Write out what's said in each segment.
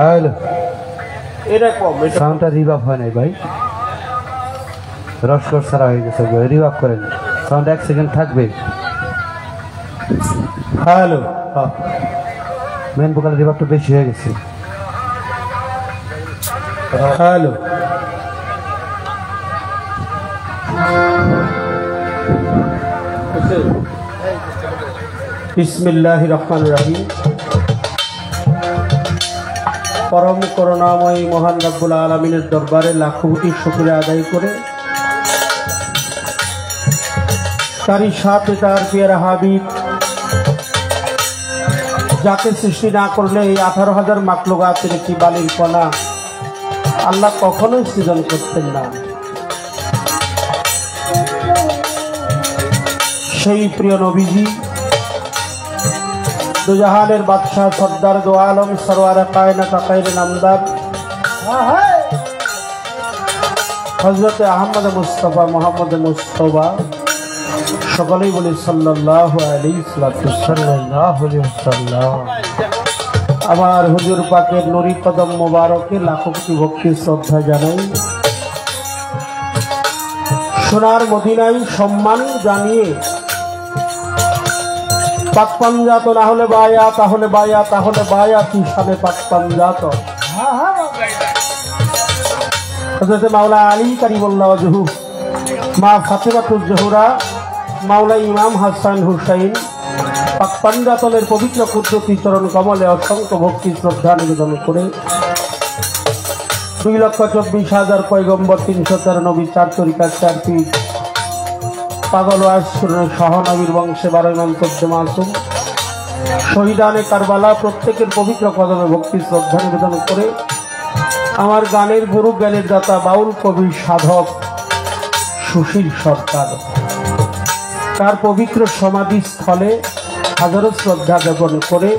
Hello. এটা কম এটা সাউন্ডটা রিভাব হয় নাই ভাই। রসকর ছাড়া হয়ে গেছে রিভাব করেন সাউন্ড এক সেকেন্ড থাকবে। হ্যালো মেন ভোকাল রিভাবটা বেশি হয়ে গেছে। হ্যালো। বিসমিল্লাহ রহমান রাহিম। পরম করুণাময় মহান রব্বুল আলমিনের দরবারে লাখো কোটি শুক্রিয়া আদায় করে তারই সাথে তার পিয়ার হাবিব, যাকে সৃষ্টি না করলে এই আঠারো হাজার মাকলুগাতের একটি বালির কণা আল্লাহ কখনোই সৃজন করতেন না। সেই প্রিয় নবীজি দুজাহানের বাদশাহ সর্দার দো আলম সরওয়ার কায়না কাকাইর নামদার। হজরত আহমদ মুস্তফা মোহাম্মদ মুস্তফা, সকলেই বলি আমার হুজুর পাকের নুরি কদম মোবারকে লাখো কোটি ভক্তি শ্রদ্ধা জানাই। সোনার মদিনায় সম্মান জানিয়ে পাক পাঞ্জাত না হলে বায়া, তাহলে বায়া তাহলে বায়া, কি সামনে পাক পাঞ্জাত হজরত মাওলা আলী কারিমুল্লাহ জহু, মা ফাতেমাতুল জহুরা, মাওলা ইমাম হাসান হুসাইন পাক পাঞ্জাতনের পবিত্র কুদ্রতি চরণ কমলে অসংখ্য ভক্তি শ্রদ্ধা নিবেদন করে দুই লক্ষ চব্বিশ হাজার পয়গম্বর তিনশো তেরো নবী চার তরিকার চার পিঠ পাগল আশ্রণের সহনবীর বংশে বারো মন্তব্য মাসুম। শহীদানে কারবালা প্রত্যেকের পবিত্র কদমে ভক্তি, শ্রদ্ধা নিবেদন করে আমার গানের গুরু জ্ঞানের দাতা বাউল কবি সাধক সুশীল সরকার। তার পবিত্র সমাধি স্থলে হাজারো শ্রদ্ধা জ্ঞাপন করে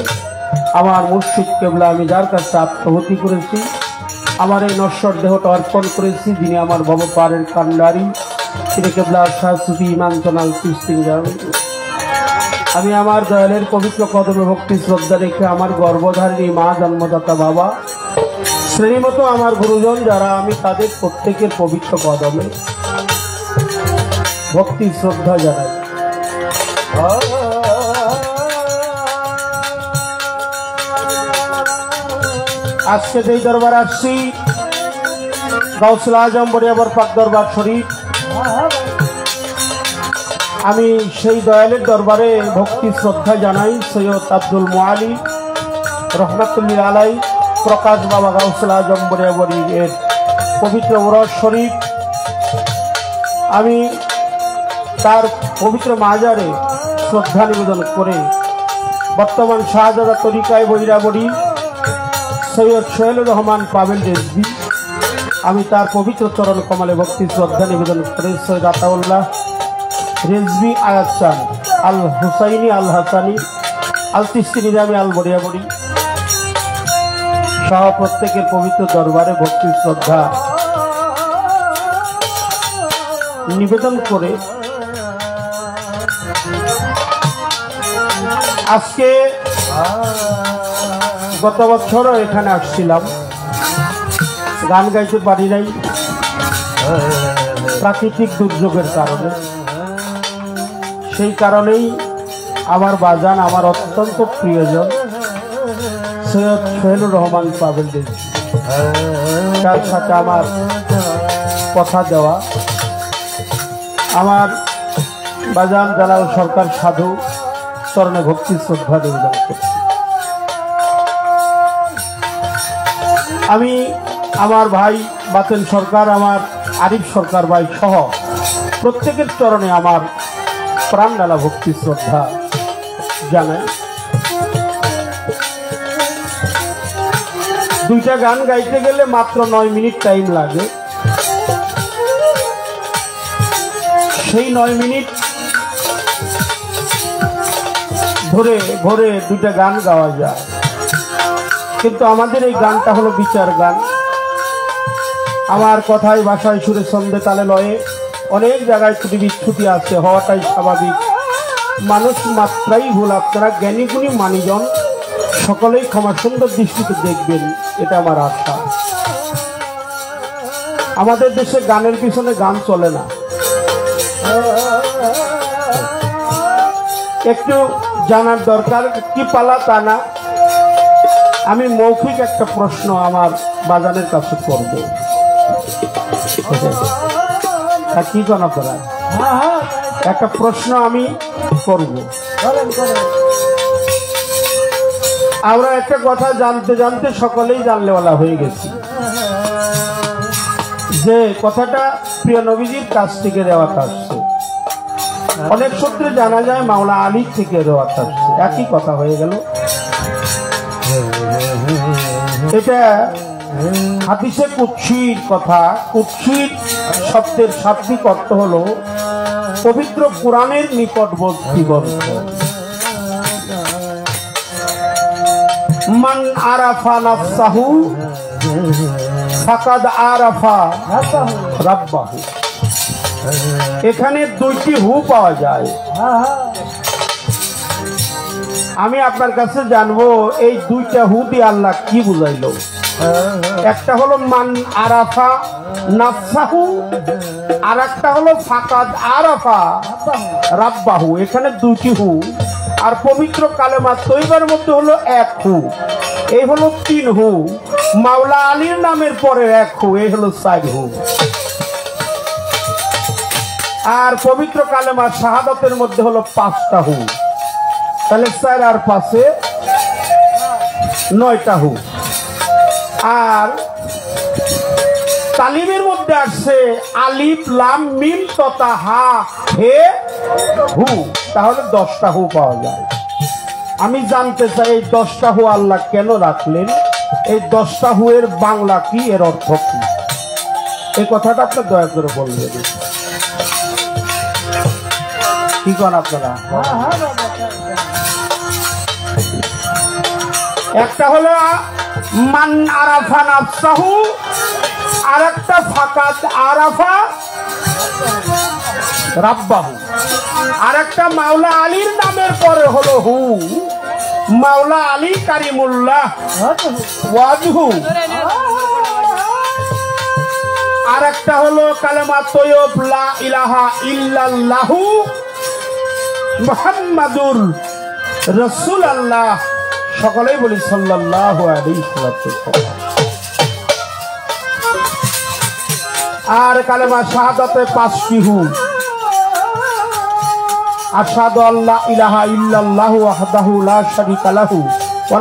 আমার মুর্শিদ কেবলা আমি যার কাছে আত্মহতি করেছি, আমার এই নশ্বর দেহটা অর্পণ করেছি, যিনি আমার ভবপারের কান্ডারি তিনি কেবলা শাহসুফি ইমানতনাল সিং আমি আমার দয়ালের পবিত্র কদমে ভক্তি, শ্রদ্ধা রেখে আমার গর্ভধারিণী মা, জন্মদাতা বাবা, শ্রেণীমতো আমার গুরুজন, যারা আমি তাদের প্রত্যেকের পবিত্র কদমে ভক্তি, শ্রদ্ধা জানাই। আজকে যেই দরবার আসছি, গাউসুল আজম বরিয়াবর পাক দরবার শরীফ। আমি সেই দয়ালের দরবারে ভক্তি, শ্রদ্ধা জানাই সৈয়দ আব্দুল মোয়ালি, রহমতুল্লিল আলাই, প্রকাশ বাবা গাউসুল আজম বরিয়াবরি এর পবিত্র ওরস শরীফ। আমি তার পবিত্র মাজারে শ্রদ্ধা নিবেদন করে বর্তমান শাহজাদা তরিকায় বৈরাবরী সৈয়দ সোহেল রহমান পাবেল রেজবি আমি তার পবিত্র চরণ কমলে ভক্তি শ্রদ্ধা নিবেদন করে, সৈয়দ আতাউল্লাহ রেজবি আয়াত চান আল হুসাইনি, আল হাসানি, আল তিস্তি নিজামি আল বড়িয়া বড়িয়াবড়ি সহ প্রত্যেকের পবিত্র দরবারে ভক্তি শ্রদ্ধা নিবেদন করে আজকে গত বছরও এখানে আসছিলাম। গান গাইতে পারি নাই। প্রাকৃতিক দুর্যোগের কারণে। সেই কারণেই আমার বাজান, আমার অত্যন্ত প্রিয়জন সৈয়দ সোহেলুর রহমান পাবেল তার সাথে আমার কথা দেওয়া। আমার বাজান জালাল সরকার সাধু, চরণে ভক্তি শ্রদ্ধা নিবেদন করছি। আমি আমার ভাই বাতেন সরকার, আমার আরিফ সরকার ভাই সহ প্রত্যেকের চরণে আমার প্রাণ ডালা ভক্তি শ্রদ্ধা জানাই। দুইটা গান গাইতে গেলে মাত্র নয় মিনিট টাইম লাগে। সেই নয় মিনিট ধরে ভরে দুইটা গান গাওয়া যায়। কিন্তু আমাদের এই গানটা হলো বিচার গান। আমার কথায়, ভাষায়, সুরে সন্ধে তালে, লয়ে অনেক জায়গায় ছুটি বিচ্ছুটি আছে, হওয়াটাই স্বাভাবিক। মানুষ মাত্রাই ভুল, আপনারা জ্ঞানীগুণী মানিজন, সকলেই ক্ষমা সুন্দর দৃষ্টিতে দেখবেন, এটা আমার আশা। আমাদের দেশে গানের পিছনে গান চলে না। একটু জানার দরকার, কি পালা তা না। আমি মৌখিক একটা প্রশ্ন আমার বাজানের কাছে করব। কি কেন একটা প্রশ্ন আমি করব। আমরা একটা কথা জানতে জানতে সকলেই জানলেওয়ালা হয়ে গেছি। যে কথাটা প্রিয় নবীজির কাছ থেকে দেওয়া আসছে। অনেক সূত্রে জানা যায় মাওলা আলীর থেকে দেওয়া আসছে। একই কথা হয়ে গেল। এটা হাদিসে কুৎসির কথা কুৎসির শব্দের শাব্দিক অর্থ হল পবিত্র কোরআনের নিকটবর্তী গ্রন্থ মান আরাফা নাফসাহু, ফাকাদ আরাফা রাব্বাহু। এখানে দুইটি হু পাওয়া যায়। আমি আপনার কাছে জানব, এই দুইটা হু দিয়ে আল্লাহ কি বুঝাইলো? একটা হলো মান আরাফা নাফসাহু আর একটা হলো ফাকাদ আরাফা রাব্বাহু, এখানে দুটি হু। আর পবিত্র কালেমা তৈবার মধ্যে হলো এক হু। এই হলো তিন হু। মাওলা আলীর নামের পরে এক হু, এই হলো চার হু। আর পবিত্র কালেমা শাহাদতের মধ্যে হলো পাঁচটা হু। তাহলে চার আর পাশে নয়টা হু। আর তালিমের মধ্যে আসছে আলিফ, লাম, মিম, তথা হা, হে, হু। তাহলে দশটা হু পাওয়া যায়। আমি জানতে চাই এই দশটা হু আল্লাহ কেন রাখলেন? এই দশটা হু এর বাংলা কি? এর অর্থ কি? এই কথাটা আপনার দয়া করে বলবেন। কি কন আপনারা? একটা হলো মান আরাফা নাফসাহু আর একটা ফাকাত আরাফা রাব্বাহু। আর একটা মাওলা আলীর নামের পরে হলো হু। মাওলা আলী কারিমুল্লাহ। ওয়াজহু। আর একটা হলো কালেমা তৈয়ব, লা ইলাহা ইল্লাল্লাহু মুহাম্মাদুর রসুল আল্লাহ সকলেই বলি ওয়াসাল্লাম। আর কালেমা শাহাদাতে পাঁচটি আশহাদু আল্লাহ ইলাহা ইল্লাল্লাহু ওয়াহদাহু লা শারীকা লাহু ওয়া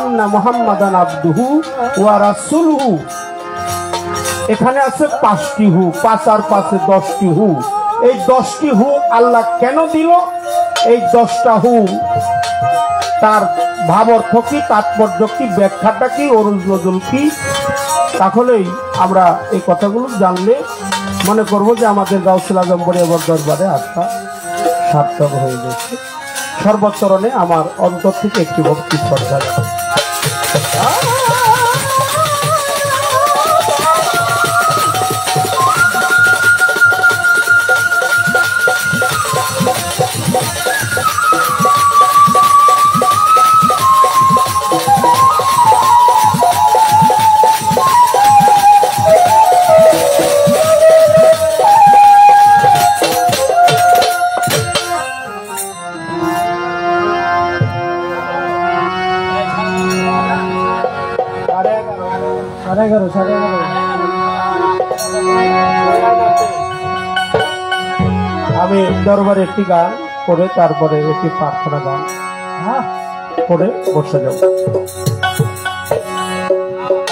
আন্না মুহাম্মাদান আবদুহু ওয়া রাসূলুহু। এখানে আছে পাঁচটি হু পাঁচ আর পাঁচে দশটি হু এই দশটি হু আল্লাহ কেন দিল? এই দশটা হু তার ভাব অর্থ কি, তাৎপর্য কি, ব্যাখ্যাটা কি অরুজ নজল কি? তাহলেই আমরা এই কথাগুলো জানলে মনে করব যে আমাদের গাউসুল আজম বরিয়াবর দরবারে আস্থা সার্থক হয়ে গেছে। সর্বচরণে আমার অন্তর থেকে একটি ভক্তি শ্রদ্ধা দরবারে একটি গান করে তারপরে একটি প্রার্থনা গান। হ্যাঁ করে বসে যাব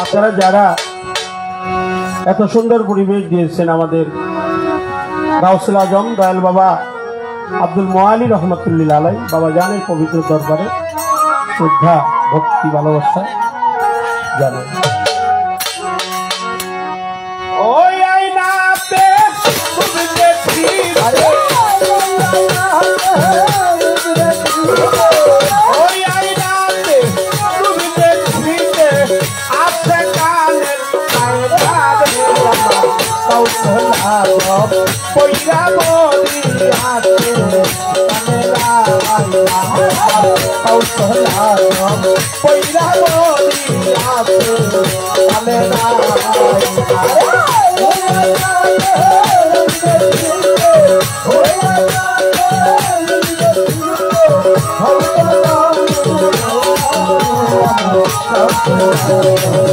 আপনারা যারা এত সুন্দর পরিবেশ দিয়েছেন আমাদের গাউসুল আজম, দয়াল বাবা আব্দুল মোয়ালি রহমতুল্লিল আলাই, বাবা জানের পবিত্র দরবারে শ্রদ্ধা, ভক্তি, ভালোবাসা জানেন আছে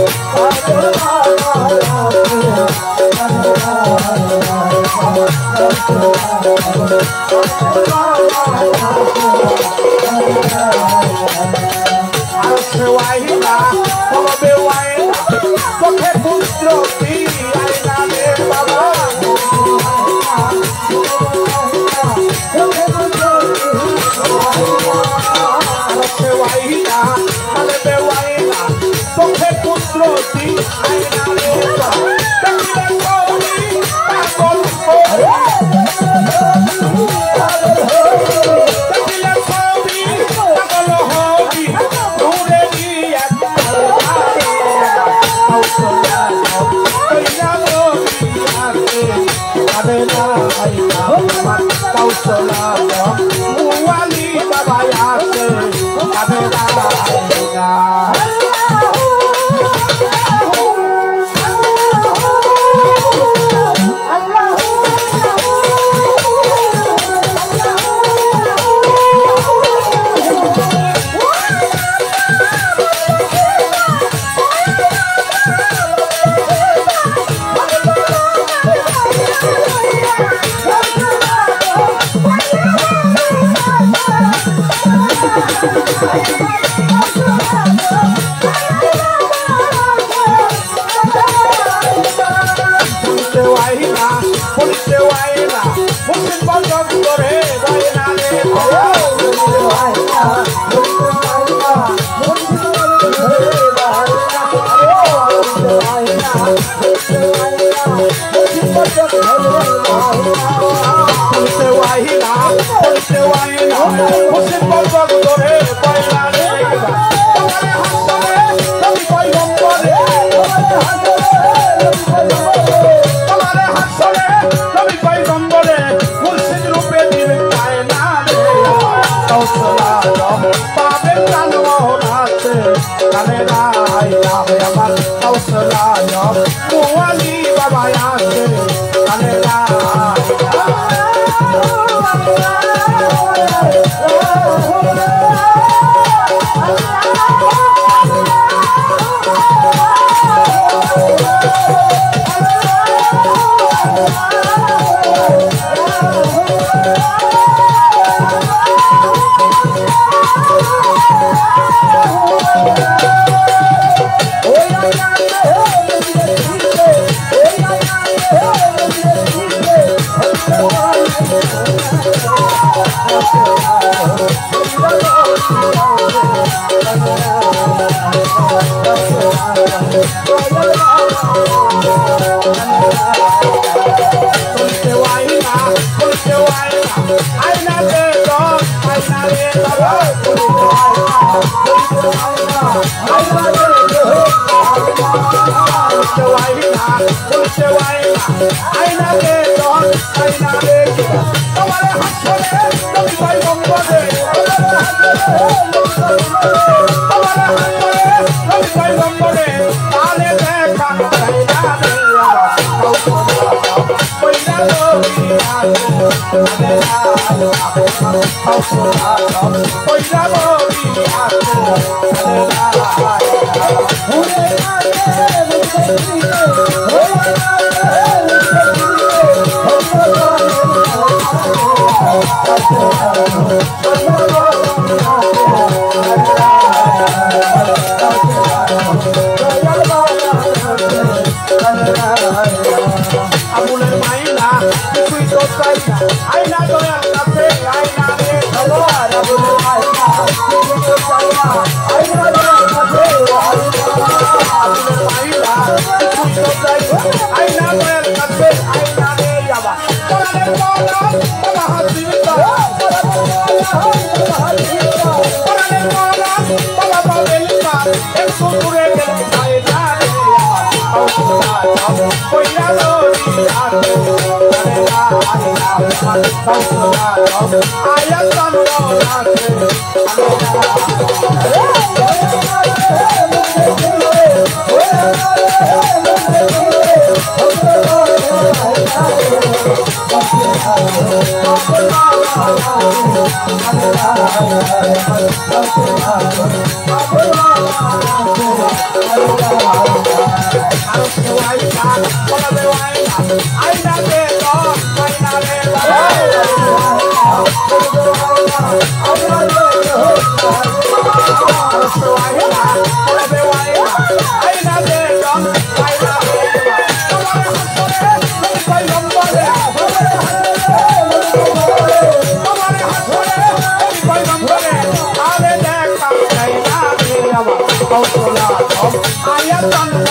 Oh,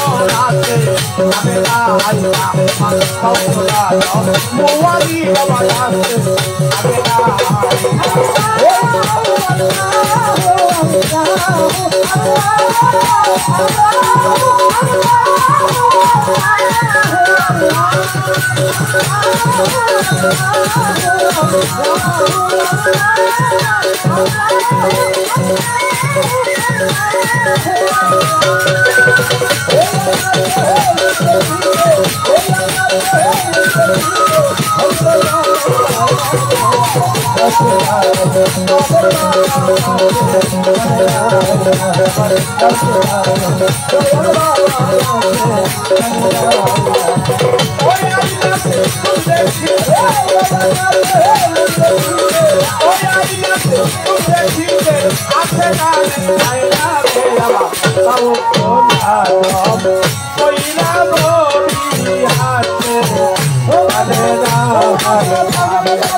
Oh,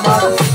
I'm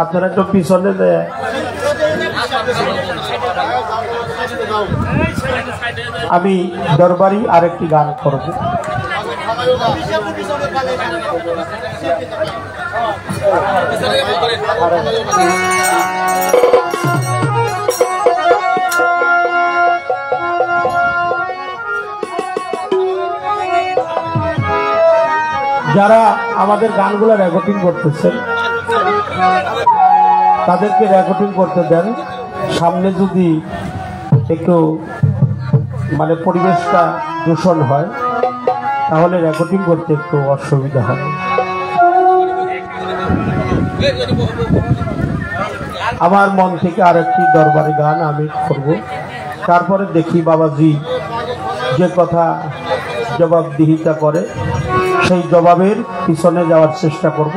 আপনারা একটু পিছনে আমি দরবারি আরেকটি গান করব। যারা আমাদের গানগুলো রেকর্ডিং করতেছেন তাদেরকে রেকর্ডিং করতে দেন। সামনে যদি একটু মানে পরিবেশটা দূষণ হয়, তাহলে রেকর্ডিং করতে একটু অসুবিধা হবে আমার মন থেকে আরেকটি দরবারি গান আমি করব। তারপরে দেখি বাবাজি যে কথা জবাবদিহিতা করে, সেই জবাবের পিছনে যাওয়ার চেষ্টা করব।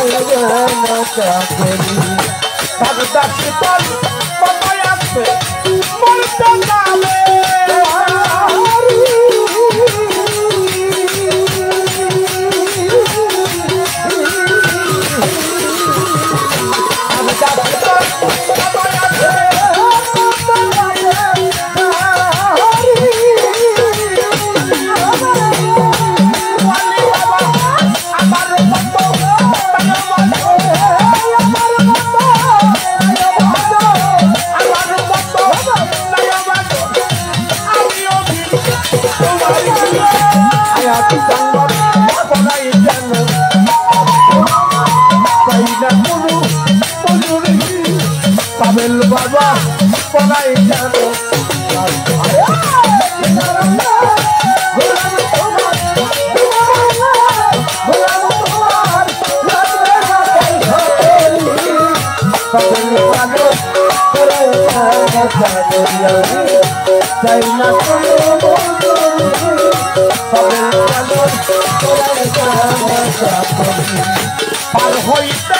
সামনে নয় করি আমার মুসলিম পড়াই যেন পাবেল চাই না পার হইতে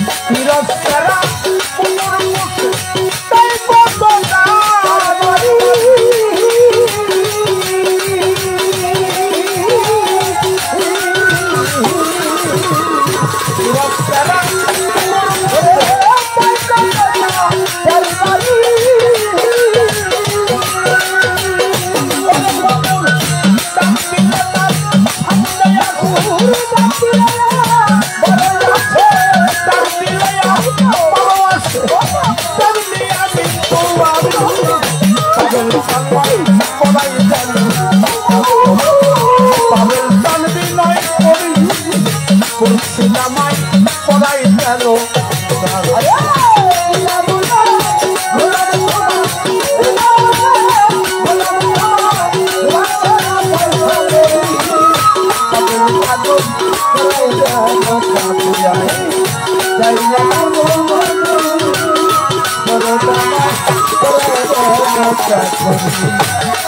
Thank you. নামাই পড়াই গেল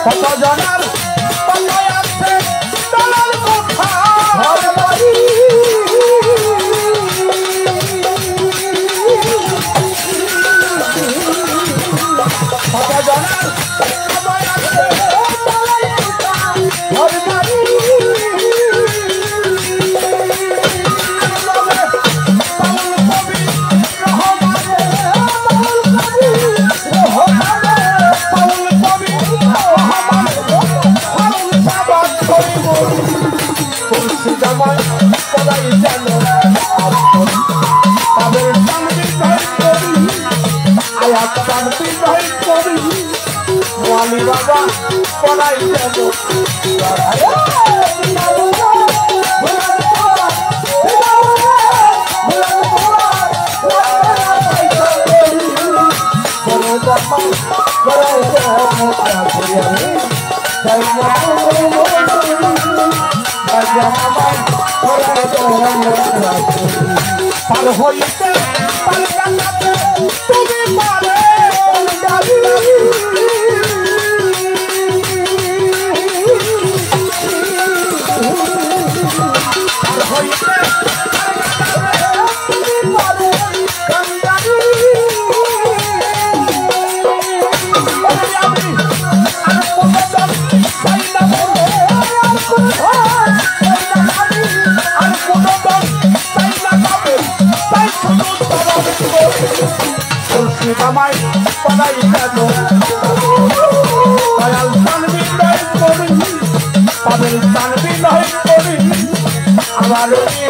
কত জনার bàbá Bọ́lá Ìjẹ̀bú. Bọ́lá Ìjẹ̀bú àgbẹ̀yẹ̀ mi. Bàbá bàbá Bọ́lá Ìjẹ̀bú àgbẹ̀yẹ̀ mi. I don't know.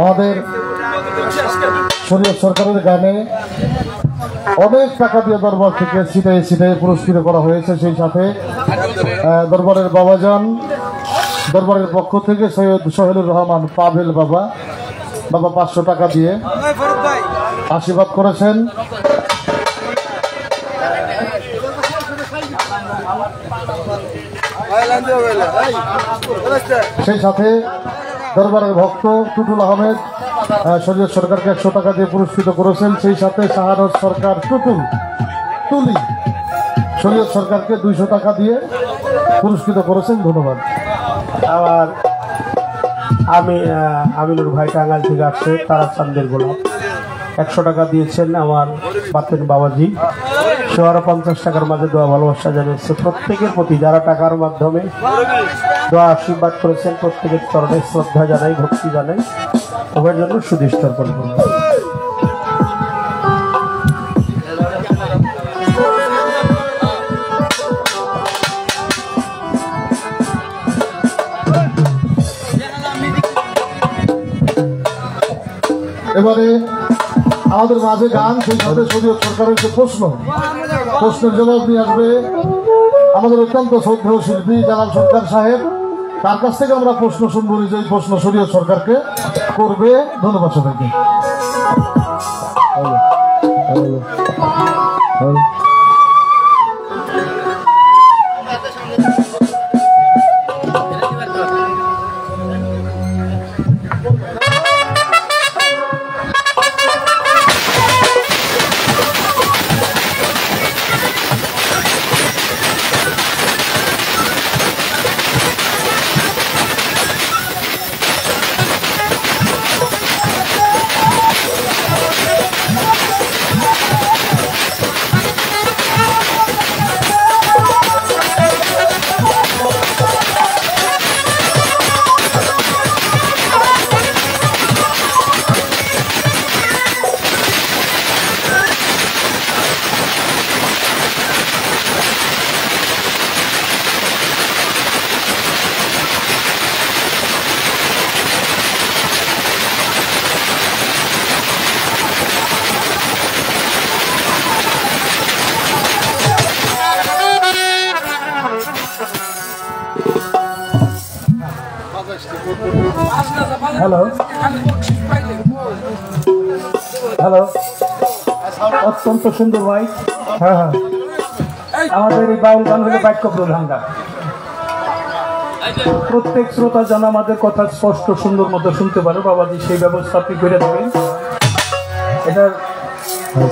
আমাদের শরীয়ত সরকারের গানে অনেক টাকা দিয়ে দরবার থেকে সিটাই সিটাই পুরস্কৃত করা হয়েছে, সেই সাথে দরবারের বাবাজান দরবারের পক্ষ থেকে সৈয়দ সোহেলুর রহমান পাভেল বাবা বাবা পাঁচশো টাকা দিয়ে আশীর্বাদ করেছেন। সেই সাথে দরবারের ভক্ত টুটুল আহমেদ আহ, শরীয়ত সরকারকে একশো টাকা দিয়ে পুরস্কৃত করেছেন। সেই সাথে শাহানজ সরকার টুটুল তুলি শরীয়ত সরকারকে দুইশো টাকা দিয়ে পুরস্কৃত করেছেন, ধন্যবাদ। আবার আমি আমিনুর ভাই টাঙ্গাল থেকে আসছে তারা চান্দের গোলাপ। একশো টাকা দিয়েছেন আমার বাতেন বাবাজি। সে পঞ্চাশ টাকার মাঝে দোয়া, ভালোবাসা জানিয়েছে। প্রত্যেকের প্রতি যারা টাকার মাধ্যমে দোয়া, আশীর্বাদ করেছেন, প্রত্যেকের চরণে শ্রদ্ধা জানাই, ভক্তি জানাই। সবার জন্য সুদৃষ্ট অর্পণ করব এবারে আমাদের মাঝে গান, সেই সাথে শরীয়ত সরকারের যে প্রশ্ন, প্রশ্নের জবাব নিয়ে আসবে আমাদের অত্যন্ত শ্রদ্ধেয় শিল্পী জালাল সরকার সাহেব। তার কাছ থেকে আমরা প্রশ্ন শুনব যে প্রশ্ন শরীয় সরকারকে করবে। ধন্যবাদ সবাইকে। অত্যন্ত সুন্দর ভাই। হ্যাঁ হ্যাঁ। আমাদের এই বাউল গান হলো বাক্য প্রধান গান প্রত্যেক শ্রোতা যেন আমাদের কথা স্পষ্ট সুন্দর মতো শুনতে পারে। বাবাজি সেই ব্যবস্থা আপনি করে দেবেন। এটার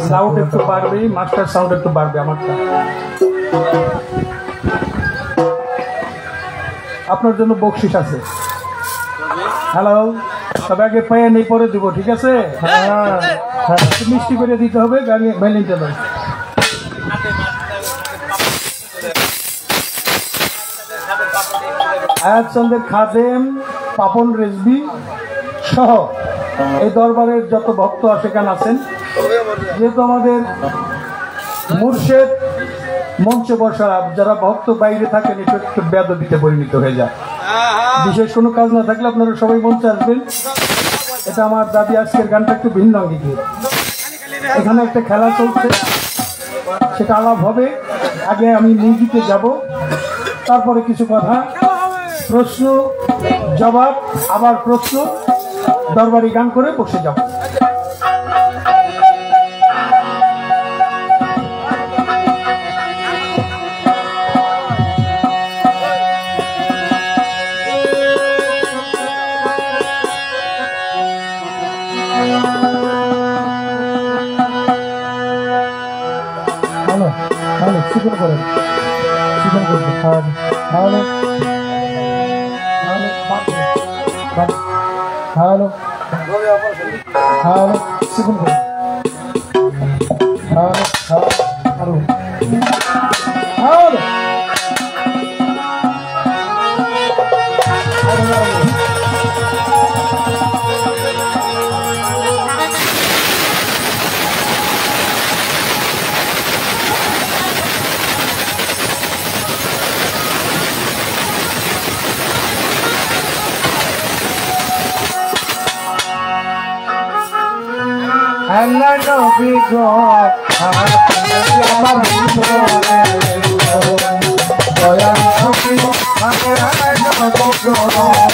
সাউন্ড একটু বাড়বে মাস্টার সাউন্ড একটু বাড়বে আমারটা। আপনার জন্য বকশিস আছে। হ্যালো তবে আগে পায়ে নেই পরে দিব ঠিক আছে? হ্যাঁ। হ্যাঁ মিষ্টি করে দিতে হবে ভ্যালেন্টাইন আয়াতচন্দ্রের খাদেম পাপন রেজবি সহ এই দরবারের যত ভক্ত সেখানে আছেন যেহেতু আমাদের মুর্শেদ মঞ্চে বসা যারা ভক্ত বাইরে থাকেন এটা একটু বেদবিতে পরিণত হয়ে যায় বিশেষ কোনো কাজ না থাকলে আপনারা সবাই মঞ্চে আসবেন। এটা আমার দাবি আজকের গানটা একটু ভিন্ন দিকে এখানে একটা খেলা চলছে, সেটা আলাপ হবে। আগে আমি মিউজিকে যাব, তারপরে কিছু কথা। প্রশ্ন, জবাব, আবার প্রশ্ন, দরবারি গান করে বসে যাব। হ্যালো চিকন করেন চিকন করবেন hello hello hello hello hello চিকন করেন আল্লাহ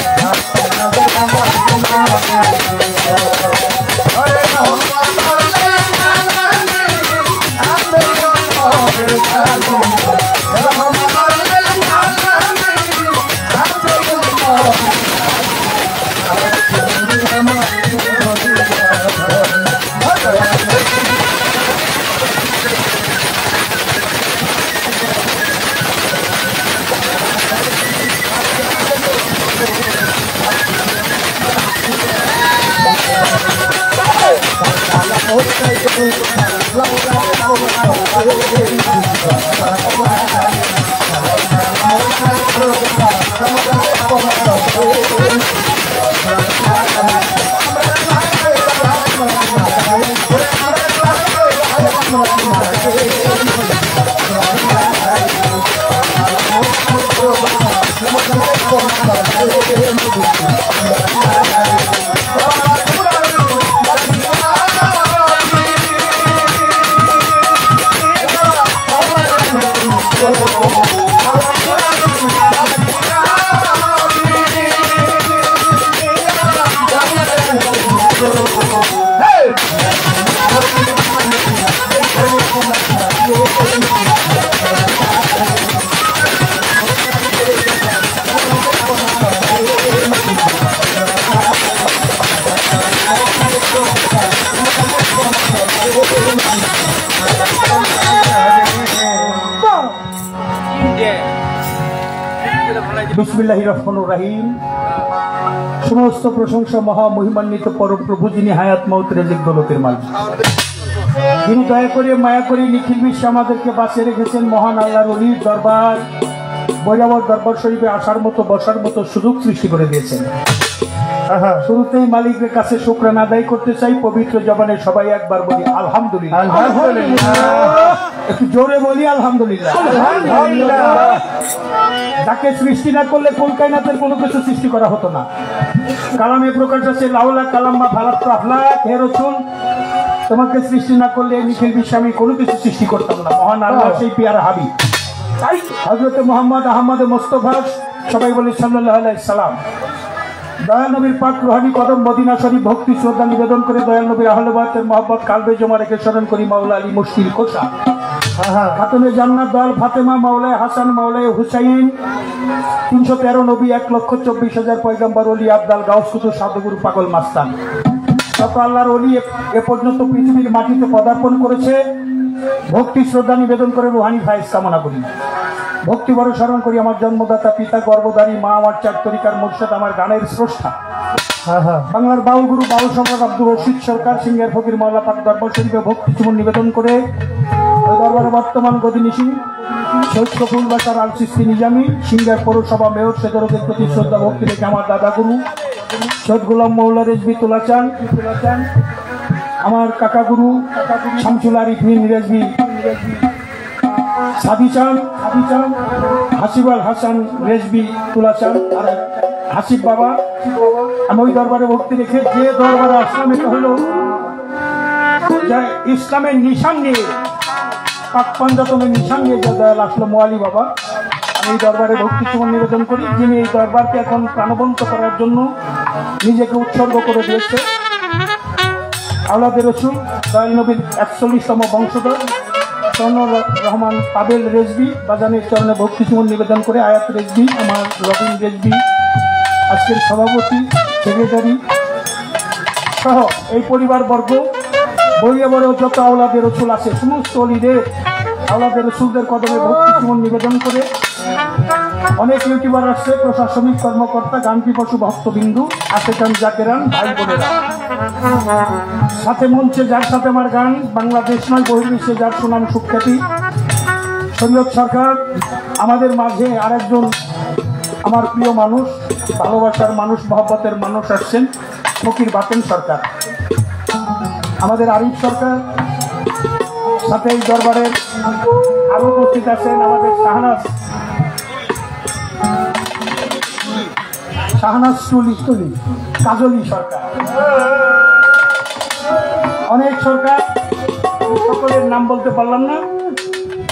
বিসমিল্লাহ রহমানুর রাহিম। সমস্ত প্রশংসা মহা মহিমান্বিত পরপ্রভু যিনি হায়াত মৌত রেজিক দৌলতের মালিক যিনি দয়া করে মায়া করে নিখিল বিশ্বে আমাদেরকে বাঁচিয়ে রেখেছেন মহান আল্লাহর অলির দরবার। বৈরাবর দরবার শরীফে আসার মতো বসার মতো সুযোগ সৃষ্টি করে দিয়েছেন। শুরুতেই মালিকের কাছে শুক্রান আদায় করতে চাই পবিত্র জবানে সবাই একবার বলি আলহামদুলিল্লাহ। একটু জোরে বলি আলহামদুলিল্লাহ। যাকে সৃষ্টি না করলে কোন কোনো কিছু সৃষ্টি করা হতো না। কালামে প্রকাশ আছে লাউলা কালাম বা ভালাত আফলাক হে রসুল তোমাকে সৃষ্টি না করলে নিখিল বিশ্বে আমি কোনো কিছু সৃষ্টি করতাম না। মহান আল্লাহ সেই পিয়ার হাবি হজরত মোহাম্মদ আহমদ মোস্তফা সবাই বলি সাল্লাহ সালাম। দয়াল নবীর পাক রোহানি কদম মদিনা শরীফ ভক্তি শ্রদ্ধা নিবেদন করে দয়াল নবীর আহলবাতের মহব্বত কালবে জমা রেখে স্মরণ করি মাওলা আলী মুশকিল কোষা খাতুনে জান্নাত দয়াল ফাতেমা মাওলায় হাসান মাওলায় হুসাইন তিনশো তেরো নবী এক লক্ষ চব্বিশ হাজার পয়গম্বর অলি আবদাল গাউসকুতু সাধুগুরু পাগল মাস্তান। যত আল্লাহর অলি এ- পর্যন্ত পৃথিবীর মাটিতে পদার্পণ করেছে ভক্তি শ্রদ্ধা নিবেদন করে রুহানি ফায়েজ কামনা করি। ভক্তি বড় স্মরণ করি আমার জন্মদাতা পিতা গর্ভধারী মা আমার চার তরিকার মোর্শেদ আমার গানের স্রষ্টা। বাংলার বাউল গুরু বাউল সম্রাট আব্দুল রশিদ সরকার সিংহের ফকির মহল্লা পাক দরবার শরীফে ভক্তি চুমন নিবেদন করে দরবারে বর্তমান গদিনিশী শহীদ কপুল বাসার আল সিস্তি নিজামি সিংহের পৌরসভা মেয়র সেদরকের প্রতি শ্রদ্ধা ভক্তি রেখে আমার দাদা গুরু সৈয়দ গোলাম মৌলা রেজবি তুলাচান তুলাচান আমার কাকা গুরু শামসুল আরিফ মিন রেজবি সাদি চান সাদি চান হাসিব আল হাসান, রেজবি তুলা চান, আর হাসিব বাবা, আমি ওই দরবারে ভক্তি রেখে যে দরবারে আসলাম হলো ইসলামের নিশান নিয়ে, পাক পঞ্চতমের নিশান নিয়ে যে দয়াল আসলো মোয়ালি বাবা, আমি এই দরবারে ভক্তি সুমন নিবেদন করি, যিনি এই দরবারকে এখন প্রাণবন্ত করার জন্য নিজেকে উৎসর্গ করে দিয়েছে। আওলাদের রসুল, দয়াল নবীর একচল্লিশতম বংশধর। স্বর্ণ রহমান পাবেল রেজবি বাজানের চরণে ভক্তি সুমন নিবেদন করে আয়াত রেজবি আমার রবীন রেজবি আজকের সভাপতি, সেক্রেটারি সহ এই পরিবারবর্গ বইয়াবরেও যত আওলাদের রসুল আছে, সমস্ত অলিদের, আওলাদের রসুলদের কদমে ভক্তি সুমন নিবেদন করে অনেক ইউটিউবার আসছে প্রশাসনিক কর্মকর্তা, গান্ধী পশু ভক্তবিন্দু আশেকান জাকেরান ভাই বোনেরা সাথে মঞ্চে যার সাথে আমার গান, বাংলাদেশ নয়, বহির্বিশ্বে যার সুনাম সুখ্যাতি। শরীয়ত সরকার, আমাদের মাঝে আরেকজন আমার প্রিয় মানুষ, ভালোবাসার মানুষ, মহব্বতের মানুষ আসছেন, ফকির বাতেন সরকার। আমাদের আরিফ সরকার, সাথে এই দরবারের আরও উপস্থিত আছেন আমাদের শাহনাজ। শাহনাজ তুলি কাজলি সরকার। অনেক সরকার, সকলের নাম বলতে পারলাম না।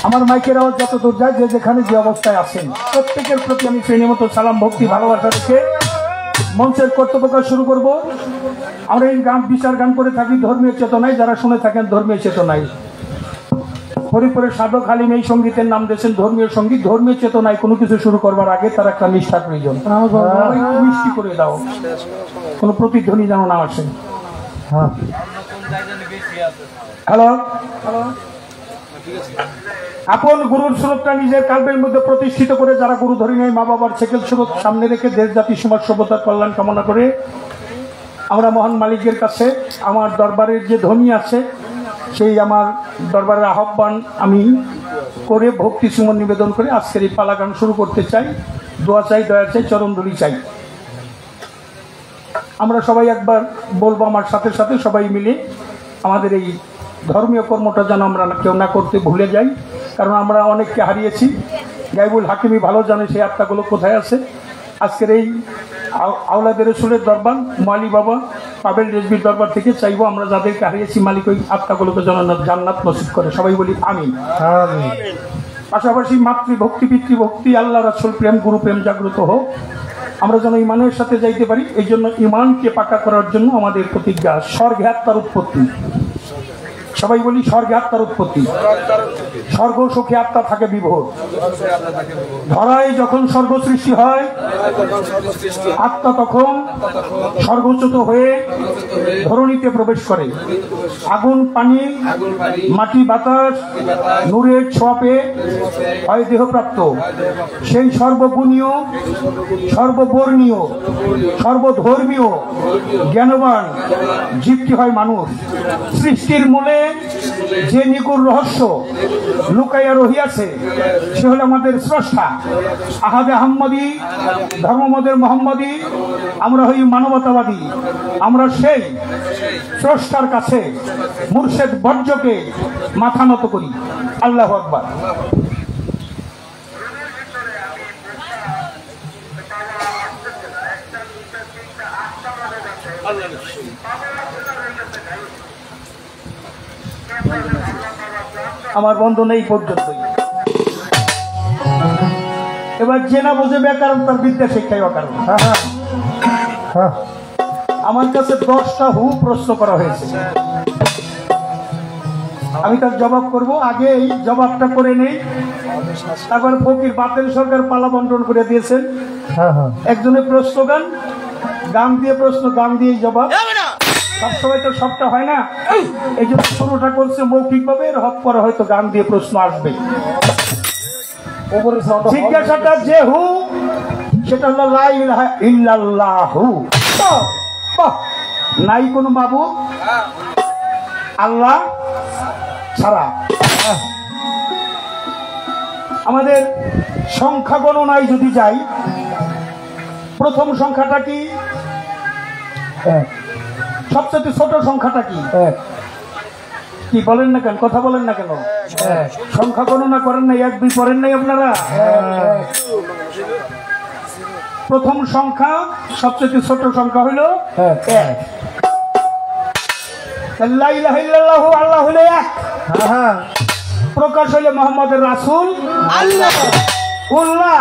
আমার মাইকের আওয়াজ যত দূর যায়, যে যেখানে যে অবস্থায় আছেন, প্রত্যেকের প্রতি আমি শ্রেণীমতো সালাম, ভক্তি, ভালোবাসা রেখে মঞ্চের কর্তব্যকাজ শুরু করব। আমরা এই গান, বিচার গান করে থাকি ধর্মীয় চেতনায়, যারা শুনে থাকেন ধর্মীয় চেতনায়। হরিপুরের সাধক হালিম এই সঙ্গীতের নাম দিয়েছেন ধর্মীয় সংগীত ধর্মীয় চেতনায় কোনো কিছু শুরু করবার আগে তার একটা নিষ্ঠা প্রয়োজন। সবাই মিষ্টি করে দাও। কোনো প্রতিধ্বনি যেন না আসে। হ্যাঁ। হ্যালো? হ্যালো? আপন গুরুর স্রোতটা নিজের কাল্পের মধ্যে প্রতিষ্ঠিত করে যারা গুরু ধরে নেয় মা বাবার সেকেল স্রোত সামনে রেখে দেশ জাতি সমাজ সভ্যতার কল্যাণ কামনা করে আমরা মহান মালিকের কাছে আমার দরবারের যে ধ্বনি আছে সেই আমার দরবারের আহ্বান আমি করে ভক্তি সুমন নিবেদন করে আজকের এই পালা গান শুরু করতে চাই। দোয়া চাই, দয়া চাই চরণদুলি চাই। আমরা সবাই একবার বলব আমার সাথে সাথে সবাই মিলে আমাদের এই ধর্মীয় কর্মটা যেন আমরা কেউ না করতে ভুলে যাই। কারণ আমরা অনেককে হারিয়েছি। গাইবুল হাকিমি ভালো জানে সেই আত্মাগুলো কোথায় আছে। আজকের এই আওলাদের রসুলের দরবার মালি বাবা পাবেল রেজবির দরবার থেকে চাইব আমরা যাদেরকে হারিয়েছি মালিক ওই আত্মাগুলোকে যেন জান্নাত নসিব করে। সবাই বলি আমি আমিন। পাশাপাশি মাতৃভক্তি পিতৃভক্তি আল্লাহ রাসুল প্রেম গুরু প্রেম জাগ্রত হোক। আমরা যেন ইমানের সাথে যাইতে পারি এই জন্য ইমানকে পাকা করার জন্য আমাদের প্রতিজ্ঞা স্বর্গে আত্মার উৎপত্তি। সবাই বলি, স্বর্গে আত্মার উৎপত্তি। স্বর্গ সুখে আত্মা থাকে বিভোর। ধরায় যখন স্বর্গ সৃষ্টি হয়, আত্মা তখন স্বর্গচ্যুত হয়ে ধরণীতে প্রবেশ করে। আগুন, পানি, মাটি, বাতাস, নূরের ছোঁয়াপে হয় দেহপ্রাপ্ত। সেই সর্বগুণীয়, সর্ববর্ণীয়, সর্বধর্মীয়, জ্ঞানবান জীবটি হয় মানুষ। সৃষ্টির মূলে যে নিগুর রহস্য লুকাইয়া রহিয়াছে, সে হলো আমাদের স্রষ্টা, আহাদে আহম্মদী ধর্মমদের মোহাম্মদী, আমরা হই মানবতাবাদী, আমরা সেই স্রষ্টার কাছে মুর্শেদ বর্জ্যকে মাথা নত করি। আল্লাহ আকবার। আমার বন্ধন এই পর্যন্তই এবার যে না বোঝে ব্যাকরণ তার বিদ্যা শিক্ষাই অকারণ। হ্যাঁ হ্যাঁ হ্যাঁ আমার কাছে দশটা হু প্রশ্ন করা হয়েছে। আমি তার জবাব করব। আগে এই জবাবটা করে নেই। তারপর ফকির বাতেল সরকার পালা বন্টন করে দিয়েছেন। হ্যাঁ হ্যাঁ। একজনের প্রশ্ন গান। গান দিয়ে প্রশ্ন গান দিয়ে জবাব। সবসময় তো সবটা হয় না। এই জন্য শুরুটা করছে মৌখিক ভাবে হক পরে হয়তো গান দিয়ে প্রশ্ন আসবে। জিজ্ঞাসাটা যে হু সেটা হলো লা ইলাহা ইল্লাল্লাহু। বাহ, বাহ। নাই কোনো বাবু? আল্লাহ ছাড়া। আমাদের সংখ্যা গণনায় যদি যাই প্রথম সংখ্যাটা কি? এক সবচেয়ে ছোট সংখ্যাটা কি? এক কি বলেন না কেন? কথা বলেন না কেন? এক সংখ্যা গণনা করেন নাই এক দুই পড়েন নাই আপনারা? প্রথম সংখ্যা সবচেয়ে ছোট সংখ্যা হলো এক এক। লা ইলাহা ইল্লাল্লাহু আল্লাহ হলো এক। হ্যাঁ হ্যাঁ প্রকাশ হইলে মোহাম্মদের রাসূল। আল্লাহ। উল্লাহ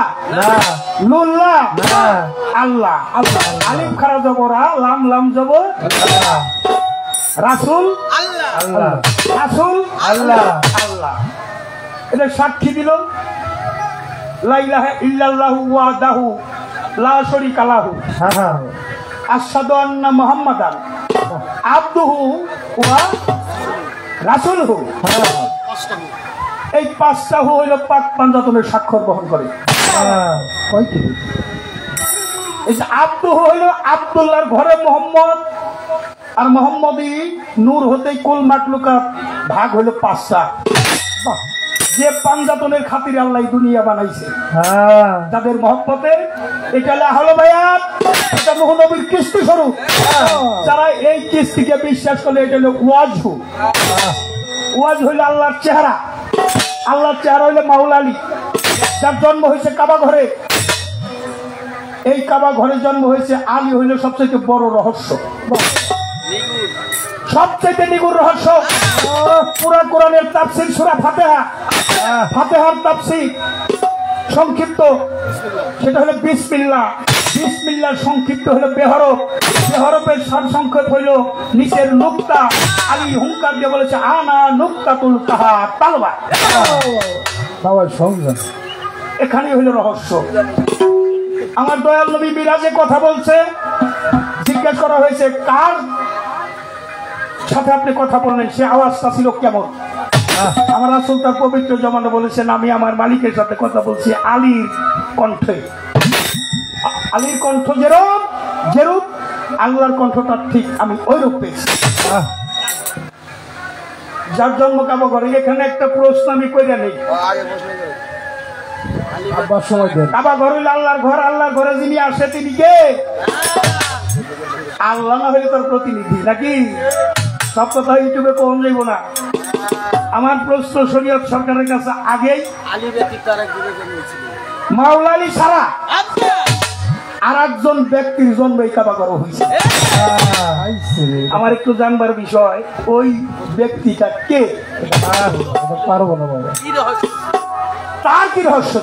লুল্লাহ। আল্লাহ। আল্লাহ। আলিফ খারা জবরা লাম লাম জবর আল্লাহ। আল্লাহ। রাসূল। আল্লাহ। আল্লাহ। এটা সাক্ষী দিল। লা ইলাহা ইল্লাল্লাহু ওয়াহদাহু লা শারীকা লাহু। হ্যাঁ হ্যাঁ। আশহাদু আন্না মুহাম্মাদান আবদুহু ওয়া রাসূলুহু। হ্যাঁ। এই পাঁচটা হইল পাক পাঞ্জাতনের স্বাক্ষর বহন করে। হ্যাঁ কয়টি এই যে আব্দুহু হইল আব্দুল্লাহর ঘরে মোহাম্মদ আর মোহাম্মদই নূর হতেই কুল মাকলুকা ভাগ হইল পাঁচটা! যে পাঞ্জাতনের খাতিরে আল্লাহ দুনিয়া বানাইছে। হ্যাঁ। যাদের মহব্বতে এটা হলো ভাইয়াত এটা মহানবীর কিস্তি স্বরূপ যারা এই কিস্তিকে বিশ্বাস করলে এটা হলো ওয়াজহু। ওয়াজ হইল আল্লাহর চেহারা। আল্লাহর চেহারা হইলে মাউল আলী। যার জন্ম হয়েছে কাবা ঘরে। এই কাবা ঘরে জন্ম হয়েছে আলী হইল সবচেয়ে বড় রহস্য। সবচেয়ে নিগুর রহস্য। পুরা কোরআনের তাফসির সূরা ফাতিহা। ফাতিহার তাফসির সংক্ষিপ্ত। সেটা হলো বিসমিল্লাহ। বিসমিল্লাহ সংক্ষিপ্ত হলো বেহরফ বেহরফের সার সংক্ষেপ হইল নিচের নুক্তা। আলী হুঙ্কার দিয়ে বলেছে আনা নুক্তাতুল তাহা তালবা সবাই সঙ্গে এখানে হইল রহস্য। আমার দয়াল নবী বিরাজে কথা বলছে। জিজ্ঞেস করা হয়েছে কার সাথে আপনি কথা বললেন? সে আওয়াজটা ছিল কেমন? আমার আসল তার পবিত্র জমানো বলেছেন আমি আমার মালিকের সাথে কথা বলছি আলীর কণ্ঠে। আলীর কণ্ঠ যেরূপ যেরূপ আল্লাহর কণ্ঠটা ঠিক আমি ওই রূপ পেয়েছি যার জন্ম কাবা করে এখানে একটা প্রশ্ন আমি কইরা নেই। আব্বার সময় দেন। কাবা ঘর হইলে আল্লাহর ঘর আল্লাহর ঘরে যিনি আসে তিনি কে? আল্লাহ না হইলে তার প্রতিনিধি নাকি? সব কথা ইউটিউবে কম যাইব না। আমার প্রশ্ন শরীয়ত সরকারের কাছে আগেই। আলী মাওলালি সারা। আর একজন ব্যক্তির জন্ম এই কাবা ঘর হয়েছে। আমার একটু জানবার বিষয় ওই ব্যক্তিটা কে? পারব না রহস্য? তার কি রহস্য?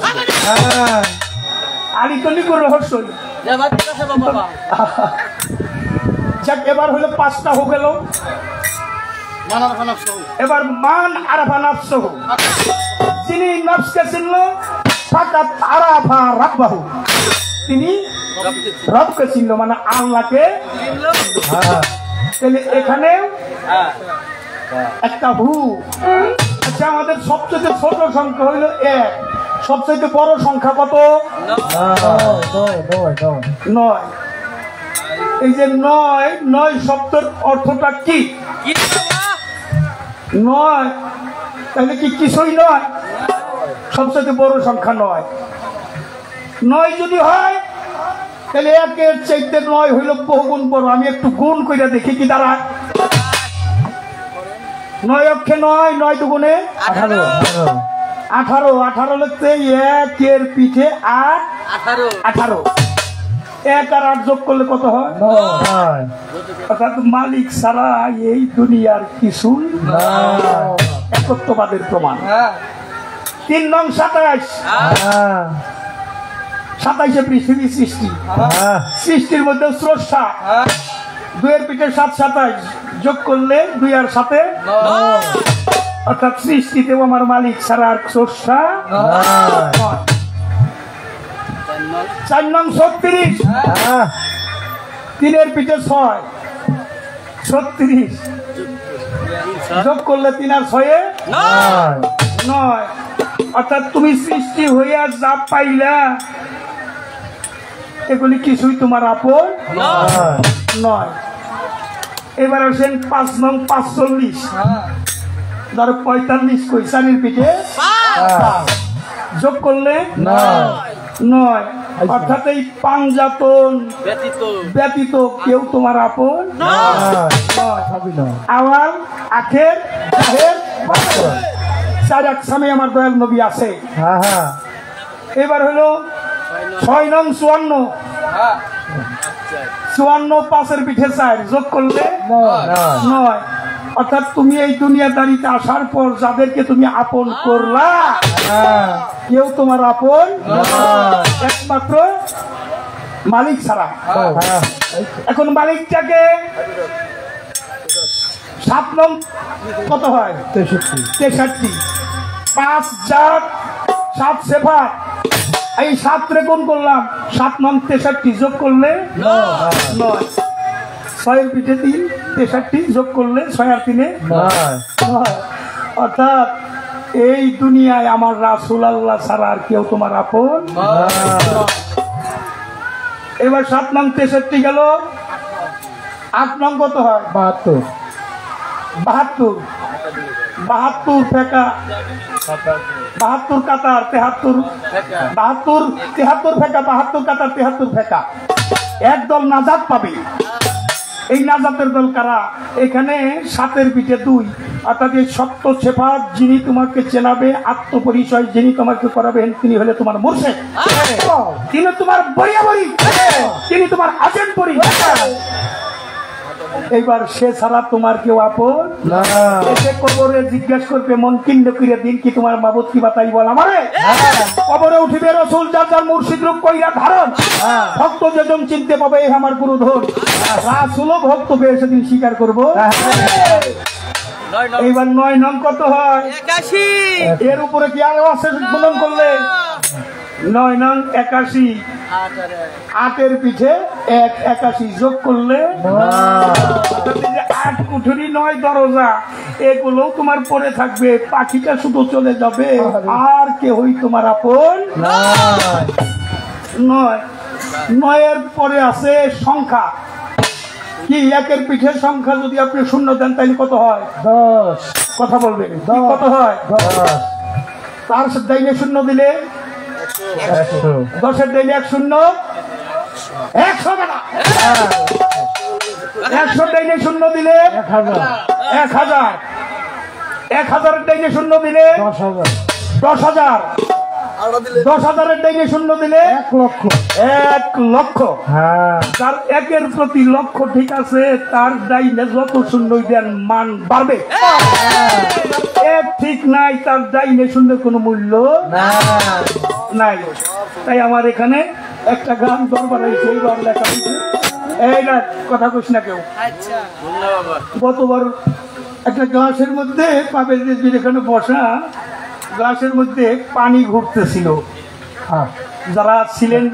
আলী তো নিকট রহস্যই যে আমার কাছে বাবা। যাক এবার হলো পাঁচটা হয়ে গেল। এবার মান আরাফা নাফসহ। যিনি নফসকে চিনল ফাকাত আরাফা রাব্বাহু। তিনি রবকে চিনল মানে আল্লাহকে তাহলে এখানে হ্যাঁ। একটা ভু। আচ্ছা আমাদের সবচেয়ে ছোট সংখ্যা হইল এক। সবচেয়ে বড় সংখ্যা কত? নয়। এই যে নয় নয় শব্দের অর্থটা কি? কি নয়। তাহলে কি কিছুই নয়? সবচেয়ে বড় সংখ্যা নয়। নয় যদি হয় তাহলে একের চাইতে নয় হইল বহুগুণ বড়। আমি একটু গুণ করে দেখি কি দাঁড়ায় নয় অক্ষে নয় নয় দুগুণে আঠারো। আঠারো আঠারো লিখতে একের পিঠে আট আঠারো। আঠারো। এক আর আট যোগ করলে কত হয়? অর্থাৎ মালিক ছাড়া এই দুনিয়ার কিছু একত্ববাদের প্রমাণ। তিন নং সাতাইশ সাতাইশে পৃথিবী সৃষ্টি। সৃষ্টির মধ্যে স্রষ্টা। দুইয়ের পিঠে সাত সাতাইশ। যোগ করলে দুই আর সাথে অর্থাৎ সৃষ্টিতেও আমার মালিক ছাড়া আর স্রষ্টা। চার নং ছত্রিশ। তিনের পিঠে ছয়। ছত্রিশ। যোগ করলে তিন আর ছয়ে নয়। অর্থাৎ তুমি সৃষ্টি হইয়া যা পাইলা এগুলি কিছুই তোমার আপন নয়। এবার আসেন পাঁচ নং পাঁচচল্লিশ। ধরো পঁয়তাল্লিশ কই চারির পিঠে? যোগ করলে? নয়। অর্থাৎ এই পাঞ্জাতন ব্যতীত। ব্যতীত কেউ তোমার আপন নয়। আওয়াল আখের। চার এক সময় আমার দয়াল নবী আছে। এবার হলো ছয় নং চুয়ান্ন। চুয়ান্ন পাঁচের পিঠে চার যোগ করলে নয়। অর্থাৎ তুমি এই দুনিয়াদারিতে আসার পর যাদেরকে তুমি আপন করলা কেউ তোমার আপন একমাত্র মালিক ছাড়া। এখন মালিকটাকে সাত নং কত হয়? তেষট্টি। তেষট্টি। পাঁচ চার সাত সেফা এই সাত রে কোন করলাম? সাত নং তেষট্টি যোগ করলে নয়। ছয়ের পিঠে তিন তেষট্টি যোগ করলে ছয় আর তিনে। অর্থাৎ এই দুনিয়ায় আমার রাসুল আল্লাহ ছাড়া আর কেউ তোমার আপন এবার সাত নং তেষট্টি গেল। আট নং কত হয়? বাহাত্তর। বাহাত্তর। বাহাত্তর ফেকা। বাহাত্তর কাতার, তেহাত্তর। বাহাত্তর, তেহাত্তর ফেকা, বাহাত্তর কাতার, তেহাত্তর ফেকা। একদল নাজাত পাবে। এই নাজাতের দল কারা? এখানে সাতের পিঠে দুই। অর্থাৎ এই সত্য ছেফাত যিনি তোমাকে চেনাবে, আত্মপরিচয় যিনি তোমাকে করাবেন, তিনি হলে তোমার মুর্শেদ। তিনি তোমার বরিয়া বরি তিনি তোমার আজেন পরি এইবার সে ছাড়া তোমার কেউ আপন? এসে কবরে জিজ্ঞেস করবে মন কিন্ড করে দিন কি তোমার মাবুদ কি বাতাই বল আমারে? কবরে উঠিবে রসুল যার যার মুর্শিদ রূপ কইরা ধারণ। ভক্ত যেজন চিনতে পাবে এই আমার গুরু ধন রাসুলও ভক্ত পেয়ে সেদিন স্বীকার করব। এইবার নয় নং কত হয়? এর উপরে কি আরও আছে গুণন করলে? নয় নং একাশি। আটের পিঠে এক একাশি যোগ করলে আট কুঠুরি নয় দরজা। এগুলো তোমার পরে থাকবে পাখিটা শুধু চলে যাবে আর কেহই তোমার আপন নয়। নয়ের পরে আছে সংখ্যা। কি একের পিঠে সংখ্যা যদি আপনি শূন্য দেন তাহলে কত হয়? দশ। কথা বলবেন কত হয়? তার ডাইনে শূন্য দিলে দশের ডাইনে এক শূন্য। একশো টাকা একশো ডাইনে শূন্য দিলে এক হাজার। এক হাজার। এক হাজারের ডাইনে শূন্য দিলে দশ হাজার। দশ হাজার। দশ হাজারের ডাইনে শূন্য দিলে? এক লক্ষ। এক লক্ষ। হ্যাঁ। তার একের প্রতি লক্ষ ঠিক আছে তার ডাইনে যত শূন্য দেন মান বাড়বে। এক ঠিক নাই তার ডাইনে শূন্য কোনো মূল্য নাই। তাই আমার এখানে একটা গান দরবার হয়েছে এই গান লেখা হয়েছে। এই না কথা কইস না কেউ। আচ্ছা। গতবার একটা গাছের মধ্যে পাবেল যে এখানে বসা গ্লাসের মধ্যে পানি ঘুরতেছিল। হ্যাঁ যারা ছিলেন,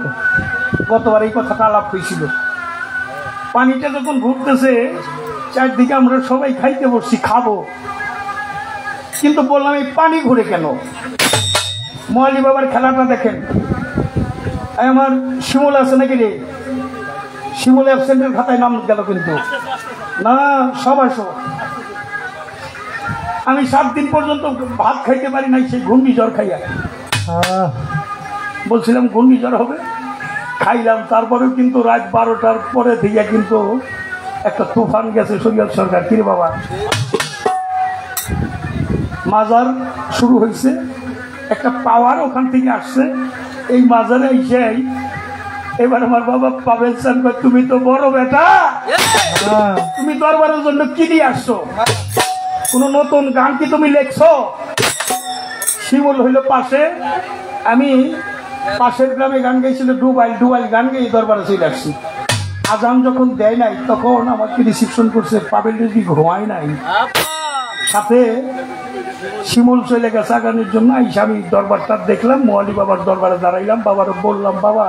গতবার এই কথাটা আলাপ হয়েছিল। পানিটা যখন ঘুরতেছে, চারদিকে আমরা সবাই খাইতে বসছি, খাব। কিন্তু বললাম, এই পানি ঘুরে কেন? মহালি বাবার খেলাটা দেখেন। আমার শিমুল আছে নাকি রে? শিমুল অ্যাবসেন্টের খাতায় নাম গেল কিন্তু। না, সব আসো। আমি সাত দিন পর্যন্ত ভাত খাইতে পারি নাই সেই ঘূর্ণি জ্বর খাইয়া বলছিলাম ঘূর্ণিঝড় হবে? খাইলাম তারপরেও কিন্তু রাত বারোটার পরে থেকে কিন্তু একটা তুফান গেছে শরীয়ত সরকার। কিরে বাবা? মাজার শুরু হয়েছে একটা পাওয়ার ওখান থেকে আসছে। এই মাজারে এসেই এবার আমার বাবা পাবেন স্যার তুমি তো বড় বেটা হ্যাঁ। তুমি দরবারের জন্য কি নিয়ে আসছো? কোনো নতুন গান কি তুমি লেখছো? শিমুল হইল পাশে। আমি পাশের গ্রামে গান গাইছিল, ডুবাইল ডুবাইল গান গেয়ে দরবারে চলে আসছি। আজান যখন দেয় নাই, তখন আমাকে রিসিপশন করছে, পাবেল যদি ঘুমায় নাই। সাথে শিমুল চলে গেছে আগানোর জন্য, আইসা আমি দরবারটা দেখলাম, মোয়ালি বাবার দরবারে দাঁড়াইলাম, বাবার বললাম, বাবা,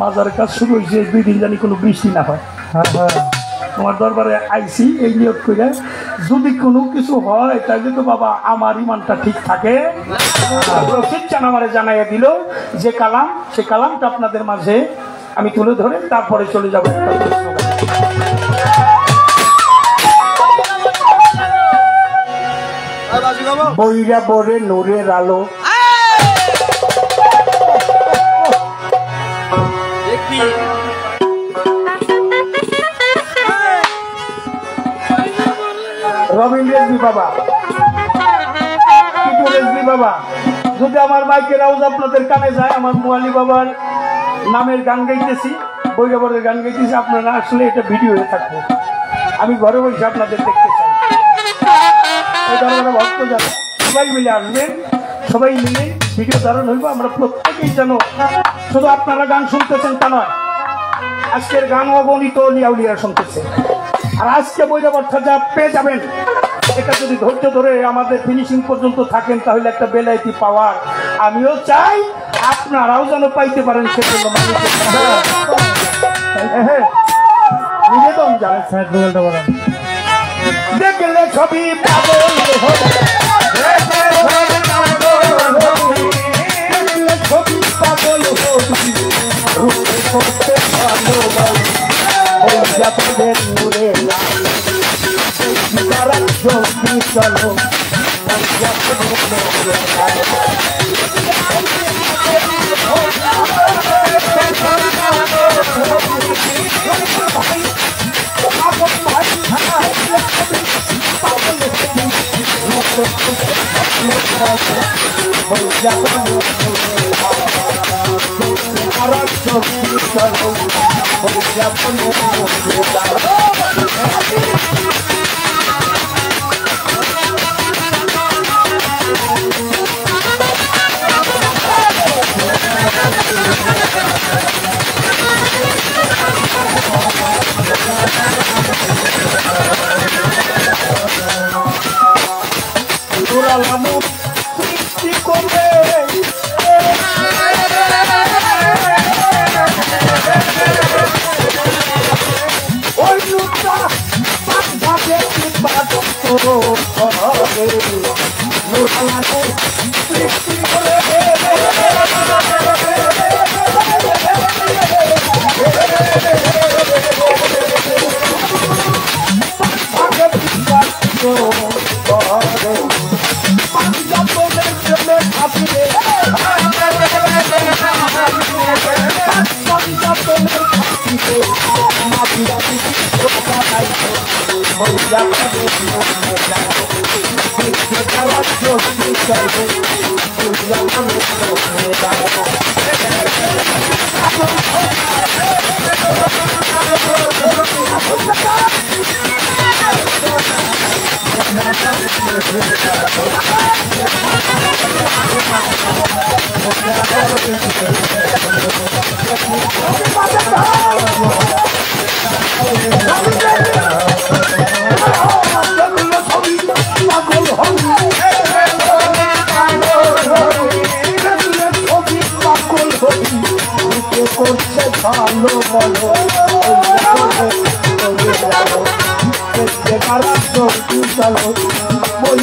মাজার কাজ শুরু হয়েছে, দুই দিন জানি কোনো বৃষ্টি না হয়। হ্যাঁ হ্যাঁ। তোমার দরবারে আইসি এই নিয়োগ করে। যদি কোনো কিছু হয় তাহলে তো বাবা আমার ইমানটা ঠিক থাকে। চান আমারে জানাইয়া দিল যে কালাম সে কালামটা আপনাদের মাঝে আমি তুলে ধরে তারপরে চলে যাব। বইরা বরে নূরের আলো বাবা। যদি আমার মাইকের আওয়াজ আপনাদের কানে যায়, আমার মোয়ালি বাবার নামের গান গাইতেছি বৈরাবরের গান গাইতেছি, আপনারা আসলে এটা ভিডিও হয়ে থাকবে। আমি ঘরে বসে আপনাদের দেখতে চাই। ভক্ত যারা সবাই মিলে আসবেন, সবাই মিলে ভিডিও ধারণ হইব, আমরা প্রত্যেকেই যেন শুধু আপনারা গান শুনতেছেন তা নয়, আজকের গান অগণিত লিয়াউলিয়া শুনতেছে। আর আজকে বৈরাবর্থা যা পেয়ে যাবেন এটা যদি ধৈর্য ধরে আমাদের ফিনিশিং পর্যন্ত থাকেন তাহলে একটা বেলাইতি পাওয়ার আমিও চাই আপনারাও যেন পাইতে পারেন সেজন্য হ্যাঁ, দেখলে ছবি। ছবি পাগল। তারা জলদি চলো। ওই I'm নূরে বলো লাল। তারা জলদি চলো। ওই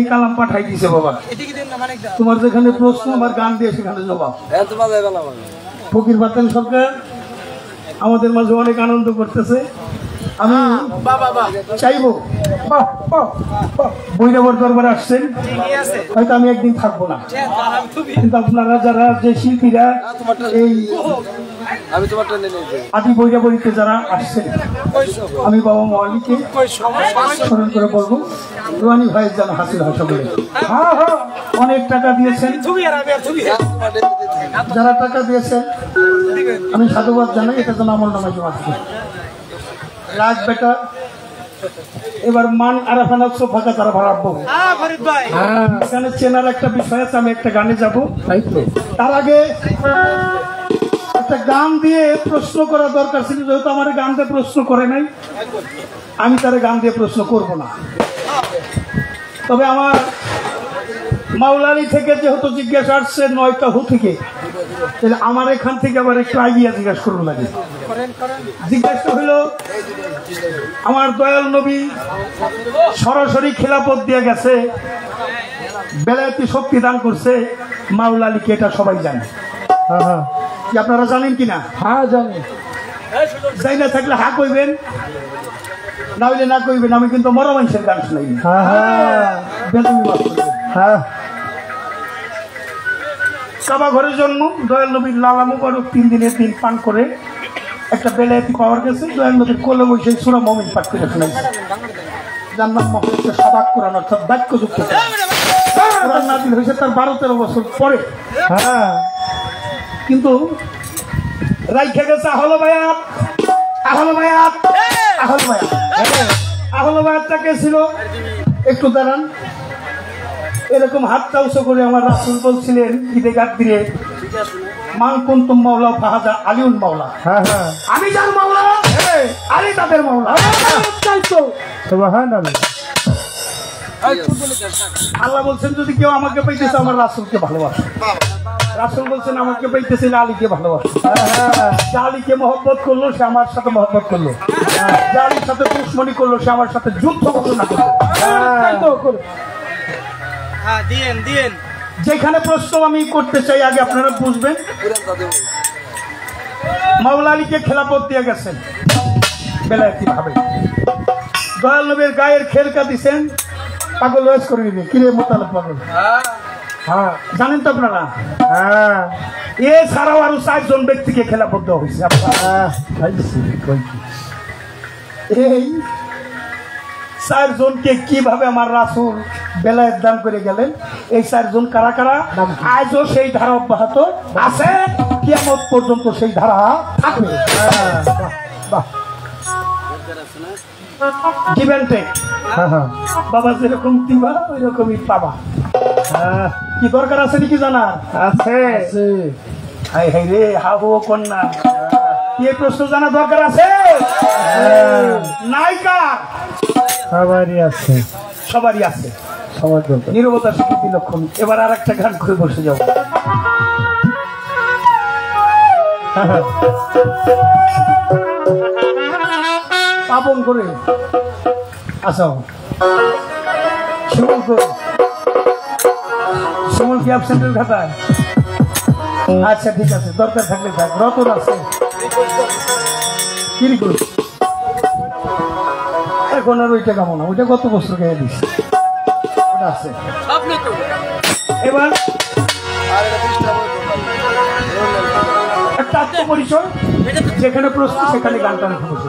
আগে কালাম পাঠাই দিছে বাবা। তোমার যেখানে প্রশ্ন আমার গান দিয়ে সেখানে জবাব। ফকির বাতেন সরকার আমাদের মাঝে অনেক আনন্দ করতেছে। আমি চাইব। বাহ, বাহ। বৈরবর দরবারে আসছেন। হয়তো আমি একদিন থাকব না। কিন্তু আপনারা যারা যে শিল্পীরা এই আমি আদি বৈরাবরীতে যারা আসছেন আমি বাবা মৌলিকে স্মরণ করে বলব। রুয়ানি ভাইয়ের যেন হাসিল হাসা বলে। হ্যাঁ হ্যাঁ অনেক টাকা দিয়েছেন। যারা টাকা দিয়েছেন আমি সাধুবাদ জানাই এটা যেন আমার নামে জমা থাকে। রাজ বেটা এবার মান আরাফানা সোফাকা তারা ভাড়াবো হ্যাঁ। এখানে চেনার একটা বিষয় আছে আমি একটা গানে যাব। তার আগে একটা গান দিয়ে প্রশ্ন করা দরকার ছিল যেহেতু আমার গান দিয়ে প্রশ্ন করে নাই আমি তার গান দিয়ে প্রশ্ন করব না। তবে আমার মাওলানি থেকে যেহেতু জিজ্ঞাসা আসছে নয়টা হু থেকে তাহলে আমার এখান থেকে আবার একটু আগিয়ে জিজ্ঞাসা করুন লাগে জিজ্ঞাসা হইল আমার দয়াল নবী সরাসরি খেলাপথ দিয়ে গেছে বেলায়তি শক্তি দান করছে মাওলালিকে এটা সবাই জানে? হ্যাঁ হ্যাঁ। কি আপনারা জানেন কিনা? হ্যাঁ জানি। যাই না থাকলে হা কইবেন না হইলে না কইবেন আমি কিন্তু মরা মানুষের গান শুনাই। হ্যাঁ হ্যাঁ। হ্যাঁ। কাবা ঘরের জন্ম দয়াল নবীর লালা মুবারক তিন দিনের দিন পান করে একটা বেলায়েতি পাওয়ার গেছে। দয়াল নবীর কোলে বসে সুরা মমিন পাঠ করে শোনাইছে জান্নাত মহলকে সবাক কোরআন অর্থাৎ বাক্য যুক্ত কোরআন নাজিল হয়েছে তার বারো তেরো বছর পরে। হ্যাঁ। কিন্তু রাইখে গেছে আহল বায়াত আহল বায়াত। আহল মায়া আহল বায়াতটা কে ছিল একটু দাঁড়ান। এরকম হাতটা উঁচু করে আমার রাসুল বলছিলেন ঈদে গাদ দিয়ে মান কুন্তুম মাওলা ফাহাজা আলিউন মাওলা। হ্যাঁ হ্যাঁ। আমি যার মাওলা আলী তাদের মাওলা। সুবহানাল্লাহ। আল্লাহ বলছেন যদি কেউ আমাকে পাইতেছে আমার রাসুলকে ভালোবাসে। রাসুল বলছেন আমাকে পাইতেছে আলীকে ভালোবাসে। যে আলীকে মহব্বত করল সে আমার সাথে মহব্বত করল। যে আলীর সাথে দুশ্মনী করল সে আমার সাথে যুদ্ধ ঘোষণা করল। হ্যাঁ। যেখানে প্রশ্ন আমি করতে চাই আগে আপনারা বুঝবেন। মাওলা আলীকে খেলাপথ দিয়ে গেছেন। বেলায়েতি ভাবে। দয়াল নবীর গায়ের খেলকা দিছেন। পাগল ওয়েস করে নিবে কিরে মোতালেব পাগল? হ্যাঁ। জানেন তো আপনারা? হ্যাঁ। এ ছাড়াও আরও চারজন ব্যক্তিকে খেলাপথ দেওয়া হয়েছে। হ্যাঁ এই চারজনকে কীভাবে আমার রাসুল বেলায়েত দান করে গেলেন? এই চারজন কারা কারা? আজও সেই ধারা অব্যাহত আছে। কিয়ামত পর্যন্ত সেই ধারা থাকবে। বাহ গিভ অ্যান্ড টেক হ্যাঁ হ্যাঁ। বাবা যেরকম দিবা ওই রকমই পাবা। হ্যাঁ, কি দরকার আছে নাকি জানার? আছে। হাই হাই রে হা হো কন্যা। কি এই প্রশ্ন জানা দরকার আছে? নায়িকা? সবারই আছে। সবারই আছে। সবার জন্য নিরবতা স্বীকৃতি লক্ষণ। এবার আর একটা গান করে বসে যাব। পাবন করে। আসো শিমুল করে শিমুল কি অ্যাবসেন্টের খাতায় আচ্ছা ঠিক আছে। দরকার থাকলে থাক। রতন আছে। কি করি এখন আর ওইটা কেমন? না ওইটা কত বছর গিয়ে দিস? ওটা আছে। এবার একটা আত্মপরিচয় যেখানে প্রশ্ন সেখানে গানটা রেখে বসে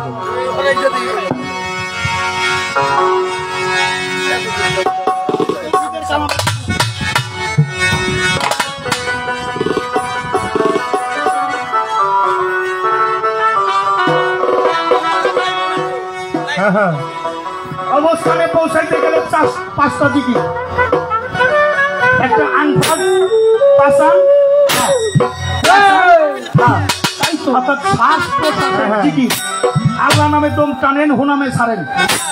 অবস্থানে পৌঁছাইতে গেলে পাঁচটা দিকে। একটা আনফান পাসান অর্থাৎ শ্বাস প্রশ্বাসের দিকে আল্লাহ নামে দম টানেন হু নামে ছাড়েন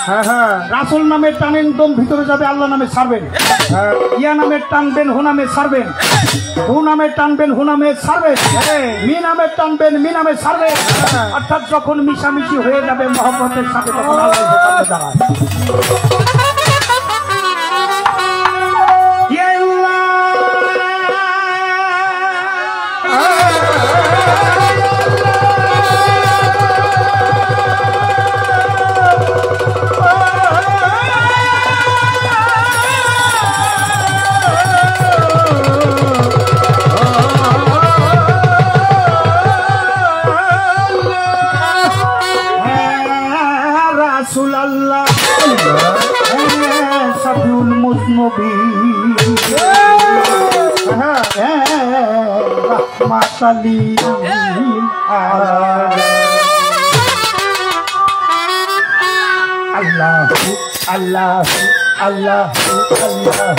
হ্যাঁ হ্যাঁ। রাসুল নামে টানেন দম ভিতরে যাবে আল্লাহ নামে ছাড়বেন হ্যাঁ। ইয়া নামে টানবেন হু নামে ছাড়বেন হু নামে টানবেন হু নামে ছাড়বেন মি নামে টানবেন মি নামে ছাড়বেন অর্থাৎ যখন মিশামিশি হয়ে যাবে মহব্বতের সাথে তখন আল্লাহ দাঁড়ায়। মাতালি আল্লাহ আল্লাহ আল্লাহ আল্লাহ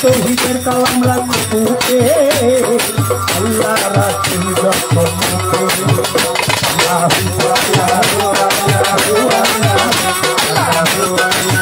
তোহিদের কালামরা কুকুরে আল্লাহ রাখি যখন আল্লাহ আল্লাহ আল্লাহ আল্লাহ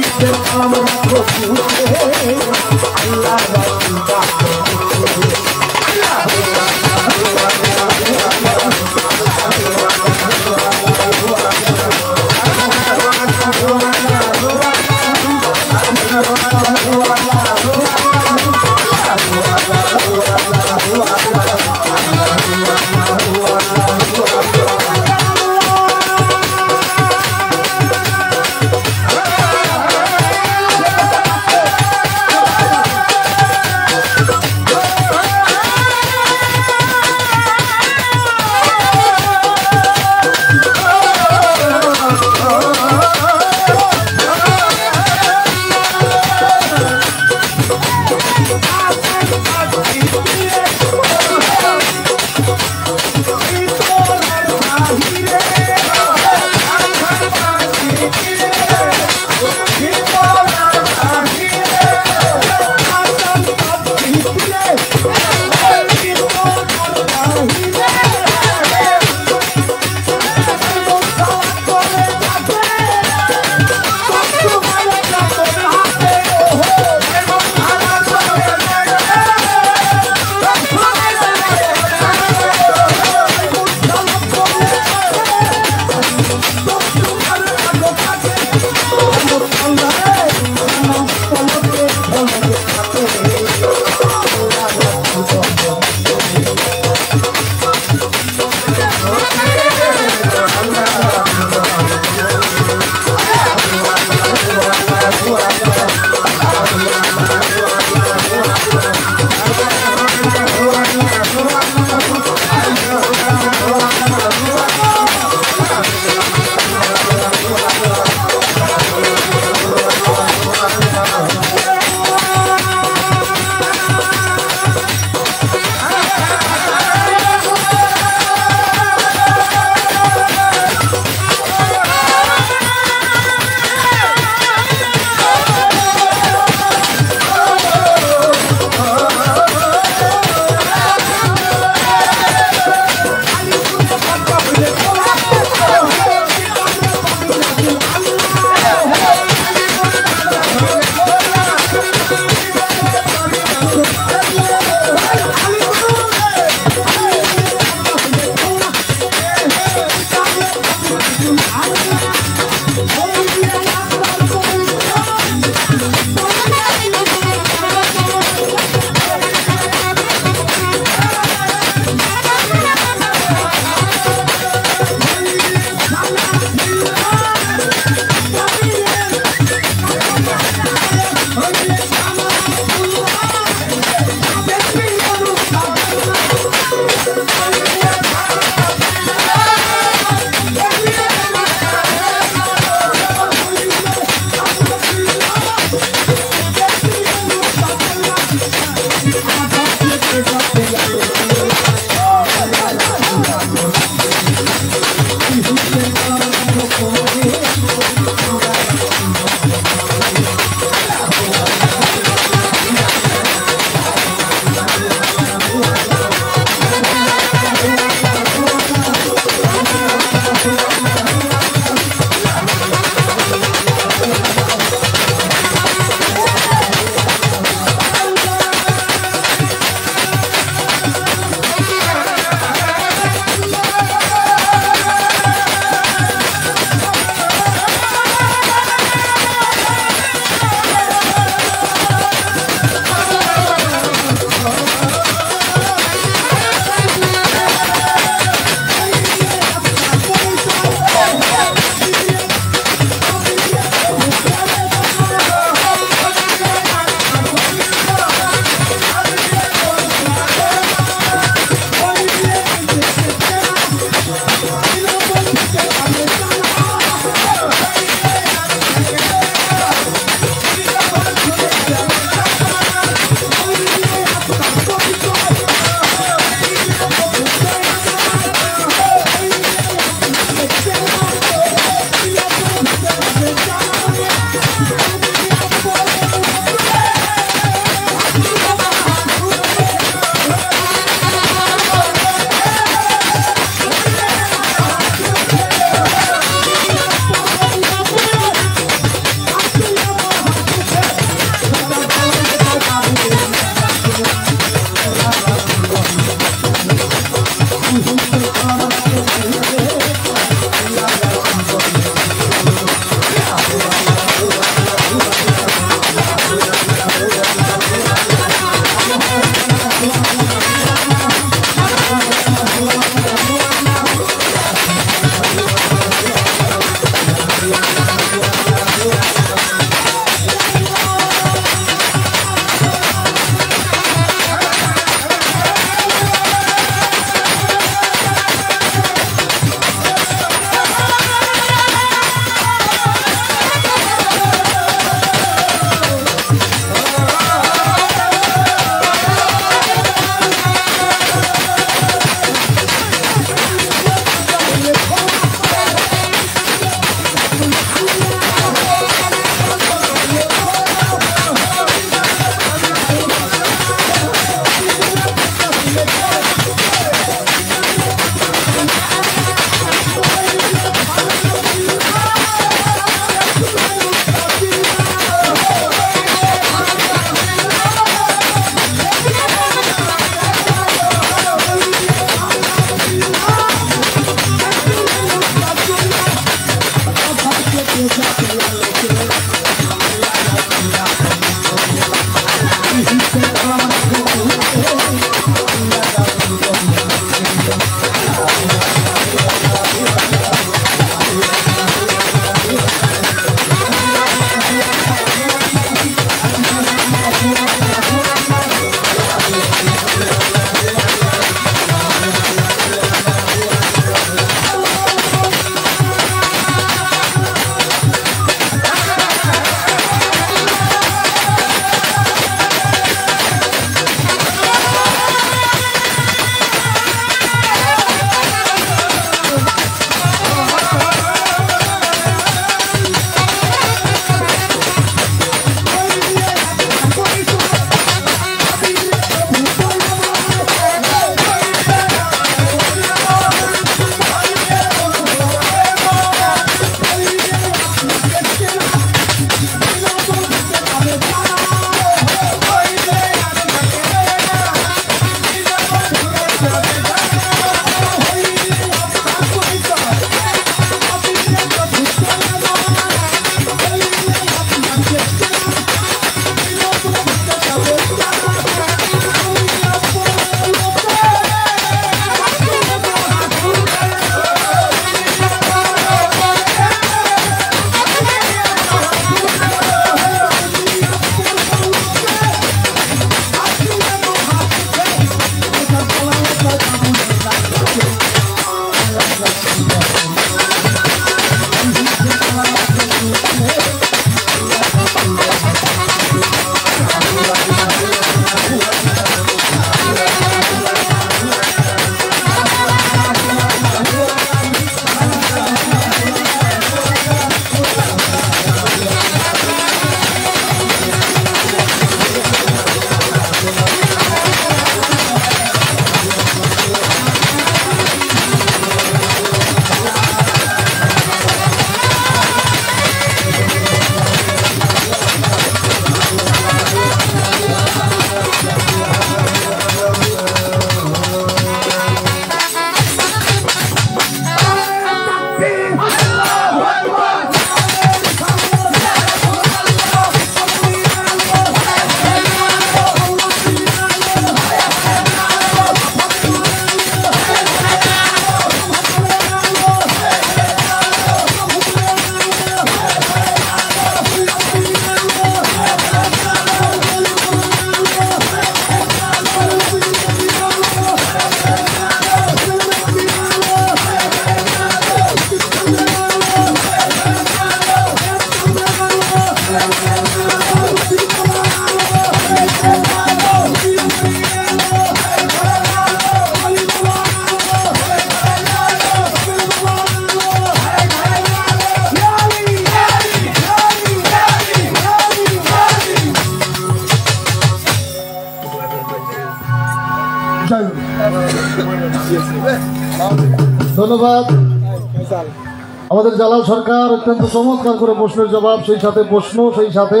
প্রশ্নের জবাব, সেই সাথে প্রশ্ন, সেই সাথে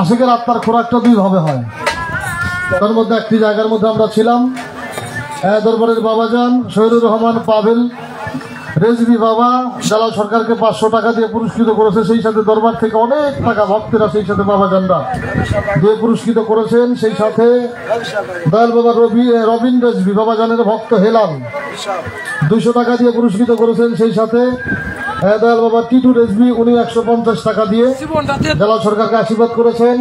আশিকের আত্মার খোরাকটা দুই ভাবে হয়। তার মধ্যে একটি জায়গার মধ্যে আমরা ছিলাম দরবারের বাবাজান শহীদুর রহমান পাভেল রেজবি বাবা জালাল সরকারকে পাঁচশো টাকা দিয়ে পুরস্কৃত করেছে, সেই সাথে দরবার থেকে অনেক টাকা ভক্তেরা, সেই সাথে বাবাজানরা দিয়ে পুরস্কৃত করেছেন, সেই সাথে দয়াল বাবা রবি রবিন রেজবি বাবাজানের ভক্ত হেলাল, দুইশো টাকা দিয়ে পুরস্কৃত করেছেন, সেই সাথে আহ, দয়াল বাবা টিটু রেজবি উনি একশো পঞ্চাশ টাকা দিয়ে জালাল সরকারকে আশীর্বাদ করেছেন।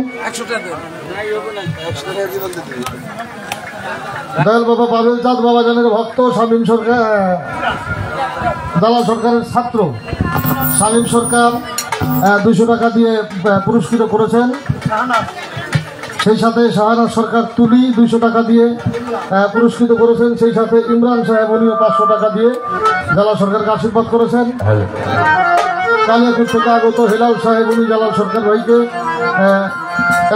দয়াল বাবা পাবেল চাঁদ বাবা জানের ভক্ত শামীম সরকার দালাল সরকারের ছাত্র। শামীম সরকার দুশো টাকা দিয়ে পুরস্কৃত করেছেন। সেই সাথে শাহানা সরকার তুলি দুইশো টাকা দিয়ে পুরস্কৃত করেছেন। সেই সাথে ইমরান সাহেব উনিও পাঁচশো টাকা দিয়ে জালাল সরকারকে আশীর্বাদ করেছেন। কালিয়াপুর থেকে আগত হেলাল সাহেব উনি জালাল সরকার ভাইকে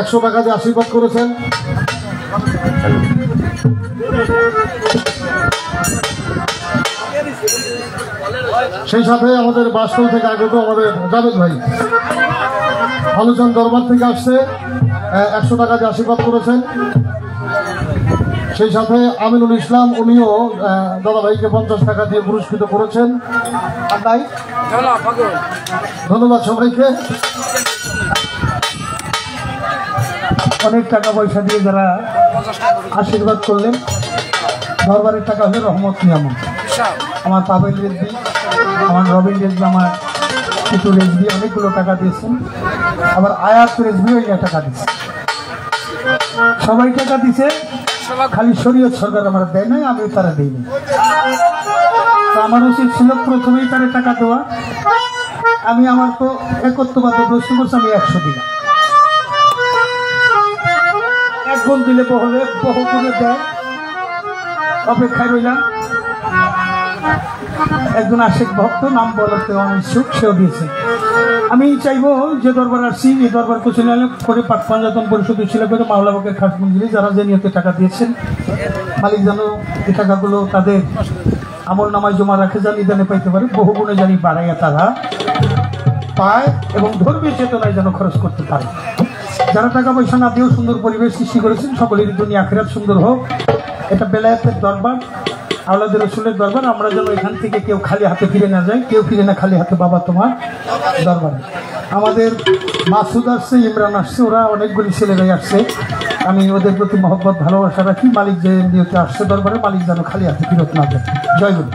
একশো টাকা দিয়ে আশীর্বাদ করেছেন। সেই সাথে আমাদের বাস্তব থেকে আগত আমাদের জাভেদ ভাই। আলোচন দরবার থেকে আসছে একশো টাকা দিয়ে আশীর্বাদ করেছেন। সেই সাথে আমিনুল ইসলাম উনিও আহ, দাদা ভাইকে পঞ্চাশ টাকা দিয়ে পুরস্কৃত করেছেন। তাই? ধন্যবাদ সবাইকে। অনেক টাকা পয়সা দিয়ে যারা আশীর্বাদ করলেন দরবারের টাকা হলে রহমত বিশাল আমার পাবেল রেজবি আমার রবিন রেজবি আমার কিছু রেজবি অনেকগুলো টাকা দিয়েছেন। আবার আয়াত রেজবিও টাকা দিচ্ছে সবাই টাকা দিছে খালি শরীয়ত সরকার আমার দেয় নাই আমি তারা দিইনি আমার উচিত ছিল প্রথমেই তারা টাকা দেওয়া। আমি আমার তো একত্রবাদে প্রশ্ন করছি, আমি একশো দিলাম। এক দিলে বহুলে বহু গুণে দেয়। অপেক্ষায় রইলাম। একজন আশেক ভক্ত, নাম বলতে অনিচ্ছুক সেও দিয়েছে। আমি চাইব যে দরবার আসছি এই দরবার কোচিনালে করে পাক পঞ্চায়েতন পরিষদ ছিল করে মাওলাবাগের খাস মন্দিরে যারা যে নিয়তে টাকা দিয়েছেন। মালিক যেন এই টাকাগুলো তাদের আমল নামায় জমা রাখে জানি জানে পাইতে পারে, বহু গুণে জানি বাড়াইয়া তারা পায় এবং ধর্মীয় চেতনায় যেন খরচ করতে পারে। যারা টাকা পয়সা না দিয়েও সুন্দর পরিবেশ সৃষ্টি করেছেন সকলের দুনিয়া আখেরাত সুন্দর হোক। এটা বেলায়েতের দরবার। আওলাদের রসুলের দরবার, আমরা যেন এখান থেকে কেউ খালি হাতে ফিরে না যাই, কেউ ফিরে না খালি হাতে, বাবা তোমার দরবারে। আমাদের মাসুদ আসছে, ইমরান আসছে, ওরা অনেকগুলি ছেলেরাই আসছে। আমি ওদের প্রতি মহব্বত, ভালোবাসা রাখি। মালিক যে নিয়তে আসছে দরবারে, মালিক যেন খালি হাতে ফিরত না যায়। জয় গুরু।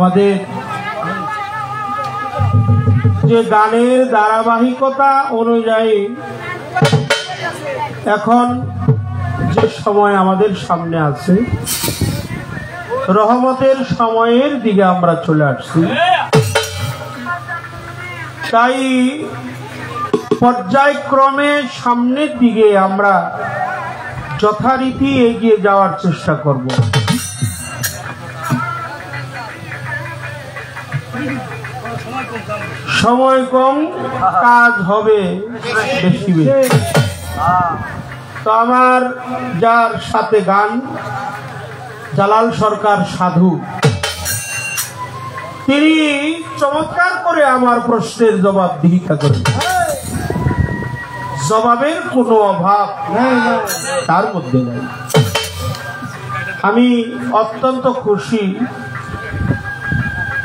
আমাদের যে গানের ধারাবাহিকতা অনুযায়ী এখন যে সময় আমাদের সামনে আছে, রহমতের সময়ের দিকে আমরা চলে আসছি। তাই পর্যায়ক্রমে সামনের দিকে আমরা যথারীতি এগিয়ে যাওয়ার চেষ্টা করব। সময় কম কাজ হবে বেশি বেশি। তো আমার যার সাথে গান, জালাল সরকার সাধু, তিনি চমৎকার করে আমার প্রশ্নের জবাব জবাবদিহিতা করেন। জবাবের কোনো অভাব তার মধ্যে নাই। আমি অত্যন্ত খুশি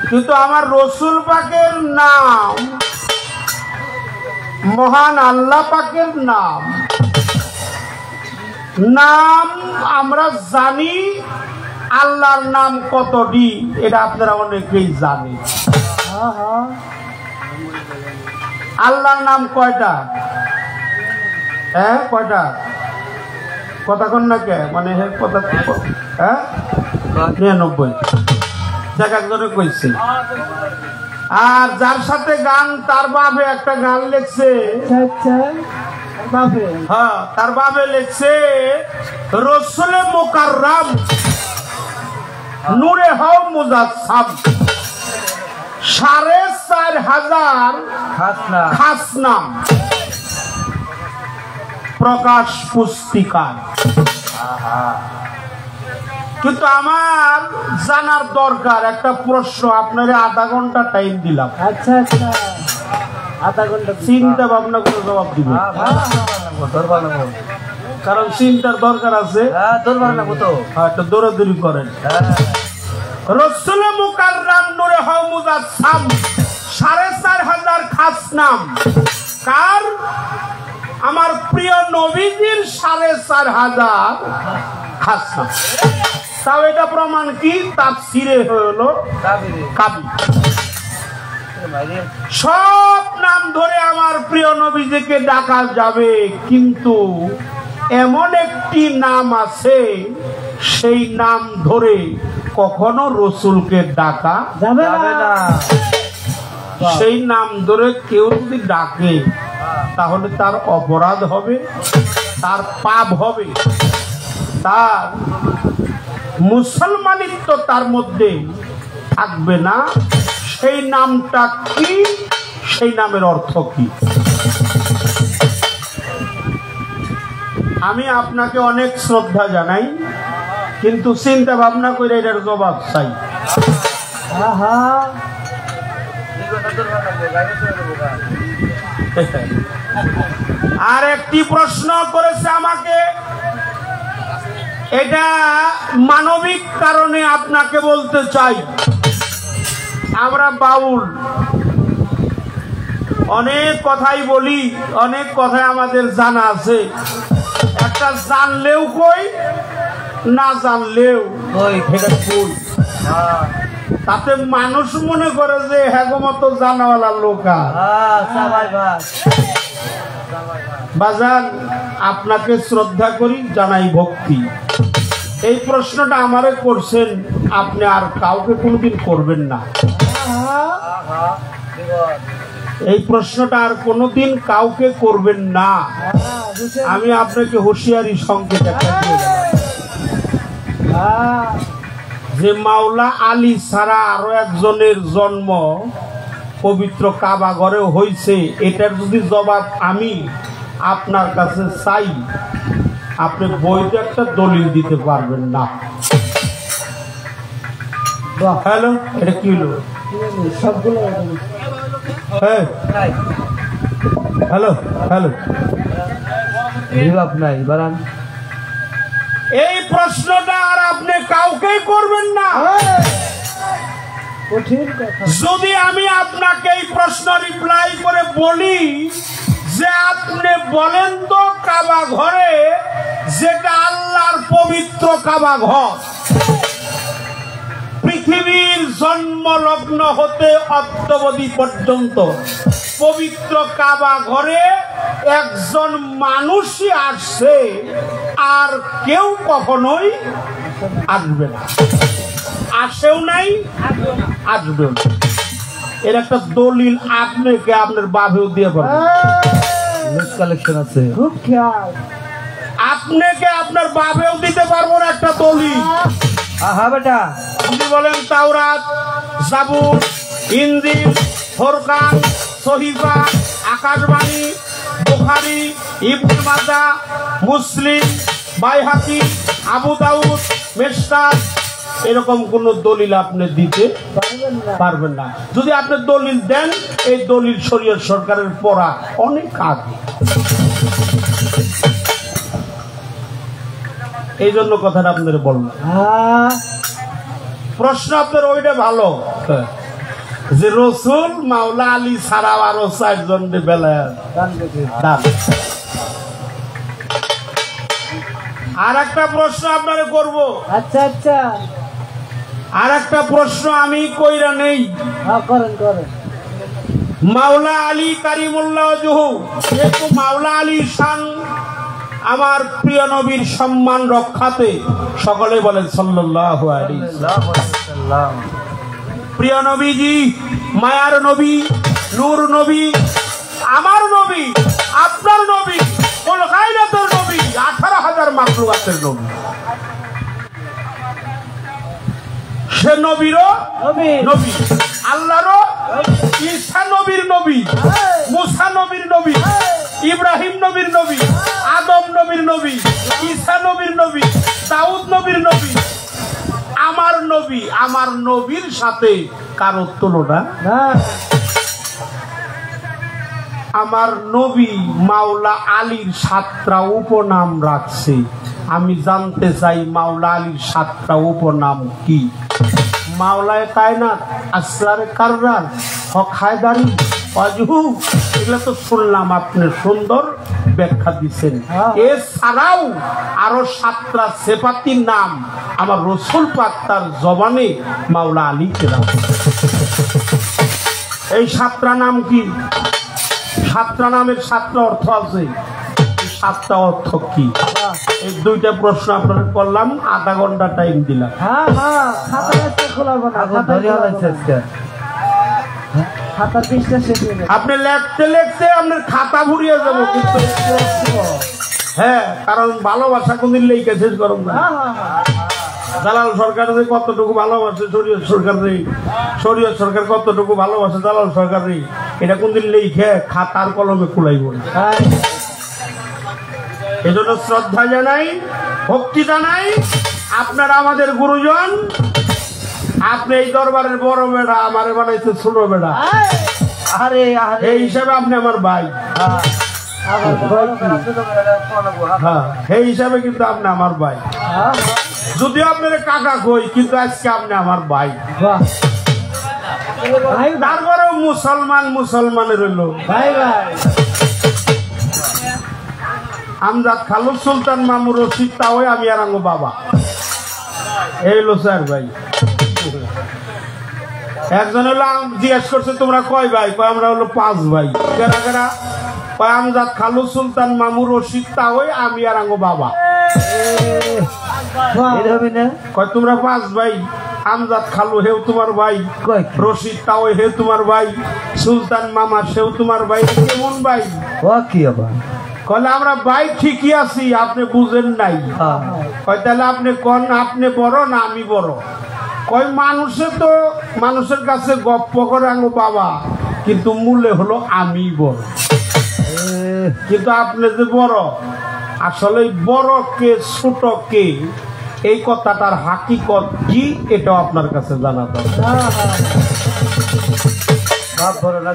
কিন্তু আমার রসুল পাকের নাম। মহান আল্লাহ পাকের নাম। নাম আমরা জানি, আল্লাহর নাম কতটি, এটা আপনারা অনেকেই জানেন। আল্লাহর নাম কয়টা? হ্যাঁ কয়টা? কথা কন না কে? মানে কথা হ্যাঁ? নিরানব্বই। একজনে কইছে। আর যার সাথে গান তার বাবে একটা গান লেখছে। হ্যাঁ তার বাবে লেখছে রসুলে মোকাররাম নূরে হও মুজাসসাম সাড়ে চার হাজার খাস নাম প্রকাশ পুস্তিকার। কিন্তু আমার জানার দরকার একটা প্রশ্ন আপনার আধা ঘণ্টা টাইম দিলাম। আচ্ছা আচ্ছা। আধা ঘণ্টা চিন্তা ভাবনা করে জবাব দিবে। লাগবো কারণ চিন্তার দরকার আছে। হ্যাঁ হ্যাঁ, একটু দৌড়াদৌড়ি করেন। হ্যাঁ। রসুল মুকাররাম নূরে হও মুজাসসাম সাড়ে চার হাজার খাস নাম। কার? আমার প্রিয় নবীজির সাড়ে চার হাজার খাস নাম। তাও এটা প্রমাণ কি? তার সিরে হলো কাবি। সব নাম ধরে আমার প্রিয় নবীজিকে ডাকা যাবে কিন্তু এমন একটি নাম আছে সেই নাম ধরে কখনো রসুলকে ডাকা যাবে না। সেই নাম ধরে কেউ যদি ডাকে তাহলে তার অপরাধ হবে তার পাপ হবে। তার মুসলমানিত্ব তার মধ্যে থাকবে না। সেই নামটা কি? সেই নামের অর্থ কি? আমি আপনাকে অনেক শ্রদ্ধা জানাই, কিন্তু চিন্তা ভাবনা করে এটার জবাব চাই। আর একটি প্রশ্ন করেছে আমাকে। এটা মানবিক কারণে আপনাকে বলতে চাই। আমরা বাউল। অনেক কথাই বলি অনেক কথাই আমাদের জানা আছে। একটা জানলেও কই না জানলেও। ওই তাতে মানুষ মনে করে যে হ্যাগো মতো জানাওয়ালা লোক বাজান, আপনাকে শ্রদ্ধা করি, জানাই ভক্তি। এই প্রশ্নটা আমারে করছেন, আপনি আর কাউকে কোনোদিন করবেন না। এই প্রশ্নটা আর কোনোদিন কাউকে করবেন না। আমি আপনাকে হুঁশিয়ারি হ্যাঁ যে মাওলা আলী ছাড়া আরও একজনের জন্ম পবিত্র কাবা ঘরে হয়েছে এটার যদি জবাব আমি আপনার কাছে চাই আপনি বইতে একটা দলিল দিতে পারবেন না। হ্যালো এটা কি হলো? সবগুলো হ্যাঁ। Hello hello. রিভাব নাই বারান। এই প্রশ্নটা আর আপনি কাউকেই করবেন না। কথা যদি আমি আপনাকে এই প্রশ্ন রিপ্লাই করে বলি যে আপনি বলেন তো কাবা ঘরে যেটা আল্লাহর পবিত্র কাবা ঘর পৃথিবীর জন্মলগ্ন হতে অদ্যবধি পর্যন্ত পবিত্র কাবা ঘরে একজন মানুষই আসছে আর কেউ কখনোই আসবে না। আসেও নাই আসবেও না। এর একটা দলিল আপনাকে আপনার বাবেও দিয়ে পারবেন কালেকশন আছে। আপনাকে আপনার বাবেও দিতে পারব না একটা দলিল। আহা বেটা। আপনি বলেন তাওরাত জাবুর ইঞ্জিল ফোরকান সহিফা আকাশবাণী বুখারি ইবনে মাজা মুসলিম বাইহাকি আবু দাউদ মেশকাত এরকম কোন দলিল আপনি দিতে পারবেন না। যদি আপনি দলিল দেন এই দলিল শরীয় সরকারের পড়া অনেক আগে। এই জন্য কথাটা আপনাদের বললাম। হ্যাঁ। প্রশ্ন আপনার ওইটা ভালো। যে রসুল মাওলা আলী ছাড়াও আরও চারজন বেলায় আর একটা প্রশ্ন আপনারে করব। আচ্ছা আচ্ছা। আর একটা প্রশ্ন আমি কইরা নেই। হ্যাঁ করেন করেন। মাওলা আলী কারিমুল্লাহ জুহু যেহেতু মাওলা আলী শান আমার প্রিয় নবীর সম্মান রক্ষাতে সকলে বলেন সাল্লাল্লাহু আলাইহি ওয়াসাল্লাম। প্রিয় নবীজি মায়ার নবী নূর নবী আমার নবী আপনার নবী গায়রাতের নবী আঠারো হাজার মাকলুকাতের নবী। সে নবীরও নবী। আল্লাহরও ঈসা নবীর নবী মুসা নবীর নবী ইব্রাহিম নবীর নবী আদম নবীর নবী ঈসা নবীর নবী দাউদ নবীর নবী। আমার নবী আমার নবীর সাথে কারও তুলনা আমার নবী মাওলা আলীর সাতটা উপনাম রাখছে। আমি জানতে চাই মাওলা আলীর সাতটা উপনাম কি? মাওলায় কায়নাত আসরারে কাররার হক হায়দারি অজহু এগুলো তো শুনলাম আপনি সুন্দর ব্যাখ্যা দিচ্ছেন এছাড়াও আরও সাতটা সেপাতির নাম আমার রসুল পাক তার জবানে মাওলা আলীকে রাখছে এই সাতটা নাম কি? সাতটা নামের সাতটা অর্থ আছে। সাতটা অর্থ কি? এই দুইটা প্রশ্ন আপনাদের করলাম আধা ঘণ্টা টাইম দিলাম। হ্যাঁ হ্যাঁ হয়ে আপনি লেখতে লেখতে আপনার খাতা ভুরিয়ে যাব কিন্তু। হ্যাঁ কারণ ভালোবাসা কোনদিন লেখে শেষ করুন না। হ্যাঁ হ্যাঁ হ্যাঁ। দালাল সরকার যে কতটুকু ভালোবাসে শরীয় সরকার রে শরীয় সরকার কতটুকু ভালোবাসে দালাল সরকার রে এটা কোনদিন লেখে খাতার কলমে কুলাইব না। হ্যাঁ। এজন্য শ্রদ্ধা জানাই ভক্তি জানাই। আপনারা আমাদের গুরুজন। আপনি এই দরবারের বড় বেড়া আমারে বানাইছে ছোট বেড়া। আরে আরে। এই হিসাবে আপনি আমার ভাই। করা। হ্যাঁ সেই হিসাবে কিন্তু আপনি আমার ভাই। যদিও আপনার কাকা কই কিন্তু আজকে আপনি আমার ভাই। তারপরেও মুসলমান মুসলমানের রইল ভাই ভাই। আমজাদ খালু সুলতান মামুর রশিদ তাও আমি আর আঙ্গো বাবা এই হলো স্যার ভাই একজন হলো জিজ্ঞেস করছে তোমরা কয় ভাই কয় আমরা হলো পাঁচ ভাই কেনা কেনা কয় আমজাদ খালু সুলতান মামুর রশিদ তাও আমি আর আঙ্গো বাবা কয় তোমরা পাঁচ ভাই আমজাদ খালু হেও তোমার ভাই? রশিদ তাও হে তোমার ভাই সুলতান মামা সেও তোমার ভাই কেমন ভাই ও কি আবার কলে আমরা ভাই ঠিকই আছি আপনি বুঝেন নাই। হ্যাঁ। কয় তাহলে আপনি কন আপনি বড় না আমি বড়? কয় মানুষে তো মানুষের কাছে গপ্প করে আঙ্গো বাবা কিন্তু মূলে হলো আমি বড়। কিন্তু আপনি যে বড় আসলে বড় কে ছোট কে এই কথাটার হাকিকত কি এটাও আপনার কাছে জানা দরকার। হ্যাঁ হ্যাঁ।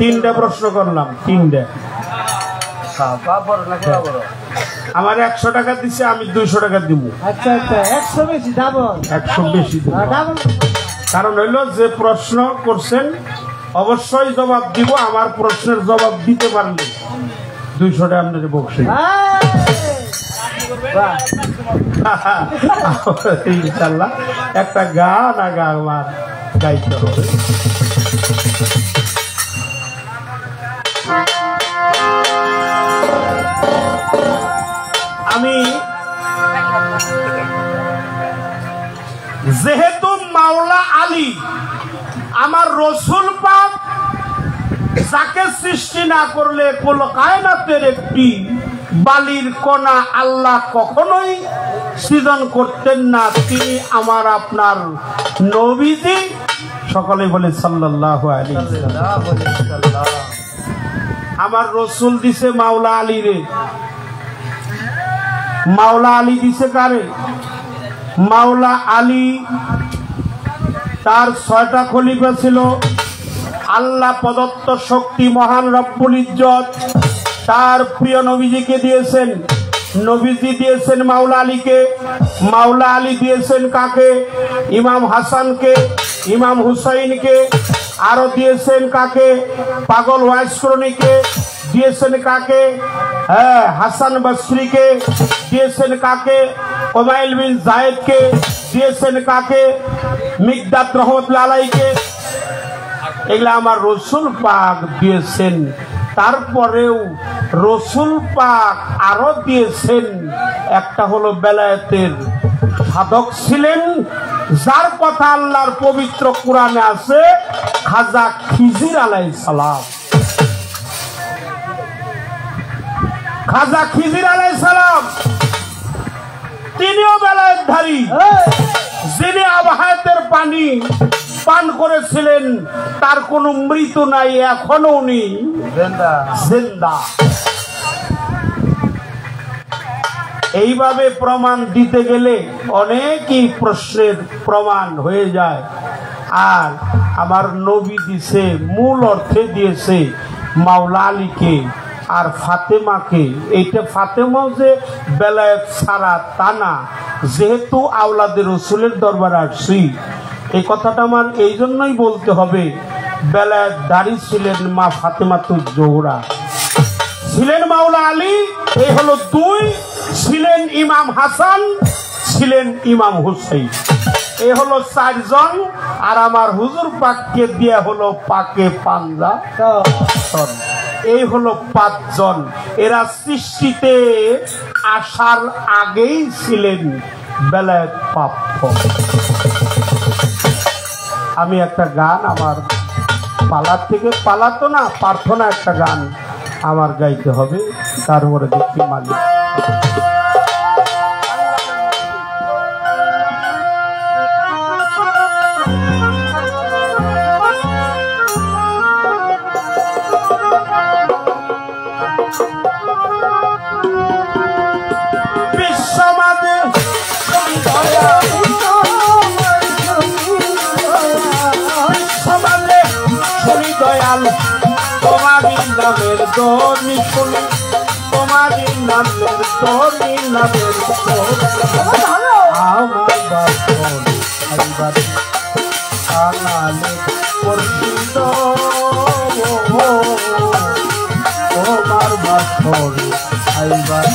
তিনটা প্রশ্ন করলাম তিনটা হ্যাঁ, বাপ বড় না কেলা বড় আমার একশো টাকা দিছে আমি দুইশো টাকা দিব আচ্ছা আচ্ছা একশো বেশি ডাবল একশো বেশি কারণ হইল যে প্রশ্ন করছেন অবশ্যই জবাব দিব আমার প্রশ্নের জবাব দিতে পারলে। দুইশো টাকা আপনাকে বকশে ইনশাল্লাহ একটা গান আগা আমার গাইতে হবে। আমি যেহেতু মাওলা আলী, আমার রসুল পাক যাকে সৃষ্টি না করলে কোন কায়নাতের একটি বালির কণা আল্লাহ কখনোই সৃজন করতেন না। তিনি আমার আপনার নবীজি। সকলে বলে আলাইহি আমার রসুল দিছে মাওলা আলী রে। মাওলা আলী দিছে কারে মাওলা আলী তার ছয়টা খলিফা ছিল। আল্লাহ প্রদত্ত শক্তি মহান রব্বুল ইজ্জত তার প্রিয় নবীজিকে দিয়েছেন। নবীজি দিয়েছেন মাওলা আলীকে। মাওলা আলী দিয়েছেন কাকে? ইমাম হাসানকে, ইমাম হুসাইনকে। আরও দিয়েছেন কাকে? পাগল ওয়াইসকরণীকে দিয়েছেন কাকে? হ্যাঁ হাসান বসরিকে, দিয়েছেন কাকে? ওমাইল বিন জায়েদকে, দিয়েছেন কাকে? মিকদাত রহমতুল্লাহ আলাইকে এগুলা আমার রসুল পাক দিয়েছেন। তারপরেও রসুল পাক আরও দিয়েছেন। একটা হলো বেলায়েতের সাধক ছিলেন, যার কথা আল্লাহর পবিত্র কোরআনে আছে, খাজা খিজির আলাই সালাম। খাজা খিজির আলাই সালাম তিনিও বেলায়েতধারী যিনি আবহায়াতের পানি পান করেছিলেন তার কোনো মৃত্যু নাই এখনও উনি জিন্দা। এইভাবে প্রমাণ দিতে গেলে অনেকই প্রশ্নের প্রমাণ হয়ে যায়। আর আমার নবী দিছে মূল অর্থে দিয়েছে মাওলা আলীকে। আর ফাতেমাকে এইটা ফাতেমাও যে বেলায়েত সারা তা না যেহেতু আওলাদের রসুলের দরবারে আসছি। এই কথাটা আমার এই জন্যই বলতে হবে বেলায়েত দাড়ি ছিলেন মা ফাতেমা তু জোহরা। ছিলেন মাওলা আলী এই হলো দুই ছিলেন ইমাম হাসান ছিলেন ইমাম হুসাইন। এই হলো চারজন আর আমার হুজুর পাককে দিয়ে হলো পাকে পাঞ্জা এই হলো পাঁচজন। এরা সৃষ্টিতে আসার আগেই ছিলেন বেলায় প্রাপ্য আমি একটা গান আমার পালার থেকে পালাতো না, প্রার্থনা একটা গান আমার গাইতে হবে তারপরে দেখি মালিক। নামের দরি শুনি তোমারই নামের দরি নামের। আমার বাপন আইবার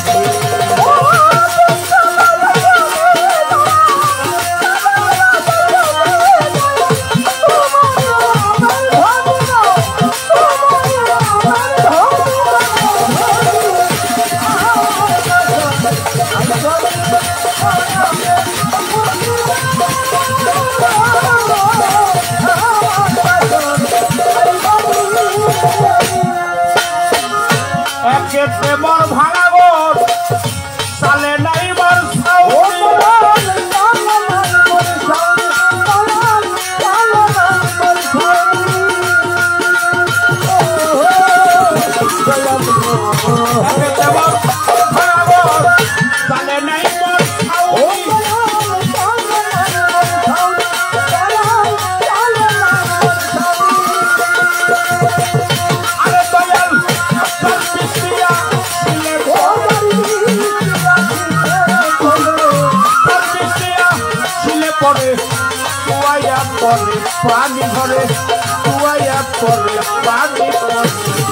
পানি ঘরে পানি ধরে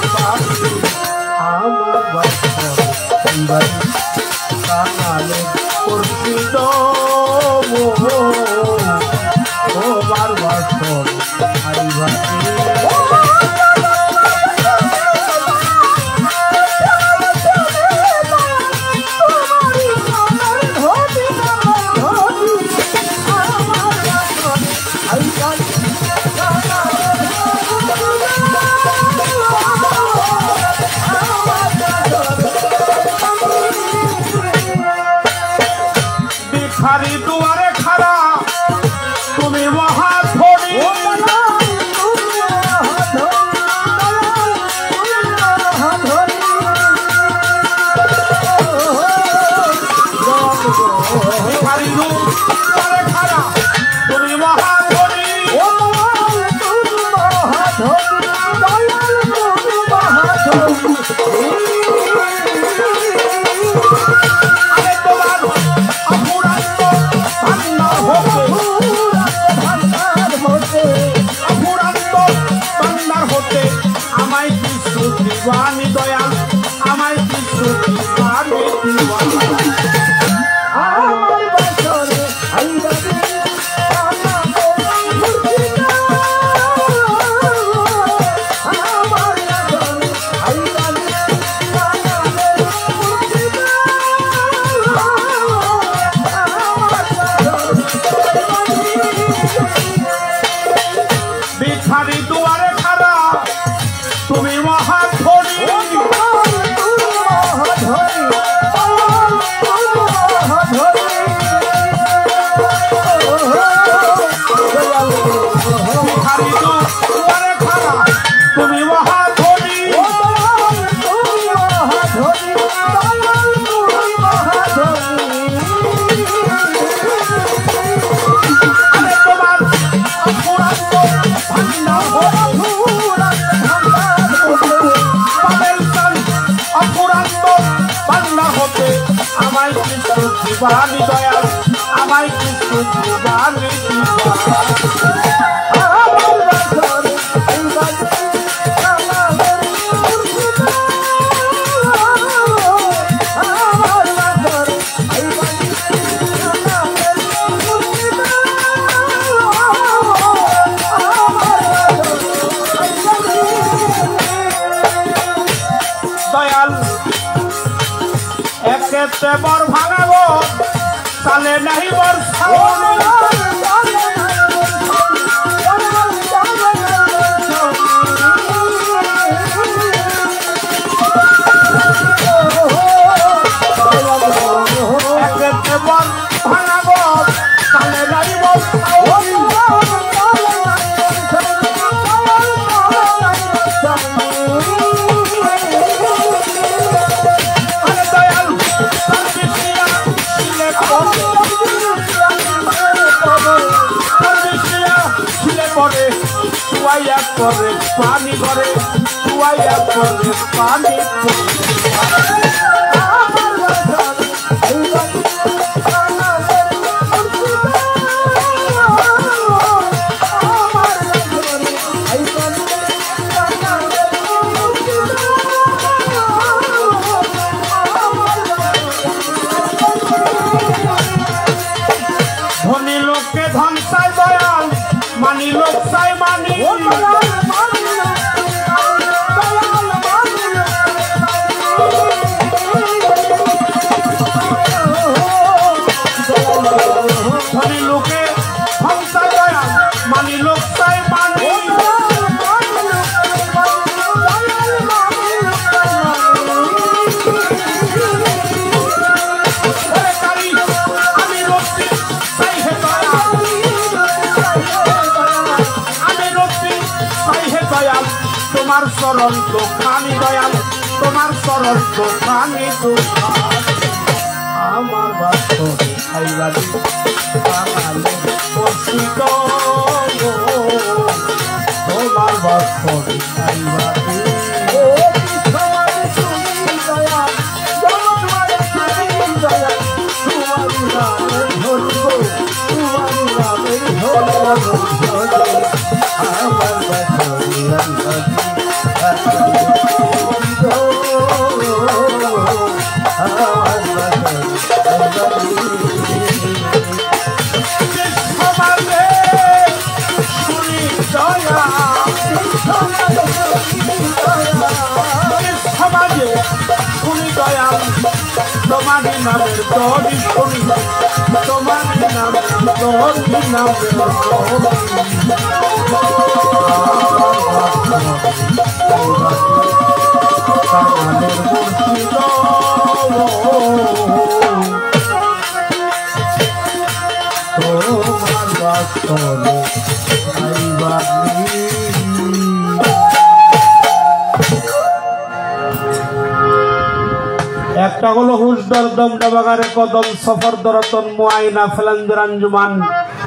সফরদরতন মুআইনা ফেলান্দর আঞ্জুমান,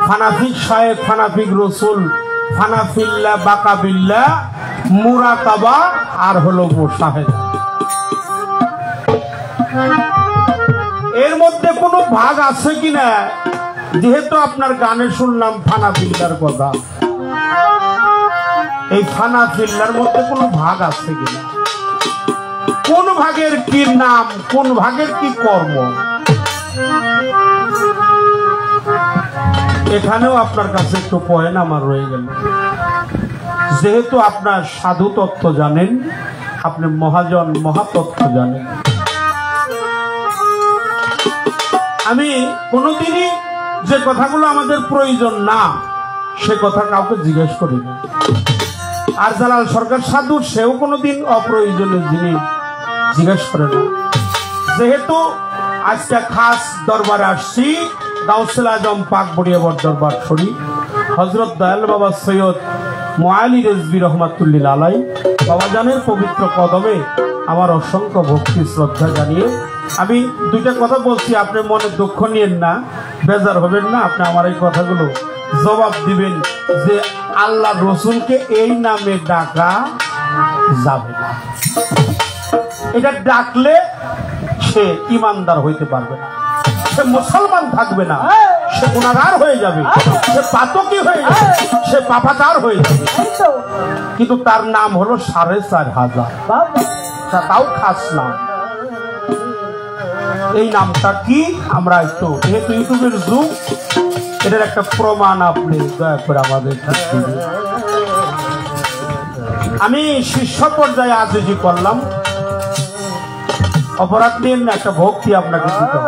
ফানাফিক শায়েক ফানাফিক রসুল, ফানাফিল্লা, বাকাবিল্লা মুরাকাবা আর হলো মুসাহেদা এর মধ্যে কোনো ভাগ আছে কিনা? যেহেতু আপনার গানে শুনলাম ফানাফিল্লার কথা। এই ফানাফিল্লার মধ্যে কোনো ভাগ আছে কিনা? কোন ভাগের কি নাম, কোন ভাগের কি কর্ম? এখানেও আপনার কাছে একটু পয়েন্ট আমার রয়ে গেল। যেহেতু আপনার সাধু তত্ত্ব জানেন, আপনি মহাজন, মহাতত্ত্ব জানেন। আমি কোনোদিনই যে কথাগুলো আমাদের প্রয়োজন না, সে কথা কাউকে জিজ্ঞেস করি না। আর জালাল সরকার সাধু, সেও কোনোদিন অপ্রয়োজনীয় জিনিস জিজ্ঞেস করে না। যেহেতু আজকে খাস দরবারে আসছি গাউসুল আজম পাক বড়িয়াবর দরবার শরীফ হজরত দয়াল বাবা সৈয়দ মোয়ালি রেজবি রহমাতুল্লিল আলাই বাবাজানের পবিত্র কদমে আমার অসংখ্য ভক্তি শ্রদ্ধা জানিয়ে আমি দুইটা কথা বলছি, আপনি মনে দুঃখ নিয়েন না, বেজার হবেন না, আপনি আমার এই কথাগুলো জবাব দিবেন যে আল্লাহ রসুলকে এই নামে ডাকা যাবে না। এটা ডাকলে সে ইমানদার হইতে পারবে না। সে মুসলমান থাকবে না সে গুণাগার হয়ে যাবে সে পাতকি হয়ে যাবে সে পাপাচার হয়ে যাবে। কিন্তু তার নাম হলো সাড়ে চার হাজার। তাও খাস নাম এই নামটা কি? আমরা একটু যেহেতু ইউটিউবের যুগ এটার একটা প্রমাণ আপনি দয়া করে আমাদের আমি শীর্ষ পর্যায়ে আজিজি করলাম। অপরাধ নিয়ে একটা ভক্তি আপনাকে দিতে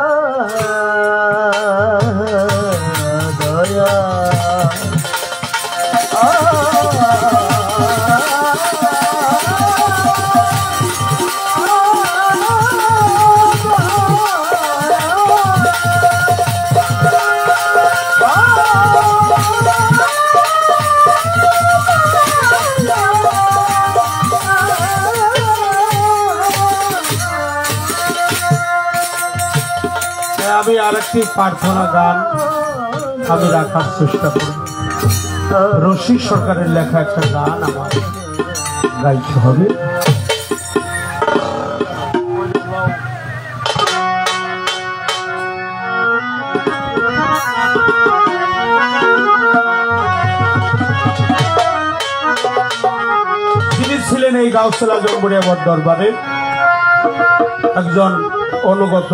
আমি আরেকটি প্রার্থনা গান আমি রাখার চেষ্টা করব। রশিদ সরকারের লেখা একটা গান আমার গাইতে হবে। তিনি ছিলেন এই গাউসলা জম্বুরিয়াবর দরবারে একজন অনুগত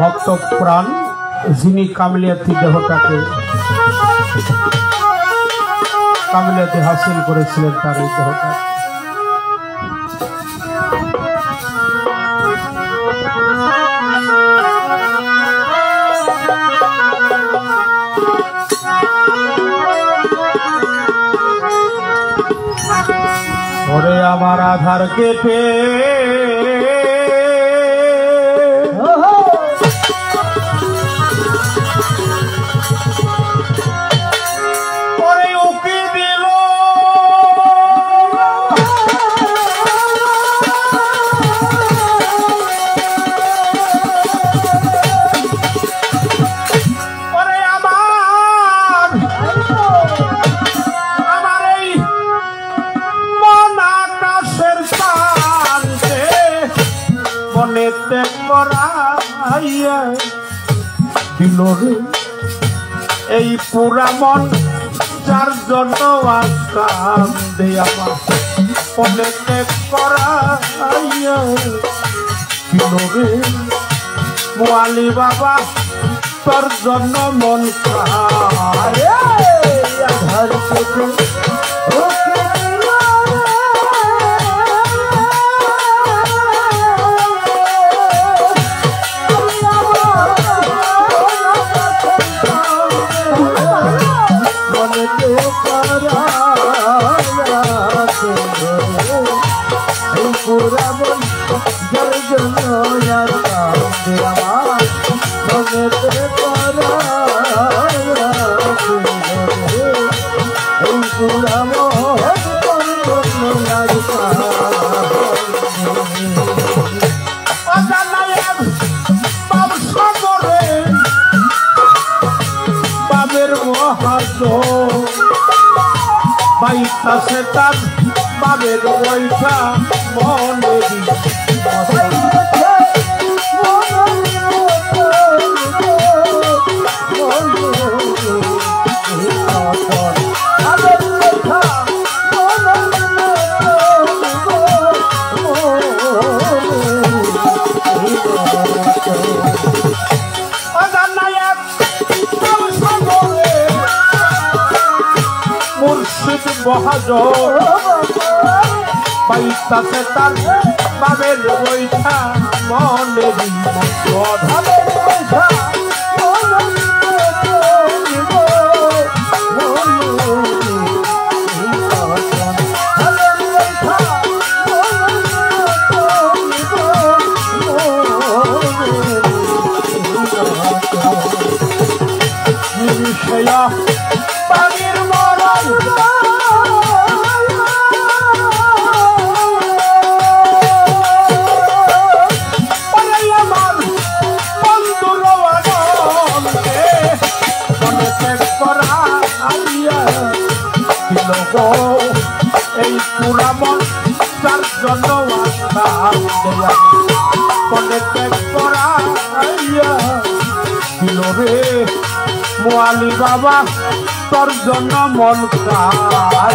ভক্ত প্রাণ যিনি কামলিয়াতি দেহটাকে কামলিয়াতি হাসিল করেছিলেন তার এই দেহটা। আমার আধার কেটে এই পুরা মন যার জন্য কান্দে আমার মনেতে করাইয়া। দিল রে মোয়ালি বাবা, তোর জন্য মন কারে বাইতাছে তার বাবের মহাজন পাইতাছে তার বাবের বৈঠা মনের মতো আইয়া কনে ত্যাগ করা আইয়া ছিল বাবা তোর জন্য মন কার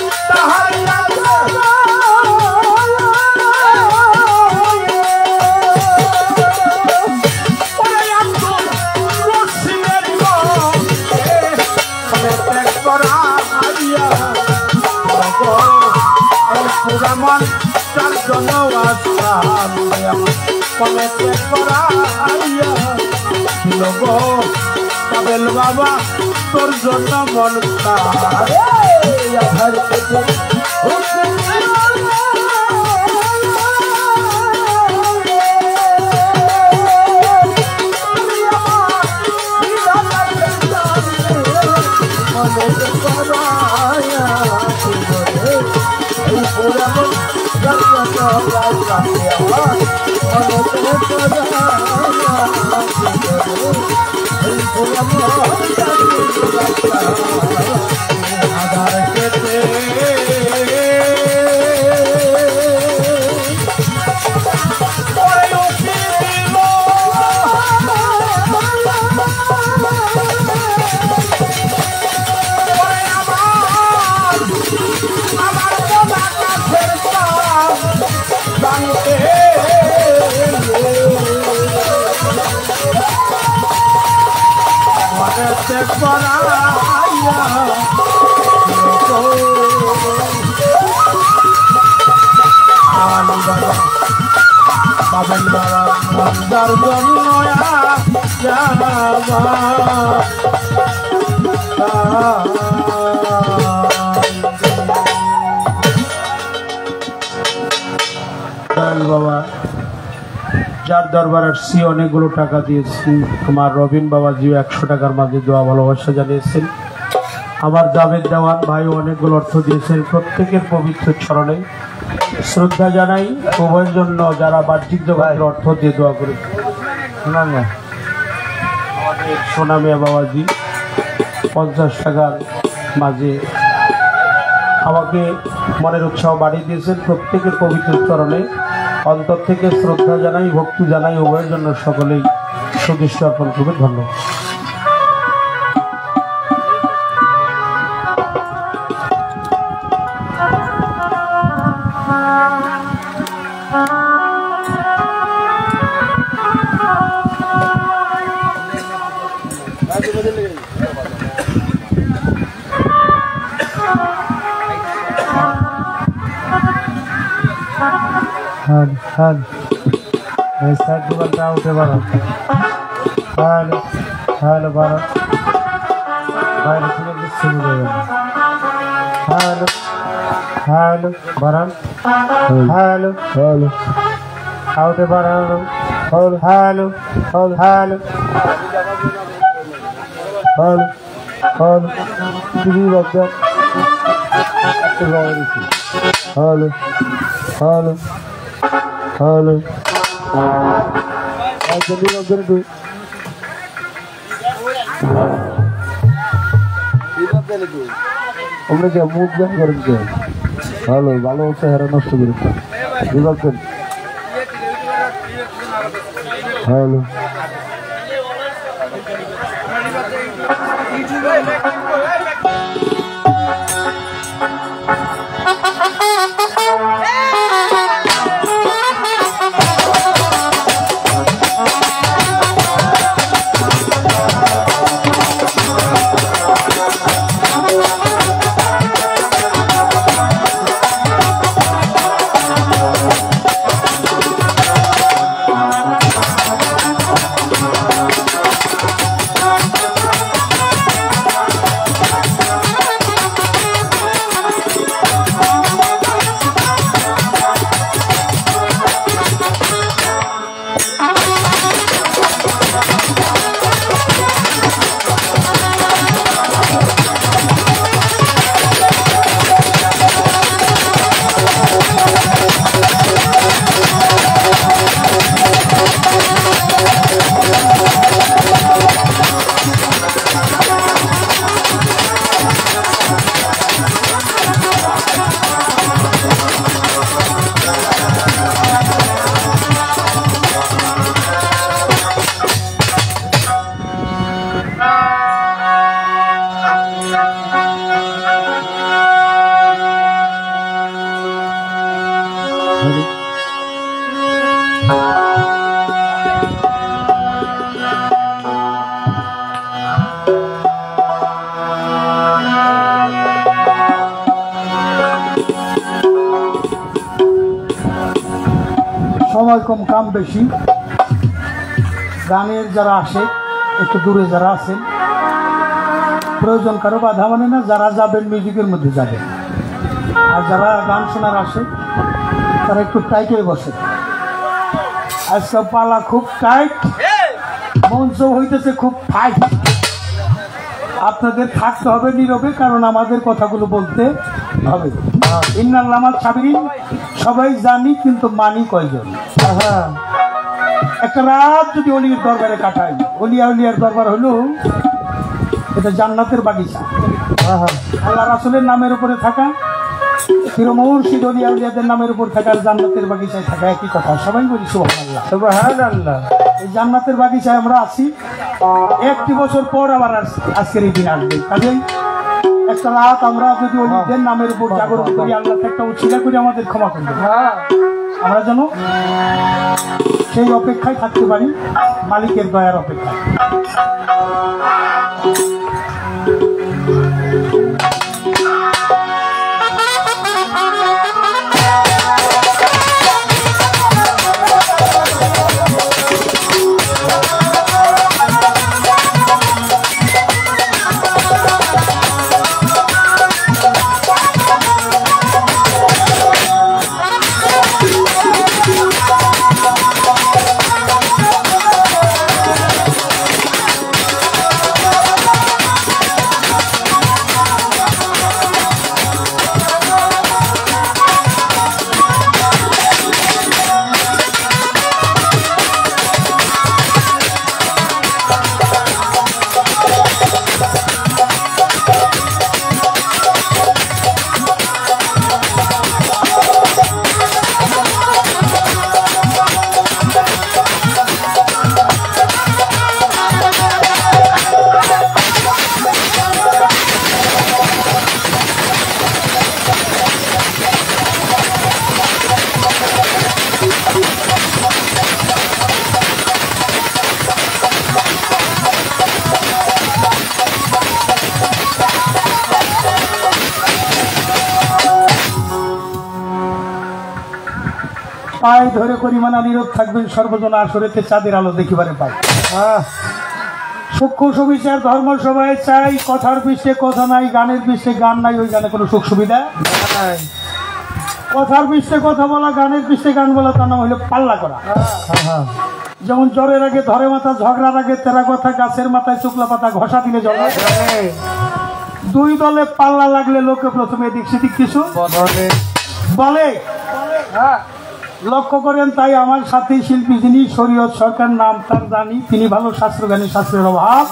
অনেকে করাইয়া? গো কাবেল বাবা তোর জন্য মন আধার কেটে পাবেন বাবা মন্দার জন্য বাবা যার দরবার আসছি অনেকগুলো টাকা দিয়েছি। আমার রবিন বাবাজিও একশো টাকার মাঝে দোয়া ভালোবাসা জানিয়েছেন। আমার জাভেদ দেওয়ান ভাই অনেকগুলো অর্থ দিয়েছেন প্রত্যেকের পবিত্র চরণে। শ্রদ্ধা জানাই উভয়ের জন্য যারা বাহ্যিক জগতের অর্থ দিয়ে দোয়া করে। আমাদের সোনামিয়া বাবাজি পঞ্চাশ টাকার মাঝে আমাকে মনের উৎসাহ বাড়িয়ে দিয়েছেন প্রত্যেকের পবিত্র চরণে। অন্তর থেকে শ্রদ্ধা জানাই ভক্তি জানাই উভয়ের জন্য সকলেই সুদৃষ্টি অর্পণ করবে। ধন্যবাদ। হ্যাঁ এই সাইড দোকানটা উঠে পারো হ্যালো হ্যালো বারো বাইরে থেকে দিচ্ছি বুঝে হ্যালো হ্যালো বারান হ্যালো হ্যালো আউটে বাড়ানো। হল হ্যালো হল হ্যালো হল হল টিভি বাচ্চা হ্যালো হ্যালো হ্যালো একজন একজন একটু আমরা কি মুখ দেন করেন কে ভালো ভালো হচ্ছে, হেরা নষ্ট করে বিভাগেন হ্যালো বেশি। গানের যারা আসে, একটু দূরে যারা আছেন, প্রয়োজন কারও বাধা মানে না, যারা যাবেন মিউজিকের মধ্যে যাবেন আর যারা গান শোনার আসে, তারা একটু টাইট বসে। আজকে পালা খুব টাইট মঞ্চ হইতেছে খুব ফাইট আপনাদের থাকতে হবে নীরবে, কারণ আমাদের কথাগুলো বলতে হবে। ইন্নাল্লামাল সাবিরিন, সবাই জানি, কিন্তু মানি কয়জন? হ্যাঁ একটা রাত যদি অলির দরবারে কাটাই অলিয়া উলিয়ার দরবার হলো এটা জান্নাতের বাগিচা। আল্লাহ রাসুলের নামের উপরে থাকা অলিয়া নামের উপর থাকা আর জান্নাতের বাগিচায় থাকা একই কথা। সবাই বলি এই জান্নাতের বাগিচায় আমরা আছি। একটি বছর পর আবার আজকের এই দিন আসবে। কাজেই একটা রাত আমরা যদি অলিদের নামের উপর জাগরণ করি আল্লাহ একটা উচ্ছিলা করে আমাদের ক্ষমা করবে আমরা যেন সেই অপেক্ষায় থাকতে পারি মালিকের দয়ার অপেক্ষায়। করিমানা নীরব থাকবেন সর্বজনা আসরেতে চাঁদের আলো দেখিবারে পাই সূক্ষ্ম সুবিচার ধর্ম সভায় চাই কথার পৃষ্ঠে কথা নাই গানের পৃষ্ঠে গান নাই ওই গানে কোনো সুখ সুবিধা? কথার পৃষ্ঠে কথা বলা গানের পৃষ্ঠে গান বলা তার নাম হলো পাল্লা করা। যেমন জ্বরের আগে ধরে মাথা ঝগড়ার আগে তেরা কথা গাছের মাথায় শুকলা পাতা ঘষা দিলে জলে দুই দলে পাল্লা লাগলে লোকে প্রথমে এদিক সেদিক কিছু বলে লক্ষ্য করেন, তাই আমার সাথে শিল্পী যিনি শরীয়ত সরকার নাম তার জানি, তিনি ভালো শাস্ত্র জ্ঞানী শাস্ত্রের অভাব।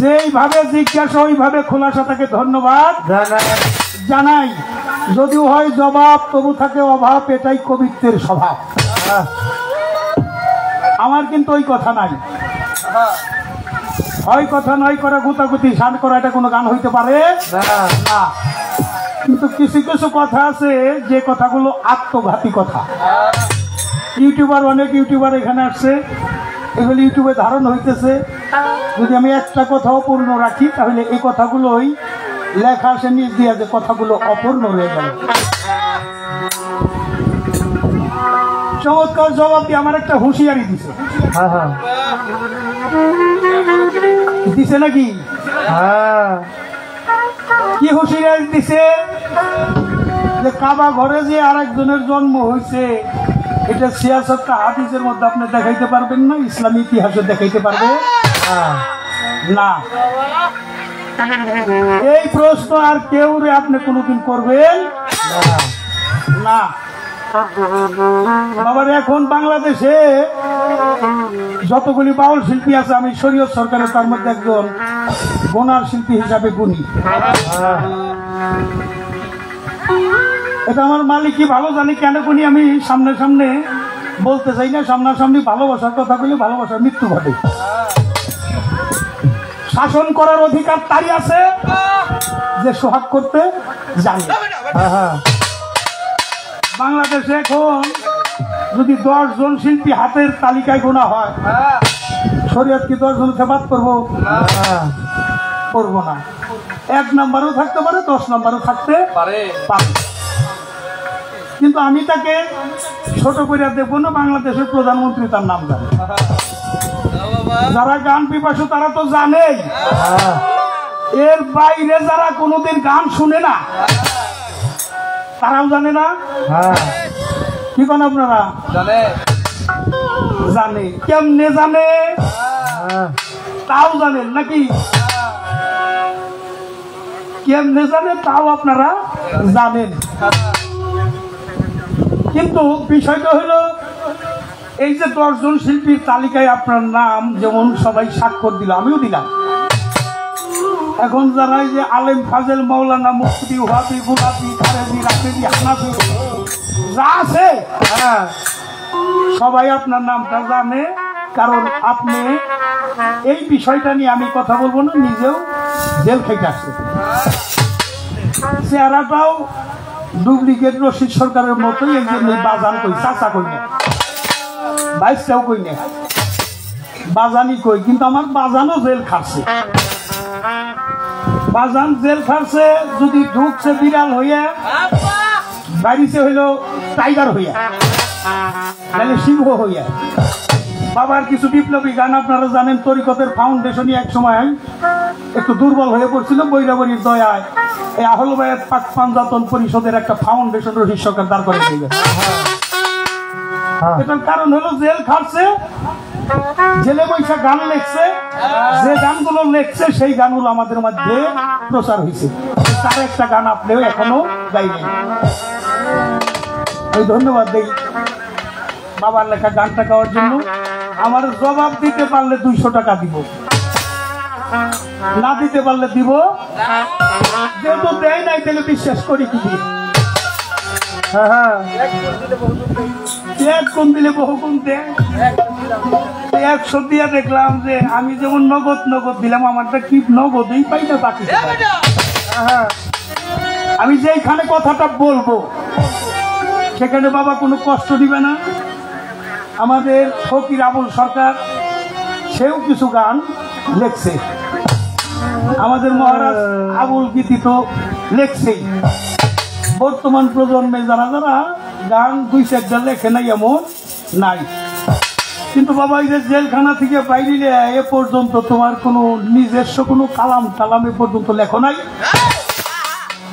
যেইভাবে জিজ্ঞাসা, ওইভাবে খোলাসা তাকে ধন্যবাদ জানাই। যদিও হয় জবাব, তবু থাকে অভাব, এটাই কবিত্বের স্বভাব। আমার কিন্তু ওই কথা নাই। হয় কথা নয়, করা গুতাগুতি শান করা, এটা কোনো গান হইতে পারে? না। কিন্তু কিছু কিছু কথা আছে যে কথাগুলো আত্মঘাতী কথা। ইউটিউবার অনেক ইউটিউবার এখানে আসছে। এগুলো ইউটিউবে ধারণ হইতেছে। যদি আমি একটা কথাও পূর্ণ রাখি তাহলে এই কথাগুলোই লেখা আসে নিজ দিয়া যে কথাগুলো অপূর্ণ রয়ে গেল। চমৎকার জবাব দিয়ে আমার একটা হুঁশিয়ারি দিছে। দিছে নাকি? কি হুঁশিয়ারি দিছে? যে কাবা ঘরে যে আরেকজনের জন্ম হয়েছে, এটা সিয়াসতটা হাদিসের মধ্যে আপনি দেখাইতে পারবেন না, ইসলামী ইতিহাসে দেখাইতে পারবে? না। এই প্রশ্ন আর কেউ রে আপনি কোনোদিন করবেন? না। বাবার, এখন বাংলাদেশে যতগুলি বাউল শিল্পী আছে, আমি শরীয়ত সরকারের তার মধ্যে একজন বোনার শিল্পী হিসাবে গুনি এটা আমার মালিকই ভালো জানি? কেন গুনি আমি সামনে সামনে বলতে চাই না। সামনাসামনি ভালোবাসার কথা বলে ভালোবাসার মৃত্যু ঘটে। শাসন করার অধিকার তারই আছে যে সোহাগ করতে জানে। বাংলাদেশে এখন যদি দশ জন শিল্পী হাতের তালিকায় গোনা হয় শরীয়ত কি দশ জন খেপাত করব? করব না। এক নাম্বারও থাকতে পারে দশ নাম্বারও থাকতে পারে। পারে। কিন্তু আমি তাকে ছোট করে দেখব না বাংলাদেশের প্রধানমন্ত্রী তার নাম জানে। যারা গান পিপাসু তারা তো জানেই। এর বাইরে যারা কোনোদিন গান শুনে না তারাও জানে না? কি কোন আপনারা? জানে। জানে। কেমনে জানে? তাও জানেন নাকি? কেমনে জানে তাও আপনারা জানেন। কিন্তু বিষয়টা হলো এই যে দশজন শিল্পীর তালিকায় আপনার নাম যেমন সবাই স্বাক্ষর দিল আমিও দিলাম। এখন যারা এই যে আলেম ফাজেল মৌলানা মুফতি ওহাবি গুলাবি, খারেজি রাফেজি হানাফি, যা আছে হ্যাঁ সবাই আপনার নামটা জানে, কারণ আপনি এই বিষয়টা নিয়ে আমি কথা বলব না, নিজেও জেল খেটে আসছে। চেহারাটাও ডুপ্লিকেট রশিদ সরকারের মতোই, এই জন্য বাজান কই, চাচা কই না, বাইশটাও কই না বাজানি কই, কিন্তু আমার বাজানও জেল খাচ্ছে বাজান জেল খাচ্ছে যদি ঢুকছে বিড়াল হইয়া বাড়িতে হইল টাইগার হইয়া সিংহ হইয়া। বাবার কিছু বিপ্লবী গান আপনারা জানেন তরিকতের ফাউন্ডেশনই এক সময় একটু দুর্বল হয়ে পড়ছিল বৈরাবরীর দয়ায়। এই আহলবায়াত পাক পাঞ্জাতন পরিষদের একটা ফাউন্ডেশন রশিদ সরকার দাঁড় করে দিয়ে গেছে এটার কারণ হলো জেল খাটছে জেলে বৈশা গান লেখছে, যে গানগুলো লেখছে, সেই গানগুলো আমাদের মধ্যে প্রচার হয়েছে। তার একটা গান আপনিও এখনও গাইবেন। ধন্যবাদ দেই বাবার লেখা গানটা গাওয়ার জন্য। আমার জবাব দিতে পারলে দুইশো টাকা দিব। না দিতে পারলে দিব। যেহেতু দেয় নাই, তাহলে বিশ্বাস করি কি? হ্যাঁ হ্যাঁ। এক দিলে বহু কোন দেয়। একশো দিয়ে দেখলাম যে আমি যেমন নগদ নগদ দিলাম আমারটা কি নগদই পাই না বাকি হ্যাঁ। আমি যেইখানে কথাটা বলব সেখানে বাবা কোনো কষ্ট দিবে না। আমাদের ফকির আবুল সরকার সেও কিছু গান লেখছে। আমাদের মহারাজ আবুল গীতি তো লেখছেই বর্তমান প্রজন্মে যারা যারা গান দুই চারটা লেখে নাই এমন নাই। কিন্তু বাবা, এই যে জেলখানা থেকে বাইরে এ পর্যন্ত তোমার কোনো নিজস্ব কোনো কালাম কালাম এ পর্যন্ত লেখো নাই?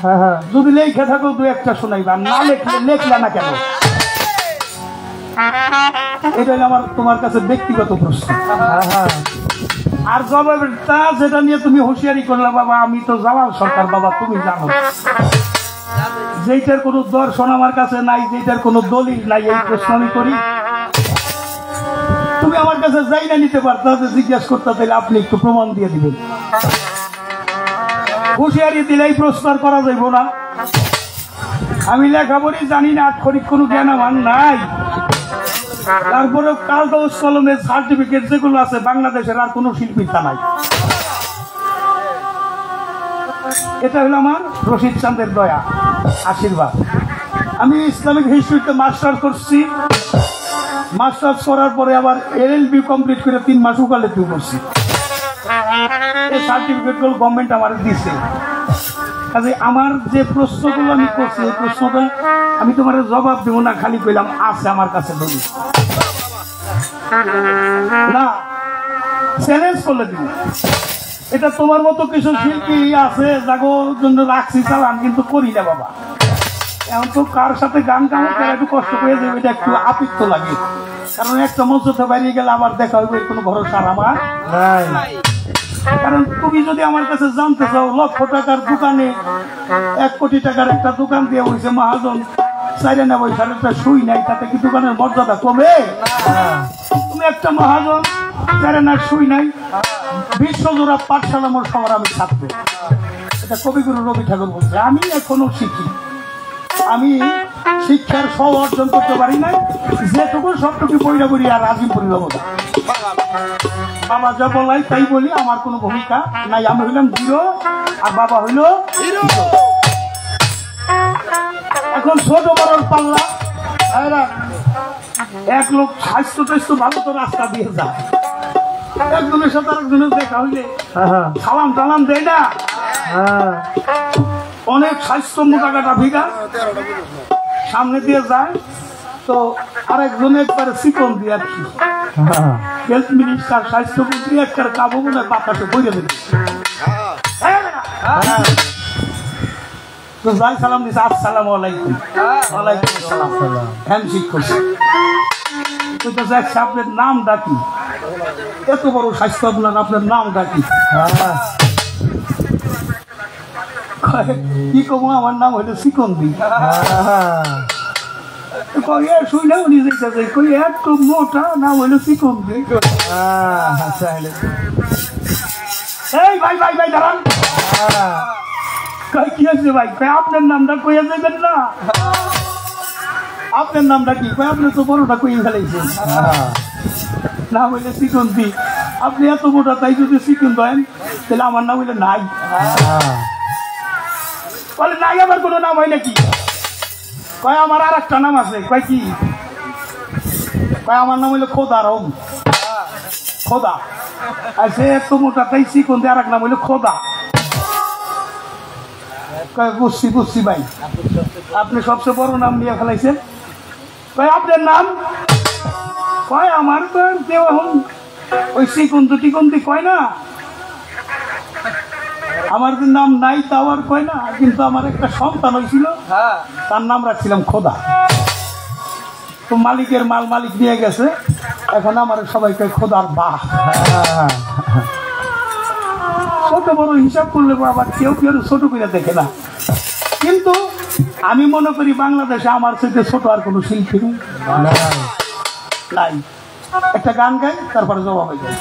হ্যাঁ হ্যাঁ যদি লেখে থাকো, দু একটা শোনাইবা, না লেখলে লেখলা না কেন? এটা আমার, তোমার কাছে ব্যক্তিগত প্রশ্ন। আর জবাবটা যেটা নিয়ে তুমি হুঁশিয়ারি করলে, বাবা, আমি তো জালাল সরকার, বাবা, তুমি জানো। যেইটার কোনো দর্শন আমার কাছে নাই যেটার কোনো দলিল নাই, এই প্রশ্ন আমি করি। তুমি আমার কাছে যাই না নিতে পারতা জিজ্ঞাসা করতে তাহলে আপনি একটু প্রমাণ দিয়ে দিবেন। হুঁশিয়ারি দিলে এই প্রশ্ন করা যাইব না। আমি লেখাপড়ি জানি না, আক্ষরিক কোনো জ্ঞান আমার নাই। তারপরে কাগজ কলমের সার্টিফিকেট যেগুলো আছে, বাংলাদেশের আর কোনো শিল্পী তা নাই। এটা হলো আমার রশিদ চাঁদের দয়া, আশীর্বাদ। আমি ইসলামিক হিস্ট্রিতে মাস্টার করছি। মাস্টার্স করার পরে আবার এলএলবি কমপ্লিট করে তিন মাস উকালেতি করছি এই সার্টিফিকেটগুলো গভর্নমেন্ট আমার দিছে। কাজে আমার যে প্রশ্নগুলো আমি করছি, এই প্রশ্নটা আমি তোমার জবাব দেবো না, খালি কইলাম আছে আমার কাছে ধরি। না চ্যালেঞ্জ করলে দিব। এটা তোমার মতো কিছু শিল্পী আছে, যাগো জন্য রাখছি, চালান, কিন্তু করি না বাবা। এখন তো কার সাথে গান গাওয়া তারা একটু কষ্ট করে দেবে এটা একটু আপিত্ত লাগে। কারণ একটা মঞ্চতে বাইরে গেলে আবার দেখা হইবে কোনো ভরসা আমার নাই। কারণ তুমি যদি আমার কাছে জানতে চাও লক্ষ টাকার দোকানে এক কোটি টাকার একটা দোকান দিয়ে বলছে মহাজন চাইরে না বৈশাল একটা সুই নাই তাতে কি দোকানের মর্যাদা কমে? তুমি একটা মহাজন চাইরে না সুই নাই। বিশ্বজোড়া পাঠশালা মোর সবার আমি থাকবে এটা কবিগুরু রবি ঠাকুর বলছে আমি এখনও শিখি আমি শিক্ষার সব অর্জন করতে পারি না যেটুকু সবটুকু বইরা বলি আর রাজিম পরিণব বাবা যা বলাই তাই বলি, আমার কোনো ভূমিকা নাই। আমি হইলাম জিরো আর বাবা হইল এখন ছোট বড়র পাল্লা। এক লোক স্বাস্থ্য টাস্থ্য ভালো তো রাস্তা দিয়ে যায়। একজনের সাথে আরেকজনের দেখা হইলে সালাম টালাম দেয় না। অনেক স্বাস্থ্য মোটা কাটা ভিগা সামনে দিয়ে যায়। তো আরেকজন একবারে চিকন দিয়ে আর কি। হেলথ মিনিস্টার স্বাস্থ্যমন্ত্রী একটা কাবু মনে বাতাসে বইরে দেবে। তো যাই সালাম দিছে। আসসালামু আলাইকুম। ওয়ালাইকুম আসসালাম। হ্যান্ডশেক করছে আপনার নাম ডাকি। এত বড় স্বাস্থ্য আপনার আপনার নাম ডাকি। কি আমার নাম হইল সিকন্দি। মোটা, নাম ভাই ভাই ভাই, দাঁড়ান। ভাই? আপনার নামটা কইয়া যাবেন না। আপনার নামটা কি? কই আপনি তো বড়টা কই ফেলাইছেন। নাম হইলে সিকন্দি। আপনি এত মোটা তাই যদি সিকন দেন তাহলে আমার নাম হইলে নাই। বলে, নাই আমার কোনো নাম হয় নাকি? কয়, আমার আর একটা নাম আছে। কয়, কি? কয়, আমার নাম হইল খোদা রম। খোদা। আর সে এত মোটা তাই সিকন দিয়ে আর এক নাম হইল খোদা। কয়, বুঝছি বুঝছি ভাই। আপনি সবচেয়ে বড় নাম নিয়ে ফেলাইছেন। কয় আপনার নাম? কয় আমার? তো কেউ এখন ওই শ্রীকুন্ত টিকুন্তি কয় না? আমার যে নাম নাই তাও আর কয় না কিন্তু আমার একটা সন্তান হয়েছিল। তার নাম রাখছিলাম খোদা। তো মালিকের মাল মালিক নিয়ে গেছে। এখন আমার সবাইকে খোদার বাহ ছোট বড় হিসাব করলে আবার কেউ কেউ ছোট করে দেখে না। কিন্তু আমি মনে করি বাংলাদেশে আমার থেকে ছোট আর কোনো শিল্পী নাই। একটা গান গাই, তারপরে জবাব হয়ে যায়।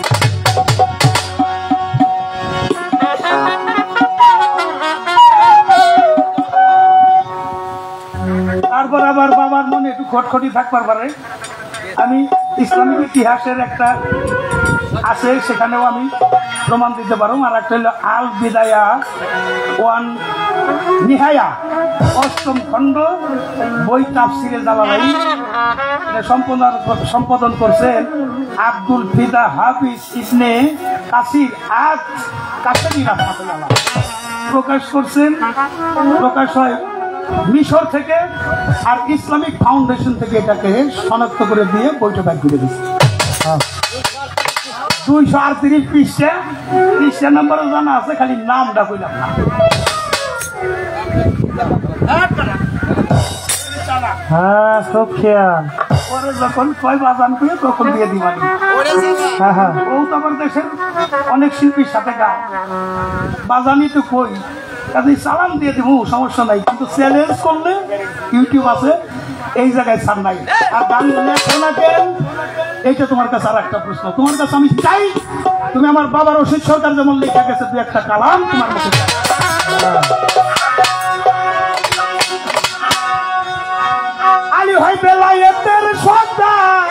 তারপর আবার বাবার মনে একটু খটখটি থাকবার পারে। আমি ইসলামিক ইতিহাসের একটা আছে, সেখানেও আমি প্রমাণ দিতে পারো। আর একটা হলো আল বিদায়া ওয়ান নিহায়া। অষ্টম খণ্ড, বই তাফসিরে জালালাই এটা সম্পাদন সম্পাদন করছেন আব্দুল ফিদা হাফিজ ইবনে কাসির আজ রাহমাতুল্লাহ প্রকাশ করছেন, প্রকাশ হয় মিশর থেকে আর ইসলামিক ফাউন্ডেশন থেকে এটাকে শনাক্ত করে দিয়ে বইটা ব্যাগ করে দিচ্ছে। দুইশো আটত্রিশ পৃষ্ঠা। পৃষ্ঠা নাম্বারও জানা আছে খালি নামটা কইলাম না। হ্যাঁ খুব খেয়াল। পরে যখন কয় বাজান করে তখন দিয়ে দিবানি হ্যাঁ হ্যাঁ। ও তো আমার দেশের অনেক শিল্পীর সাথে গায়। বাজানি তো কই। কাজে সালাম দিয়ে দেবো সমস্যা নাই। কিন্তু চ্যালেঞ্জ করলে ইউটিউব আছে। এই জায়গায় ছাড় নাই। আর গান এইটা তোমার কাছে আর একটা প্রশ্ন। তোমার কাছে আমি চাই, তুমি আমার বাবার অসিত সরকার যেমন লেখা গেছে, দু একটা কালাম তোমার কাছে চাই। আলী ভাই বেলায়েতের সন্তান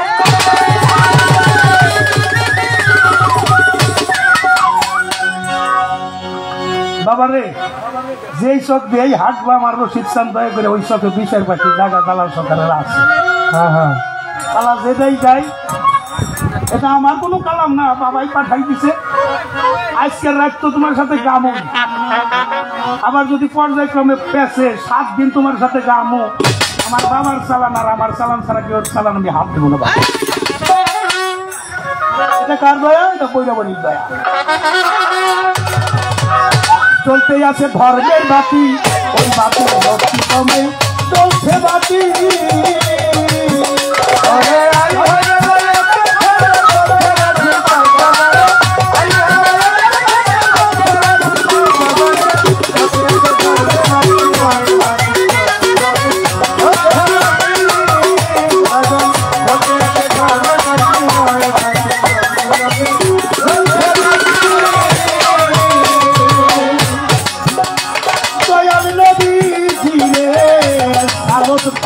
বাবা রে যেই চোখ দিয়ে হাঁটবো আমার রশিদ চান দয়া করে ওই চোখে বিষের পাখি জায়গা দালাল সরকারের আছে। হ্যাঁ হ্যাঁ। কালা যেটাই যাই এটা আমার কোনো কালাম না, বাবাই পাঠাই দিছে। আজকের রাত তো তোমার সাথে গামো। আবার যদি পর্যায়ক্রমে পেছে, সাত দিন তোমার সাথে গামো। আমার বাবার চালান আর আমার চালান ছাড়া কেউ চালান, আমি হাত দেবো না। এটা কার দয়া? এটা বৈরাবণীর দয়া। চলতে আছে ধর্মের বাতি। ওই বাতির ভক্তি কমে চলছে বাতি।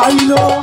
স্বাগত পাইল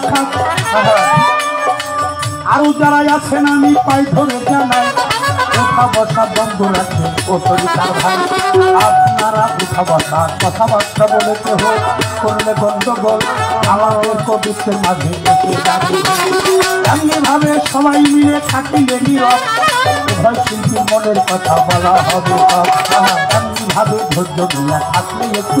সাক্ষাৎ আরও যারা আছেন, আমি পাই ধরে জানাই। উঠা বসা বন্ধ রাখে। ও তার ভাই। আপনারা উঠা বসা কথাবার্তা বলে কেহ করলে গন্ডগোল। আমার কবিত্বের মাঝে এমনি ভাবে সবাই মিলে থাকিলে নীরব। উভয় শিল্পীর মনের কথা বলা হবে। এমনি ভাবে ধৈর্য দিয়া থাকলে একটু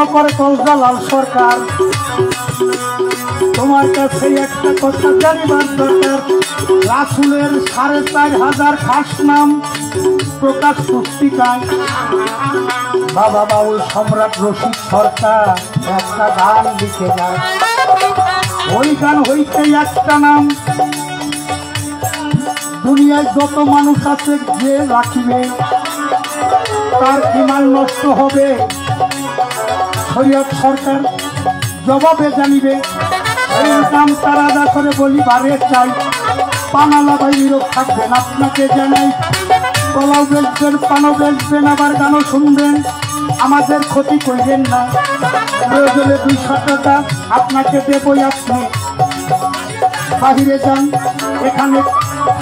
প্রশ্ন করে কলজালাল সরকার। তোমার কাছে একটা কথা জানিবার দরকার। রাসুলের সাড়ে চার হাজার খাস নাম প্রকাশ পুস্তিকায় বাবা বাবু সম্রাট রশিদ সরকার একটা গান লিখে যায় ওই গান হইতে একটা নাম, দুনিয়ায় যত মানুষ আছে যে রাখিবে, তার ইমান নষ্ট হবে? শরীয়ত সরকার জবাবে জানিবে নাম তারা আদা করে বলি বারে চাই। পানালা ভাই নিরোগ থাকবেন আপনাকে জানাই। কলাও বেচবেন পানও বেচবেন আবার গানও শুনবেন। আমাদের ক্ষতি করবেন না। প্রয়োজনে দুই টাকা আপনাকে দেবই আপনি। বাহিরে যান, এখানে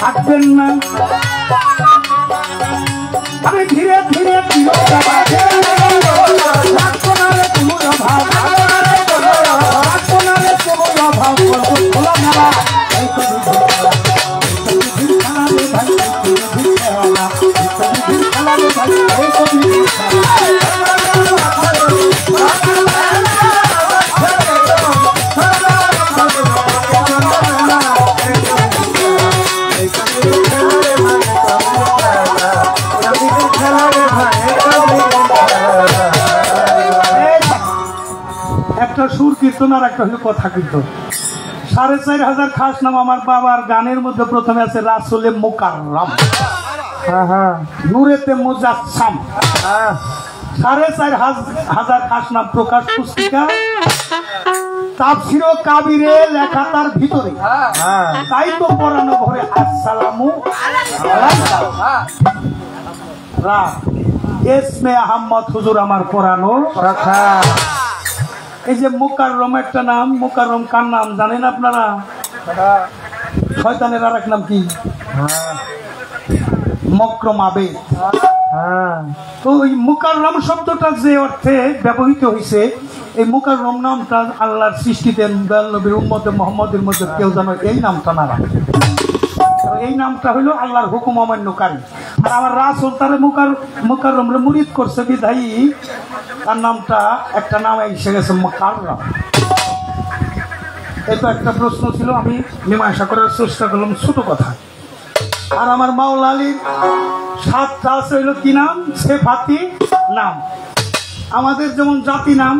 থাকবেন না। আমি ধীরে ধীরে একটা সুর কীর্তন আর একটা হলো কথা কীর্তন। সাড়ে চার হাজার খাস নাম আমার বাবার গানের মধ্যে প্রথমে আছে রাসুলে মোকাররাম। নূরেতে মুজাসসাম। সাড়ে চার হাজ- হাজার খাস নাম প্রকাশ পুস্তিকা। তাফসির কাবিরে লেখা তার ভিতরে। তাই তো পড়ানো আসসালামু এসমে আহম্মদ হুজুর আমার পড়ানো। এই যে মোকাররম একটা নাম, মোকাররম কার নাম জানেন আপনারা? শয়তানের আর এক নাম কি? মক্রম আবেদ ওই মুকাররম শব্দটা যে অর্থে ব্যবহৃত হয়েছে এই মুকাররম নামটা আল্লাহর সৃষ্টিতে নবীর উম্মতে মোহাম্মদের মধ্যে কেউ যেন এই নামটা না রাখে। এই নামটা হইল আল্লাহর হুকুম অমান্যকারী। আর আমার রাসুল তার মুকার মুকাররমরে মুরিদ করছে, বিধায়ী। তার নামটা একটা নাম এসে গেছে মুকাররম এই তো একটা প্রশ্ন ছিল আমি মীমাংসা করার চেষ্টা করলাম ছোট কথা। আর আমার মাওলা আলীর সাত আছে হইল কি নাম? সেফাতি নাম। আমাদের যেমন জাতি নাম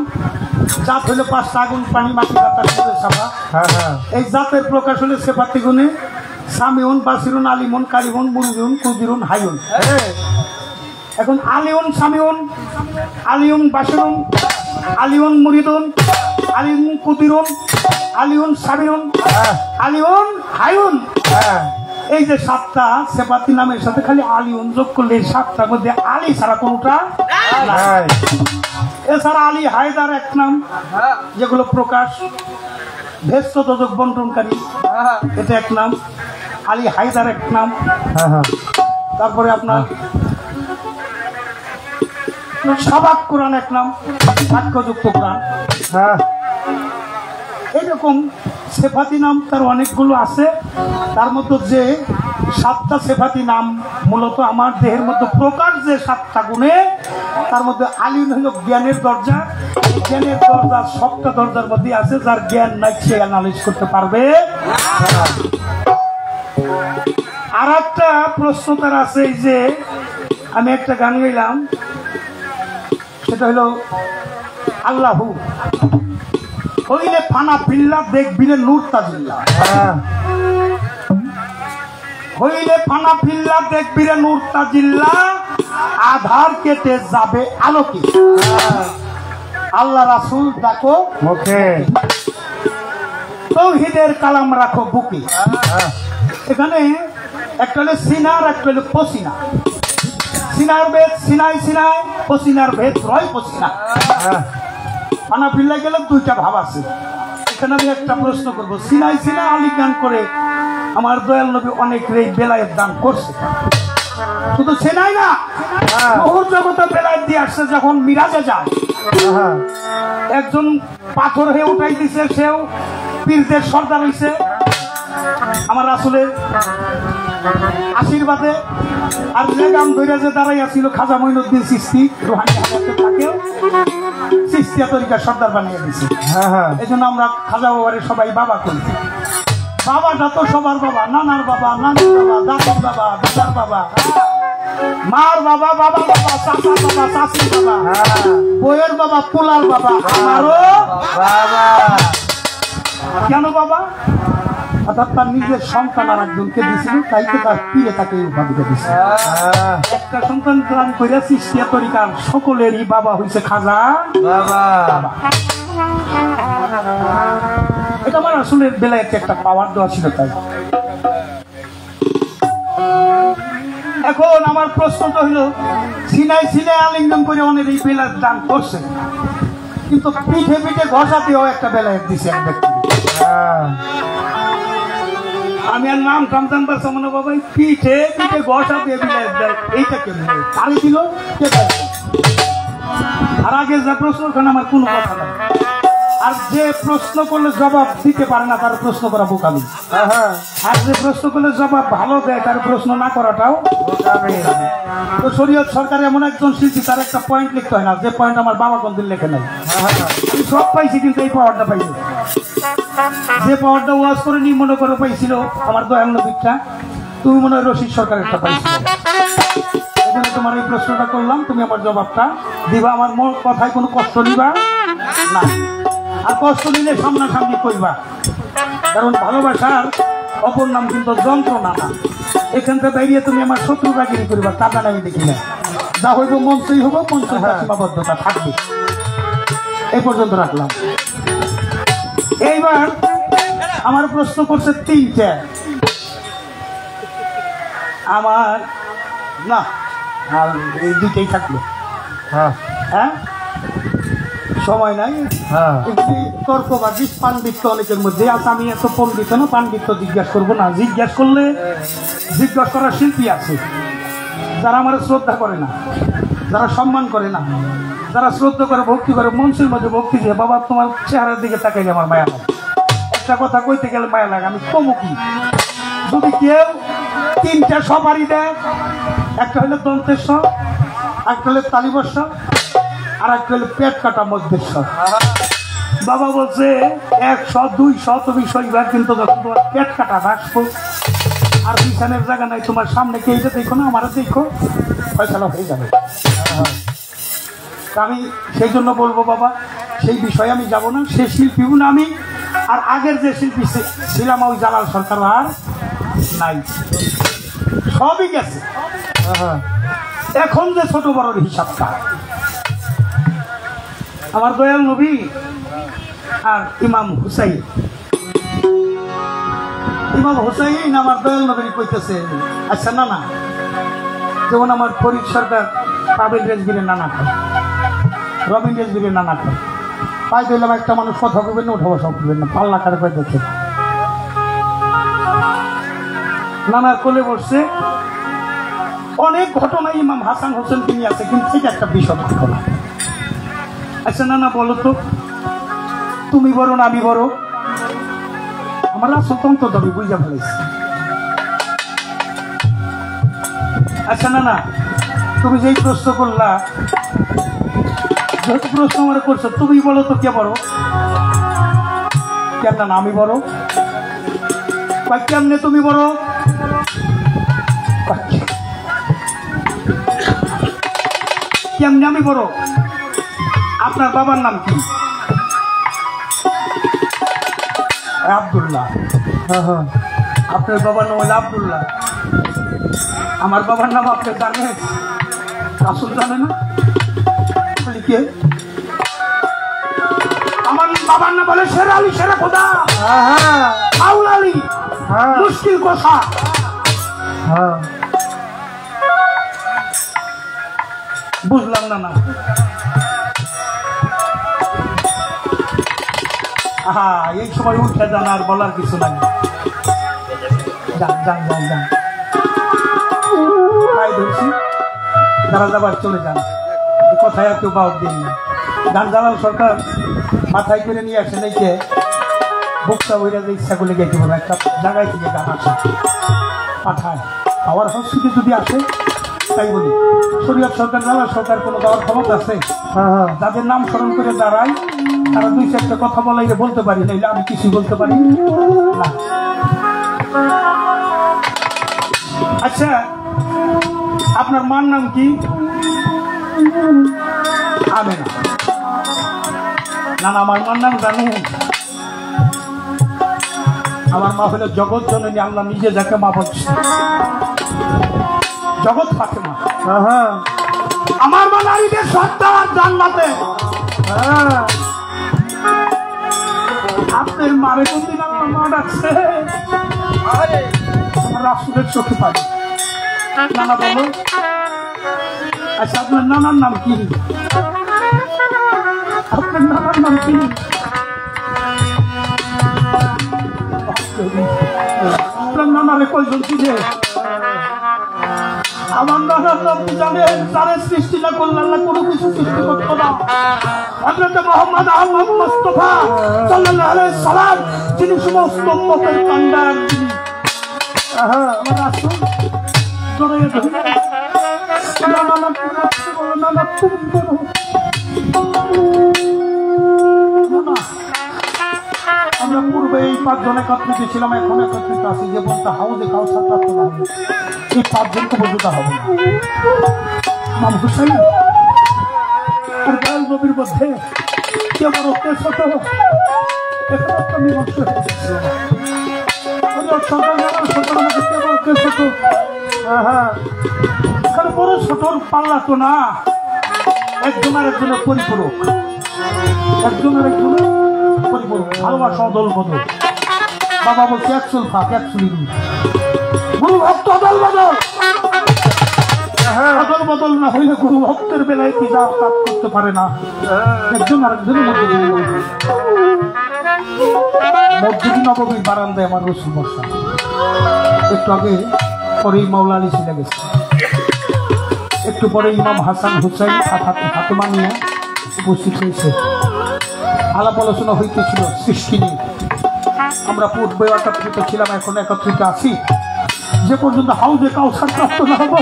জাত হইল পাঁচটা আগুন পানি মাটি বাতাস সাফা এই জাতের প্রকাশ হলে সেফাতি গুণে সামিউন বাসিরুন আলিমুন কালিমুন মুরুজুন কুদিরুন হাইউন এখন আলিউন সামিউন আলিউন বাসিরুন আলিউন মুরিদুন আলিউন কুদিরুন আলিউন সাবিরুন আলিউন হাইউন এই যে সাতটা সেপাতি নামের সাথে খালি আলিউন যোগ করলে এই সাতটার মধ্যে আলী ছাড়া কোনটা এছাড়া আলী হায়দার এক নাম যেগুলো প্রকাশ ভেস্ত দোজক বন্টনকারী এটা এক নাম। আলী হায়দার এক নাম। তারপরে আপনার সাবাক কোরআন এক নাম বাক্যযুক্ত কোরআন। এইরকম সেফাতি নাম তার অনেকগুলো আছে। তার মধ্যে যে সাতটা সেফাতি নাম মূলত আমার দেহের মধ্যে প্রকার যে সাতটা গুণে তার মধ্যে আলিম হলো জ্ঞানের দরজা। জ্ঞানের দরজা সবটা দরজার মধ্যে আছে যার জ্ঞান নাই সে অ্যানালিজ করতে পারবে। আর একটা প্রশ্ন তার আছে এই যে আমি একটা গান গাইলাম সেটা হলো আল্লাহু। হইলে ফানা পিল্লা দেখবিরে নূর তাজিল্লা হইলে ফানা পিল্লা দেখবিরে নূর তাজিল্লা আধার কেটে যাবে আলোকে। আল্লাহ রাসুল ডাকো মুখে তৌহিদের কালাম রাখো বুকে। এখানে একটা হলো সিনার একটা হলো পসিনা। সিনার ভেদ সিনাই সিনাই পসিনার ভেদ রয় পসিনা ফানা পিল্লা গেলে দুইটা ভাব আছে। এখানে আমি একটা প্রশ্ন করব। সিনাই সিনা আলী গান করে আমার দয়াল নবী অনেক রে বেলায়ের দান করছে। শুধু সেনাই না বহু জগতে বেলায় দিয়ে আসছে যখন মিরাজে যায়। একজন পাথর হয়ে উঠাই দিছে সেও পীরদের সর্দার হইছে। আমার আসলের আশীর্বাদে আর লেগাম ধরে যে দাঁড়াই আছিল খাজা মঈনুদ্দিন সৃষ্টি রোহানি হাজাতে থাকেও সৃষ্টিয়া তরিকার সর্দার বানিয়ে দিছে এই জন্য আমরা খাজা বাবারে সবাই বাবা করি। বাবাটা তো সবার বাবা নানার বাবা নানির বাবা দাদার বাবা দাদার বাবা। মার বাবা বাবা বাবা চাচার বাবা চাচির বাবা। বইয়ের বাবা পোলার বাবা। আমারও কেন বাবা? অর্থাৎ তার নিজের সন্তান আর একজনকে দিয়েছিল তাই তো তার পীরে তাকে উপাধিটা দিয়েছিল। একটা সন্তান দান কইরা সৃষ্টিয়া তরিকার সকলেরই বাবা হইছে খাজা। বাবা। এটা আমার আসলে বেলায় একটা পাওয়ার দেওয়া ছিল তাই। এখন আমার প্রশ্নটা হলো সিনাই সিনাই আলিঙ্গন করে অনেক এই বেলার দান করছে। কিন্তু পিঠে পিঠে ঘষাতেও একটা বেলায় দিছে এক ব্যক্তি। আমি আর নাম টাম জানবার সামনে বাবা এই পিঠে পিঠে ঘষা দিয়ে দেয়। এইটা কেমন কারে দিল? কে আর আগে যা প্রশ্ন, ওখানে আমার কোনো কথা নাই। আর যে প্রশ্ন করলে জবাব দিতে পারে না, তার প্রশ্ন করা বোকামি। আর যে প্রশ্ন করলে জবাব ভালো দেয়, তার প্রশ্ন না করাটাও তো শরীয়ত সরকার এমন একজন শিল্পী, তার একটা পয়েন্ট লিখতে হয় না, যে পয়েন্ট আমার বাবা কোনদিন লেখে নাই। সব পাইছি, কিন্তু এই পাওয়ারটা পাইনি যে পাওয়ারটা ওয়াজ করে নি মনে করে পাইছিল আমার দয়াল নবীরটা তুমি মনে হয় রশিদ সরকারেরটা পাইছিল। তোমার এই প্রশ্নটা করলাম, তুমি আমার জবাবটা দিবা, আমার কথায় কোনো কষ্ট নিবা না। আর কষ্ট নিলে সামনাসামনি কইবা। কারণ ভালোবাসার অপর নাম কিন্তু যন্ত্রণা না। এখান থেকে বেরিয়ে তুমি আমার শত্রু রাগিনী করবা তাটা আমি দেখি না। যা হইব মঞ্চই হব মঞ্চই সীমাবদ্ধতা থাকবে। এই পর্যন্ত রাখলাম। এইবার আমার প্রশ্ন করছে তিনটা। আমার না আর এই দুইটাই থাকল। হ্যাঁ। হ্যাঁ? সময় নাই। হ্যাঁ। একটি তর্কবাদী পাণ্ডিত্য অনেকের মধ্যে আছে। আমি এত পণ্ডিত না পাণ্ডিত্য জিজ্ঞাসা করব না। জিজ্ঞাসা করলে জিজ্ঞাসা করার শিল্পী আছে। যারা আমার শ্রদ্ধা করে না যারা সম্মান করে না। যারা শ্রদ্ধা করে, ভক্তি করে, মনসুর মধ্যে ভক্তি দিয়ে, বাবা, তোমার চেহারার দিকে তাকাইলে আমার মায়া লাগে। একটা কথা কইতে গেলে মায়া লাগে, আমি কমু কি যদি কেউ তিনটা সবারই দেয়, একটা হলো দন্তেশ্বর, একটা হলো তালিবস্ব আর একটা হলো পেট কাটা মধ্যেশ্বর। বাবা বলছে, একশো, দুইশো তুমি সইবার কিন্তু যখন তোমার পেট কাটা রাখব আর বিছানের জায়গা নাই, তোমার সামনে কে এইটা দেখো না আমার দেখো হয়ে যাবে। আমি সেই জন্য বলব, বাবা, সেই বিষয়ে আমি যাব না। সে শিল্পীও না আমি, আর আগের যে শিল্পী ছিলাম ওই জালাল সরকার আর নাই। সবই গেছে। এখন যে ছোট বড়র হিসাবটা। আমার দয়াল নবী আর ইমাম হুসাইন। ইমাম হুসাইন আমার দয়াল নবী কইতেছে আচ্ছা না না যেমন আমার ফরিদ সরকার পাবেল রেজগিরের নানা। খায় রবিন রেজগিরের নানা খায় তাই দিলাম একটা মানুষ কথা করবেন না উঠা বসা করবেন না। পাল্লা কারে পাই দেখে নানার কোলে বসছে। অনেক ঘটনা ইমাম হাসান হোসেন তিনি আছে, কিন্তু ঠিক একটা বিশদ ঘটনা আচ্ছা না না বলো তো। তুমি বড় না আমি বড়? আমার স্বতন্ত্র তন্ত্র দাবি বুঝা ফেলেছি। আচ্ছা না না তুমি যেই প্রশ্ন করলা যেহেতু প্রশ্ন আমার করছ? তুমি বলো তো কে বড়? কেন না আমি বড়? বা কেমনে তুমি বড়? কেমনে আমি বড়? আপনার বাবার নাম কি? আব্দুল্লাহ। হ্যাঁ হ্যাঁ। আপনার বাবার নাম হলো আব্দুল্লাহ। আমার বাবার নাম আপনি জানেন? আসল জানে না? কে? আমার বাবার নাম বলে শের আলী শের খোদা। আউল আলী মুশকিল কথা। বুঝলাম না না। আহা এই সময় উঠে যান আর বলার কিছু নাই। যান যান যান যান। ধরছি। যারা যাবার চলে যান। কথায় আর কেউ বাদ দিন না। জালাল সরকার মাথায় করে নিয়ে আসে নাকি বুকটা ওইটা যে ইচ্ছা করলে গেতে পারবে একটা জায়গায় থেকে গান আসে পাঠায়। পাওয়ার হাউস থেকে যদি আসে তাই বলি। শরীয়ত সরকার জালাল সরকার কোনো দেওয়ার ক্ষমতা আছে? যাদের নাম স্মরণ করে দাঁড়ায় তারা দুই চারটা কথা বলাইলে বলতে পারি নাইলে আমি কিছু বলতে পারি না। আচ্ছা আপনার মার নাম কি? আমেনা না। না আমার মার নাম জানু আমার মা হলো জগৎ জননী আল্লাহ নিজে যাকে মা বলছে। জগৎ ফাতেমা হ্যাঁ আমার মা নারীদের সত্তার জান্নাতে। হ্যাঁ আপনার মারে কোনদিন আমার মা ডাকছে? আমার রাসুলের চোখে পাই নানা বলো। আচ্ছা আপনার নানার নাম কি? আপনার নানার নাম কি আপনার নানারে কয়জন চিনে আমার নানার নাম জানেন তারে সৃষ্টি না করলে আল্লাহ কোনো কিছু সৃষ্টি করতো না হযরত মুহাম্মদ আহমদ মুস্তাফা সাল্লাল্লাহু আলাইহি সমস্ত উম্মতের কান্ডার। আমরা পূর্বে এই পাঁচজন একত্রিত ছিলাম, এখন একত্রিত আছি। যে বলতে হাউজে কাউসার প্রাপ্ত না। হলে এই পাঁচজনকে বোঝাতে হবে নাম হুসাইন আর দয়াল নবীর মধ্যে কে আমার এখানে একটা মীমাংস হয়েছে। আমি ওর সন্তান আমার ছোট আমাকে কে আমার অত্যাচার ছোট এখানে বড় ছোটর পাল্লা তো না। একজন আর একজনের পরিপূরক। একজন আর একজনের পরিপূরক। ভালোবাসা অদল বদল বাবা বলছে একচুল ফাঁক একচুলি গুরু ভক্ত অদল বদল অদল বদল না হইলে গুরু ভক্তের বেলায় কাজ করতে পারে না? একজন আরেকজনের মধ্যে দিয়ে নবমীর বারান্দায় আমার রসুল বসা। একটু আগে পরে মাওলা আলী ছিল গেছে। একটু পরে ইমাম হাসান হুসাইন হাতমা নিয়ে উপস্থিত হয়েছে। আলাপ আলোচনা হইতেছিল সৃষ্টি নিয়ে। আমরা পূর্বে একত্রিত ছিলাম, এখন একত্রিত আছি। যে পর্যন্ত হাউজে কাউসার প্রাপ্ত না হব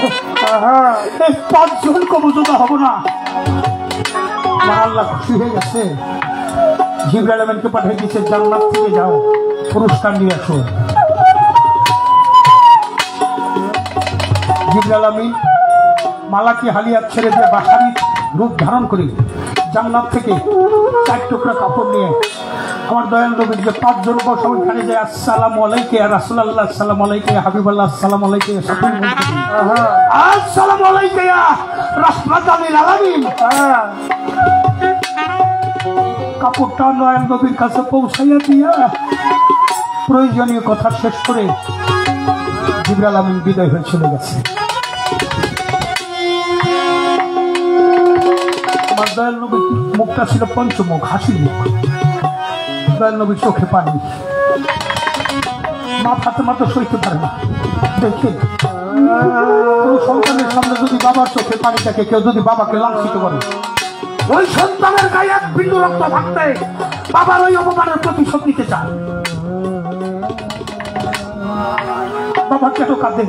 এই পাঁচজন কবজতা হব না। আল্লাহ খুশি হয়ে গেছে। জিবরাল আলমেনকে পাঠিয়ে দিচ্ছে জান্নাত থেকে যাও, পুরস্কার নিয়ে আসো। জিবরাল আমিন মালাকি হালিয়া ছেড়ে দিয়ে বাসারি রূপ ধারণ করি জান্নাত থেকে চার টুকরা কাপড় নিয়ে আমার দয়াল নবীর যে পাঁচজন ওইখানে যে আসসালাম আলাইকে রাসুল আল্লাহ আসসালাম আলাইকে হাবিব আল্লাহ আসসালাম আলাইকে আসসালাম আলাইকে কাপড়টা নয়ন নবীর কাছে পৌঁছাইয়া দিয়া প্রয়োজনীয় কথা শেষ করে জিবরাল আমিন বিদায় হয়ে চলে গেছে। আমার দয়াল নবীর মুখটা ছিল পঞ্চমুখ হাসির মুখ দয়াল নবীর চোখে পানি। মা ফাতে মাত্র সইতে পারে না। দেখে কোন সন্তানের সামনে যদি বাবার চোখে পানি কেউ যদি বাবাকে লাঞ্ছিত করে, ওই সন্তানের গায়ে এক বিন্দু রক্ত থাকতে বাবার ওই অপমানের প্রতিশোধ নিতে চায়। বাবা কেন কাঁদে?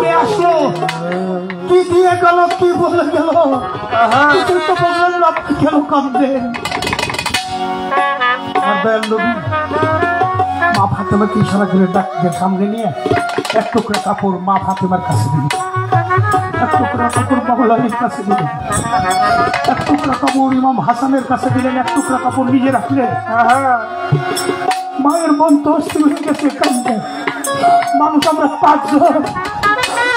কে আসলো? কি দিয়ে গেল কি বলে গেল। কিছু তো বললেন না আপনি কেন কাঁদবেন আর দয়াল নবী মা ফাতেমাকে ইশারা করে ডাকতে সামনে নিয়ে। এক টুকরা কাপড় মা ফাতেমার কাছে দিল এক টুকরা কাপড় কাছে দিলেন এক টুকরা কাপড় ইমাম হাসানের কাছে দিলেন। এক টুকরা কাপড় নিজে রাখলেন। মায়ের মন তো অস্থির হয়ে গেছে কান্দে। মানুষ আমরা পাঁচজন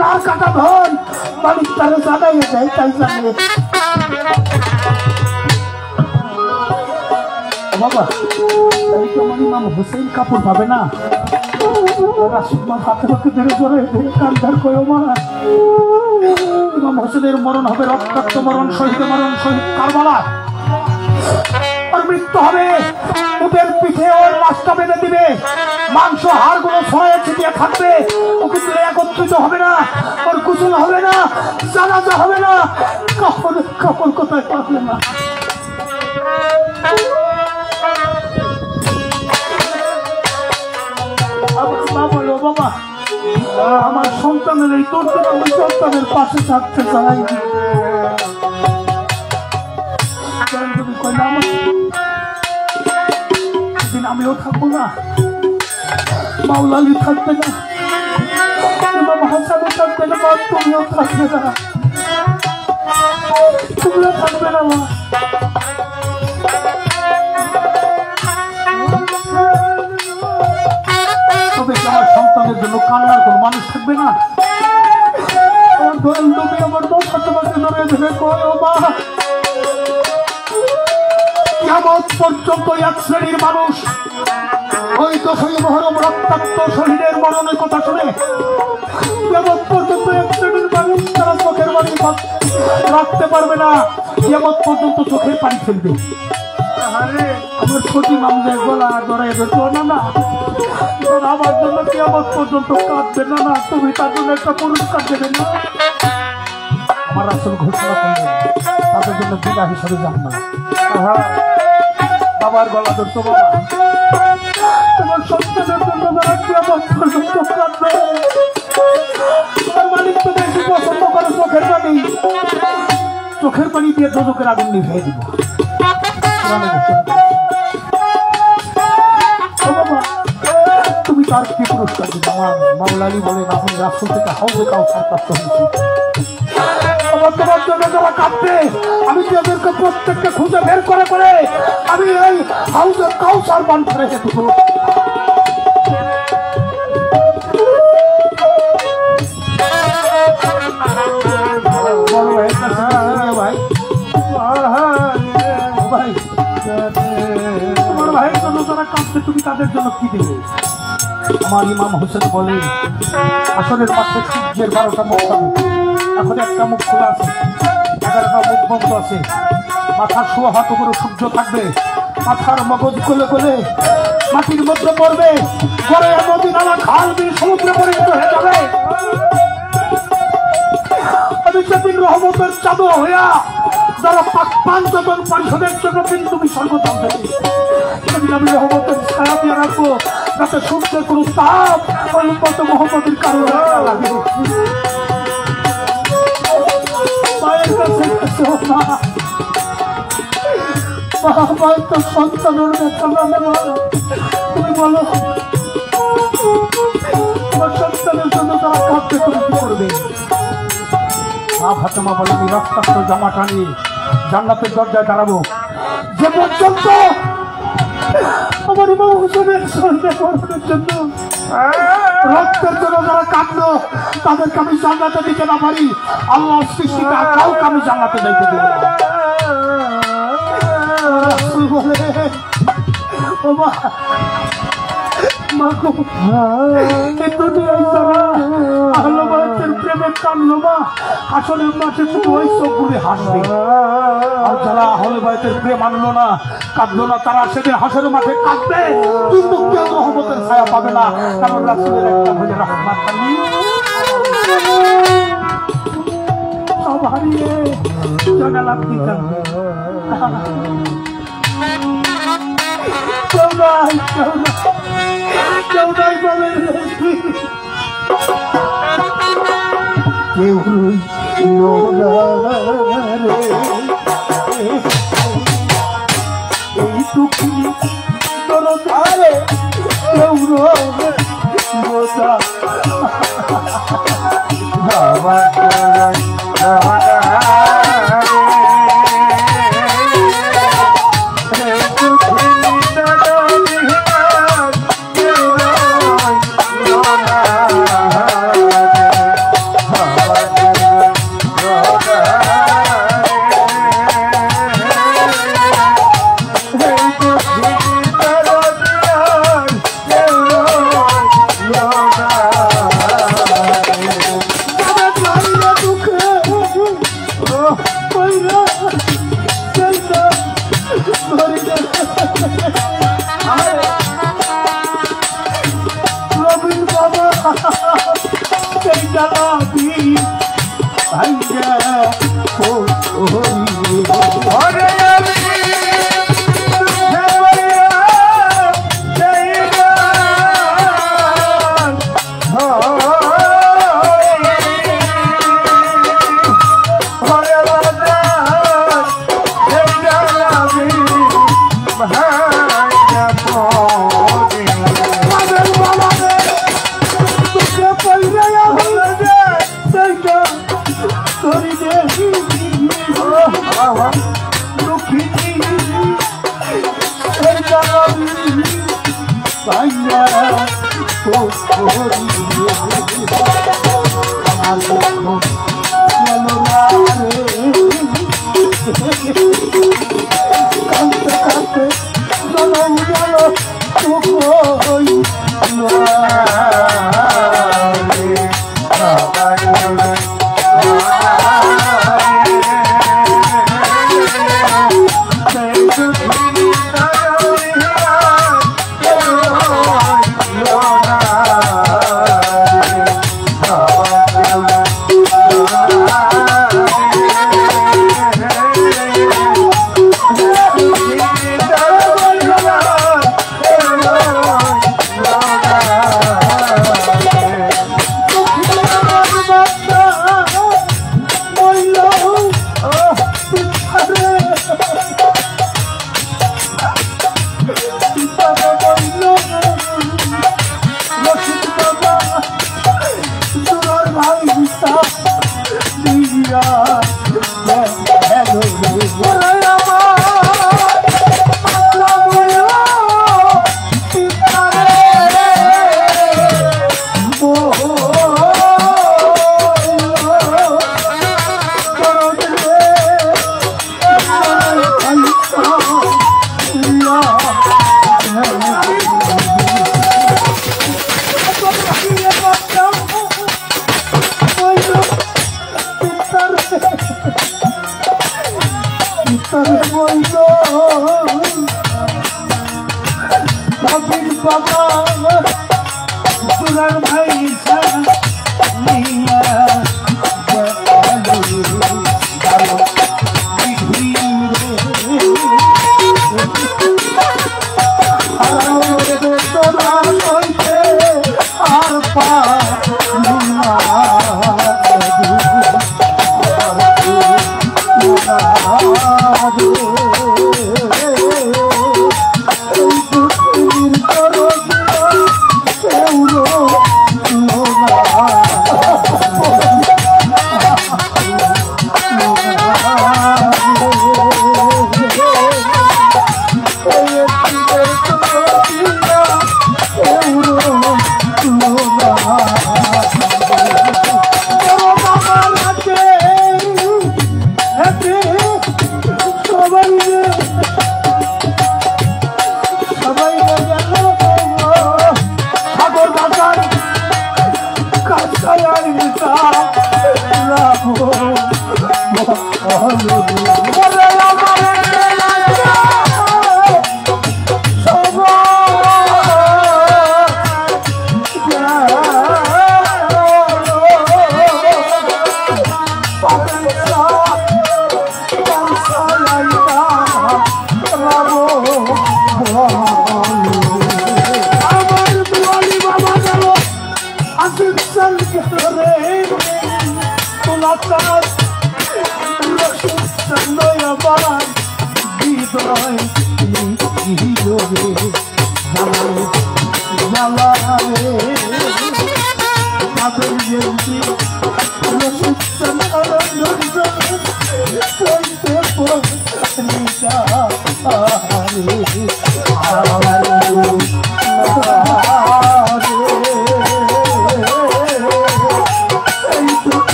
মার কাটা ধন তারা জানাই যায় তাই বাবা তাই তো কাপড় পাবে না। মরণ হবে, রক্তাক্ত মরণ শহীদ মরণ, শহীদ কারবালা ওর মৃত্যু হবে। উটের পিঠে ওর মাছটা বেঁধে দিবে। মাংস হাড়গুলো সয়ে ছিটিয়ে থাকবে। ও কিন্তু একত্রিত হবে না। ওর কুচুল হবে না। জানাজা হবে না। কখন কখন কোথায় পাবে না? বাবা, আমার সন্তানের এই তোর সন্তানের পাশে থাকতে চাই। আমিও থাকব না। মাওলালি থাকবে না। ইমাম হাসানও থাকবে না তুমিও থাকবে না। তুমিও থাকবে না, মা। তবে আমার সন্তানের জন্য কান্নার কোনো মানুষ থাকবে না? আমার দয়াল নবী আমার তোমাকে ধরে কিয়ামত পর্যন্ত এক শ্রেণির মানুষ। হয়তো দশই মহরম রক্তাক্ত শহীদের মরণের কথা শুনে কিয়ামত পর্যন্ত এক শ্রেণির মানুষ তারা চোখের রাখ- রাখতে পারবে না। কিয়ামত পর্যন্ত চোখের পানি ফেলবে। আমার না না আমার জন্য কিয়ামত পর্যন্ত কাঁদবে না না তুমি তার জন্য একটা পুরস্কার দেবে না আসল ঘোষণা করবে, তাদের জন্য বিনা হিসাবে না। বাবার গলা ধরতো বাবা তোমার সন্তানের জন্য বেশি পছন্দ করে, চোখের পানি। চোখের পানি দিয়ে দোজকের আগুন নিভিয়ে দিব। তুমি তার কি পুরস্কার আমার মাওলালি বলেন আপনি রাষ্ট্র থেকে হাউজে কাউ আমার তোমার আমি তাদেরকে প্রত্যেককে খুঁজে বের করে করে আমি এই হাউজে কাউসার বান কাঁদবে তুমি তাদের জন্য কি দেবে? আমার ইমাম হোসেন বলে আসলে বারোটা হবে এখন একটা মুখ খোলা আছে। এগারোটা মুখ বন্ধ আছে। মাথার শোয়া হাত উপরে সূর্য থাকবে। মাথার মগজ কোলে কোলে মাটির মধ্যে পড়বে। পরে নদী নালা খাল দিয়ে সমুদ্রে পরিণত হয়ে যাবে। আমি রহমতের চাদর হইয়া যারা পাঞ্চজন পরিষদের জন্য কিন্তু বিসর্গ জানতে সেদিন আমি রহমতের ছায়া দিয়ে রাখব। যাতে সূর্যের কোনো তাপ ওই মত লাগে তো সন্তানের ব্যথা মানে তুমি বলো আমার সন্তানের জন্য তারা কাঁদতে কি করবে মা ফাতেমা বলে আমি রক্তাক্ত জামা টানি জান্নাতের দরজায় দাঁড়াবো যে পর্যন্ত আমার ইমাম হোসেনের শরীরে মরণের জন্য রক্তের জন্য যারা কাঁদলো তাদেরকে আমি জান্নাতে দিতে না পারি। আল্লাহ সৃষ্টিটা কাউকে আমি জান্নাতে যাইতে দেবো না। রাসূল বলে ও মা হাসরের মাঠে শুধু ওই চোখগুলি হাসবে। আর যারা আহলে বায়তের প্রেম আনলো না কাঁদলো না তারা সেদিন হাসরের মাঠে কাঁদবে। কিন্তু কেউ রহমতের ছায়া পাবে না। কারণ রাসূলের একটা হলে রহমত সব হারিয়ে জানালাম কি কাঁদবে। কেউ নাই কেউ নাই কেউ নাই বলে কেউ রইল না রে। এই দুঃখী তোর ধারে কেউ রবে বোঝা আমার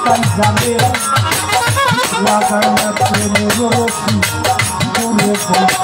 দরদ তাই জানে লাগাইয়া প্রেমের রসি দূরে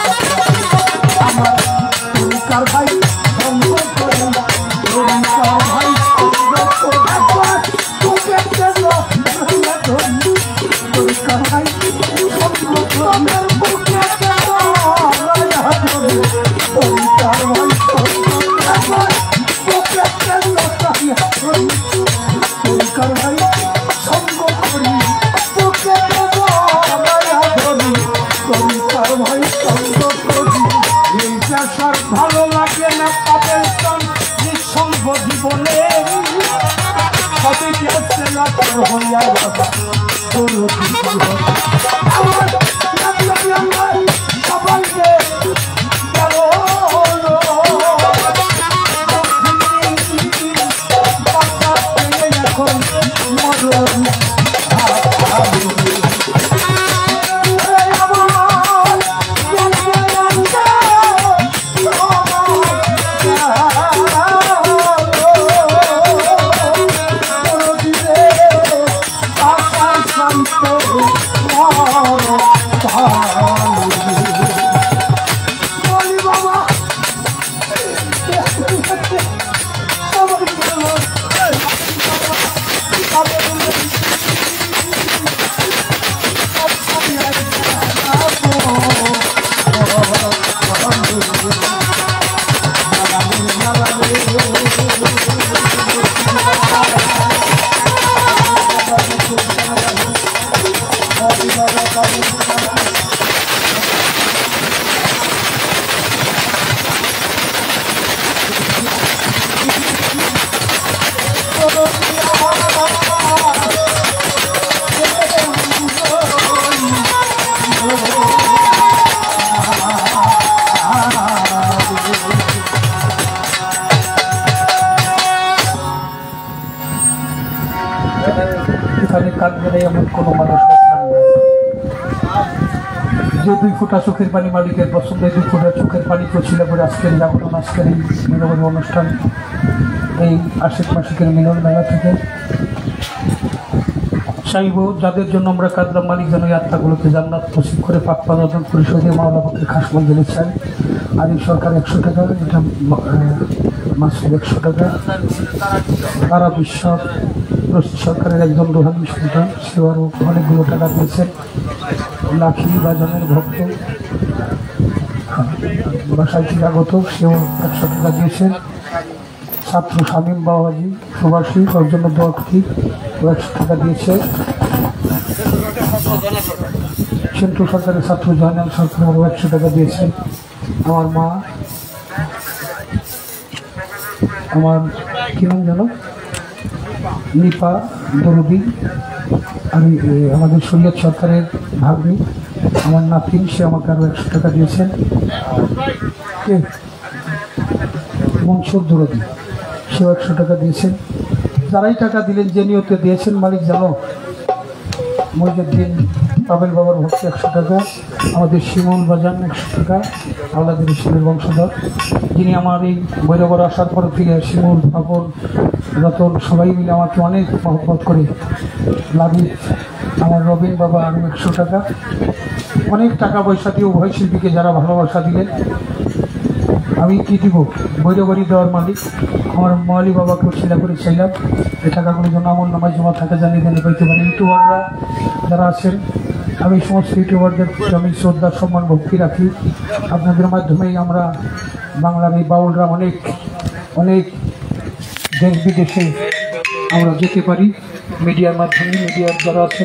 চোখের পানি মালিকের পছন্দের ফোঁটা চোখের পানি ছিল করে আজকের জাগরণ, আজকের এই নিরবধি অনুষ্ঠান, এই আশিক মাসিকের মিলন মেলা থেকে। চাইব যাদের জন্য আমরা কাদলাম, মালিক যেন এই আত্মাগুলোকে জান্নাত নসিব করে পাক পাদন পরিষদে মাওলা পক্ষে খাস মঞ্জুরি চাই আদিম সরকার একশো টাকা, এটা মাসের একশো টাকা। তারা বিশ্ব সরকারের একজন রোহানি সন্তান সেও আরও অনেকগুলো টাকা দিয়েছেন। লাখি বাজানের ভক্ত বাসায় থেকে আগত সেও একশো টাকা দিয়েছেন ছাত্র শামীম বাবাজি প্রবাসী ওর জন্য দোয়া করি ও একশো টাকা দিয়েছে সেন্ট্রু সরকারের ছাত্র জাহানাল সরকার আরও একশো টাকা দিয়েছে আমার মা, আমার কি জানো নিপা, দরদি আমি আমাদের শরীয়ত সরকারের ভাগ্নি। আমার নাতিন সে আমাকে আরও একশো টাকা দিয়েছেন। কে? মনসুর সেও একশো টাকা দিয়েছেন। যারাই টাকা দিলেন, যে নিয়তে দিয়েছেন মালিক, জানো? মহিউদ্দিন পাবেল বাবার ভক্তি একশো টাকা, আমাদের শিমন বাজান একশো টাকা আল্লাদের শিবের বংশধর। যিনি আমার এই বৈরবর আসার পর থেকে শিমুল পাপন রতন, সবাই মিলে আমাকে অনেক মহব্বত করে। লাভিত আমার রবিন বাবা আরও একশো টাকা। অনেক টাকা পয়সা দিয়ে উভয় শিল্পীকে যারা ভালোবাসা দিলেন আমি কি দিব? বৈরবাড়ি দেওয়ার মালিক। আমার মালি বাবাকেও ছেলে করে চাইলাম। এই টাকাগুলোর জন্য আমার নামাজ জমা থাকা জানিয়ে দিলে পাইতে পারি। ইউটিউবাররা যারা আছেন, আমি সমস্ত ইউটিউবারদের আমি শ্রদ্ধা, সম্মান, ভক্তি রাখি। আপনাদের মাধ্যমেই আমরা বাংলার এই বাউলরা অনেক অনেক দেশ বিদেশে আমরা যেতে পারি। মিডিয়ার মাধ্যমে, মিডিয়ার যারা আছেন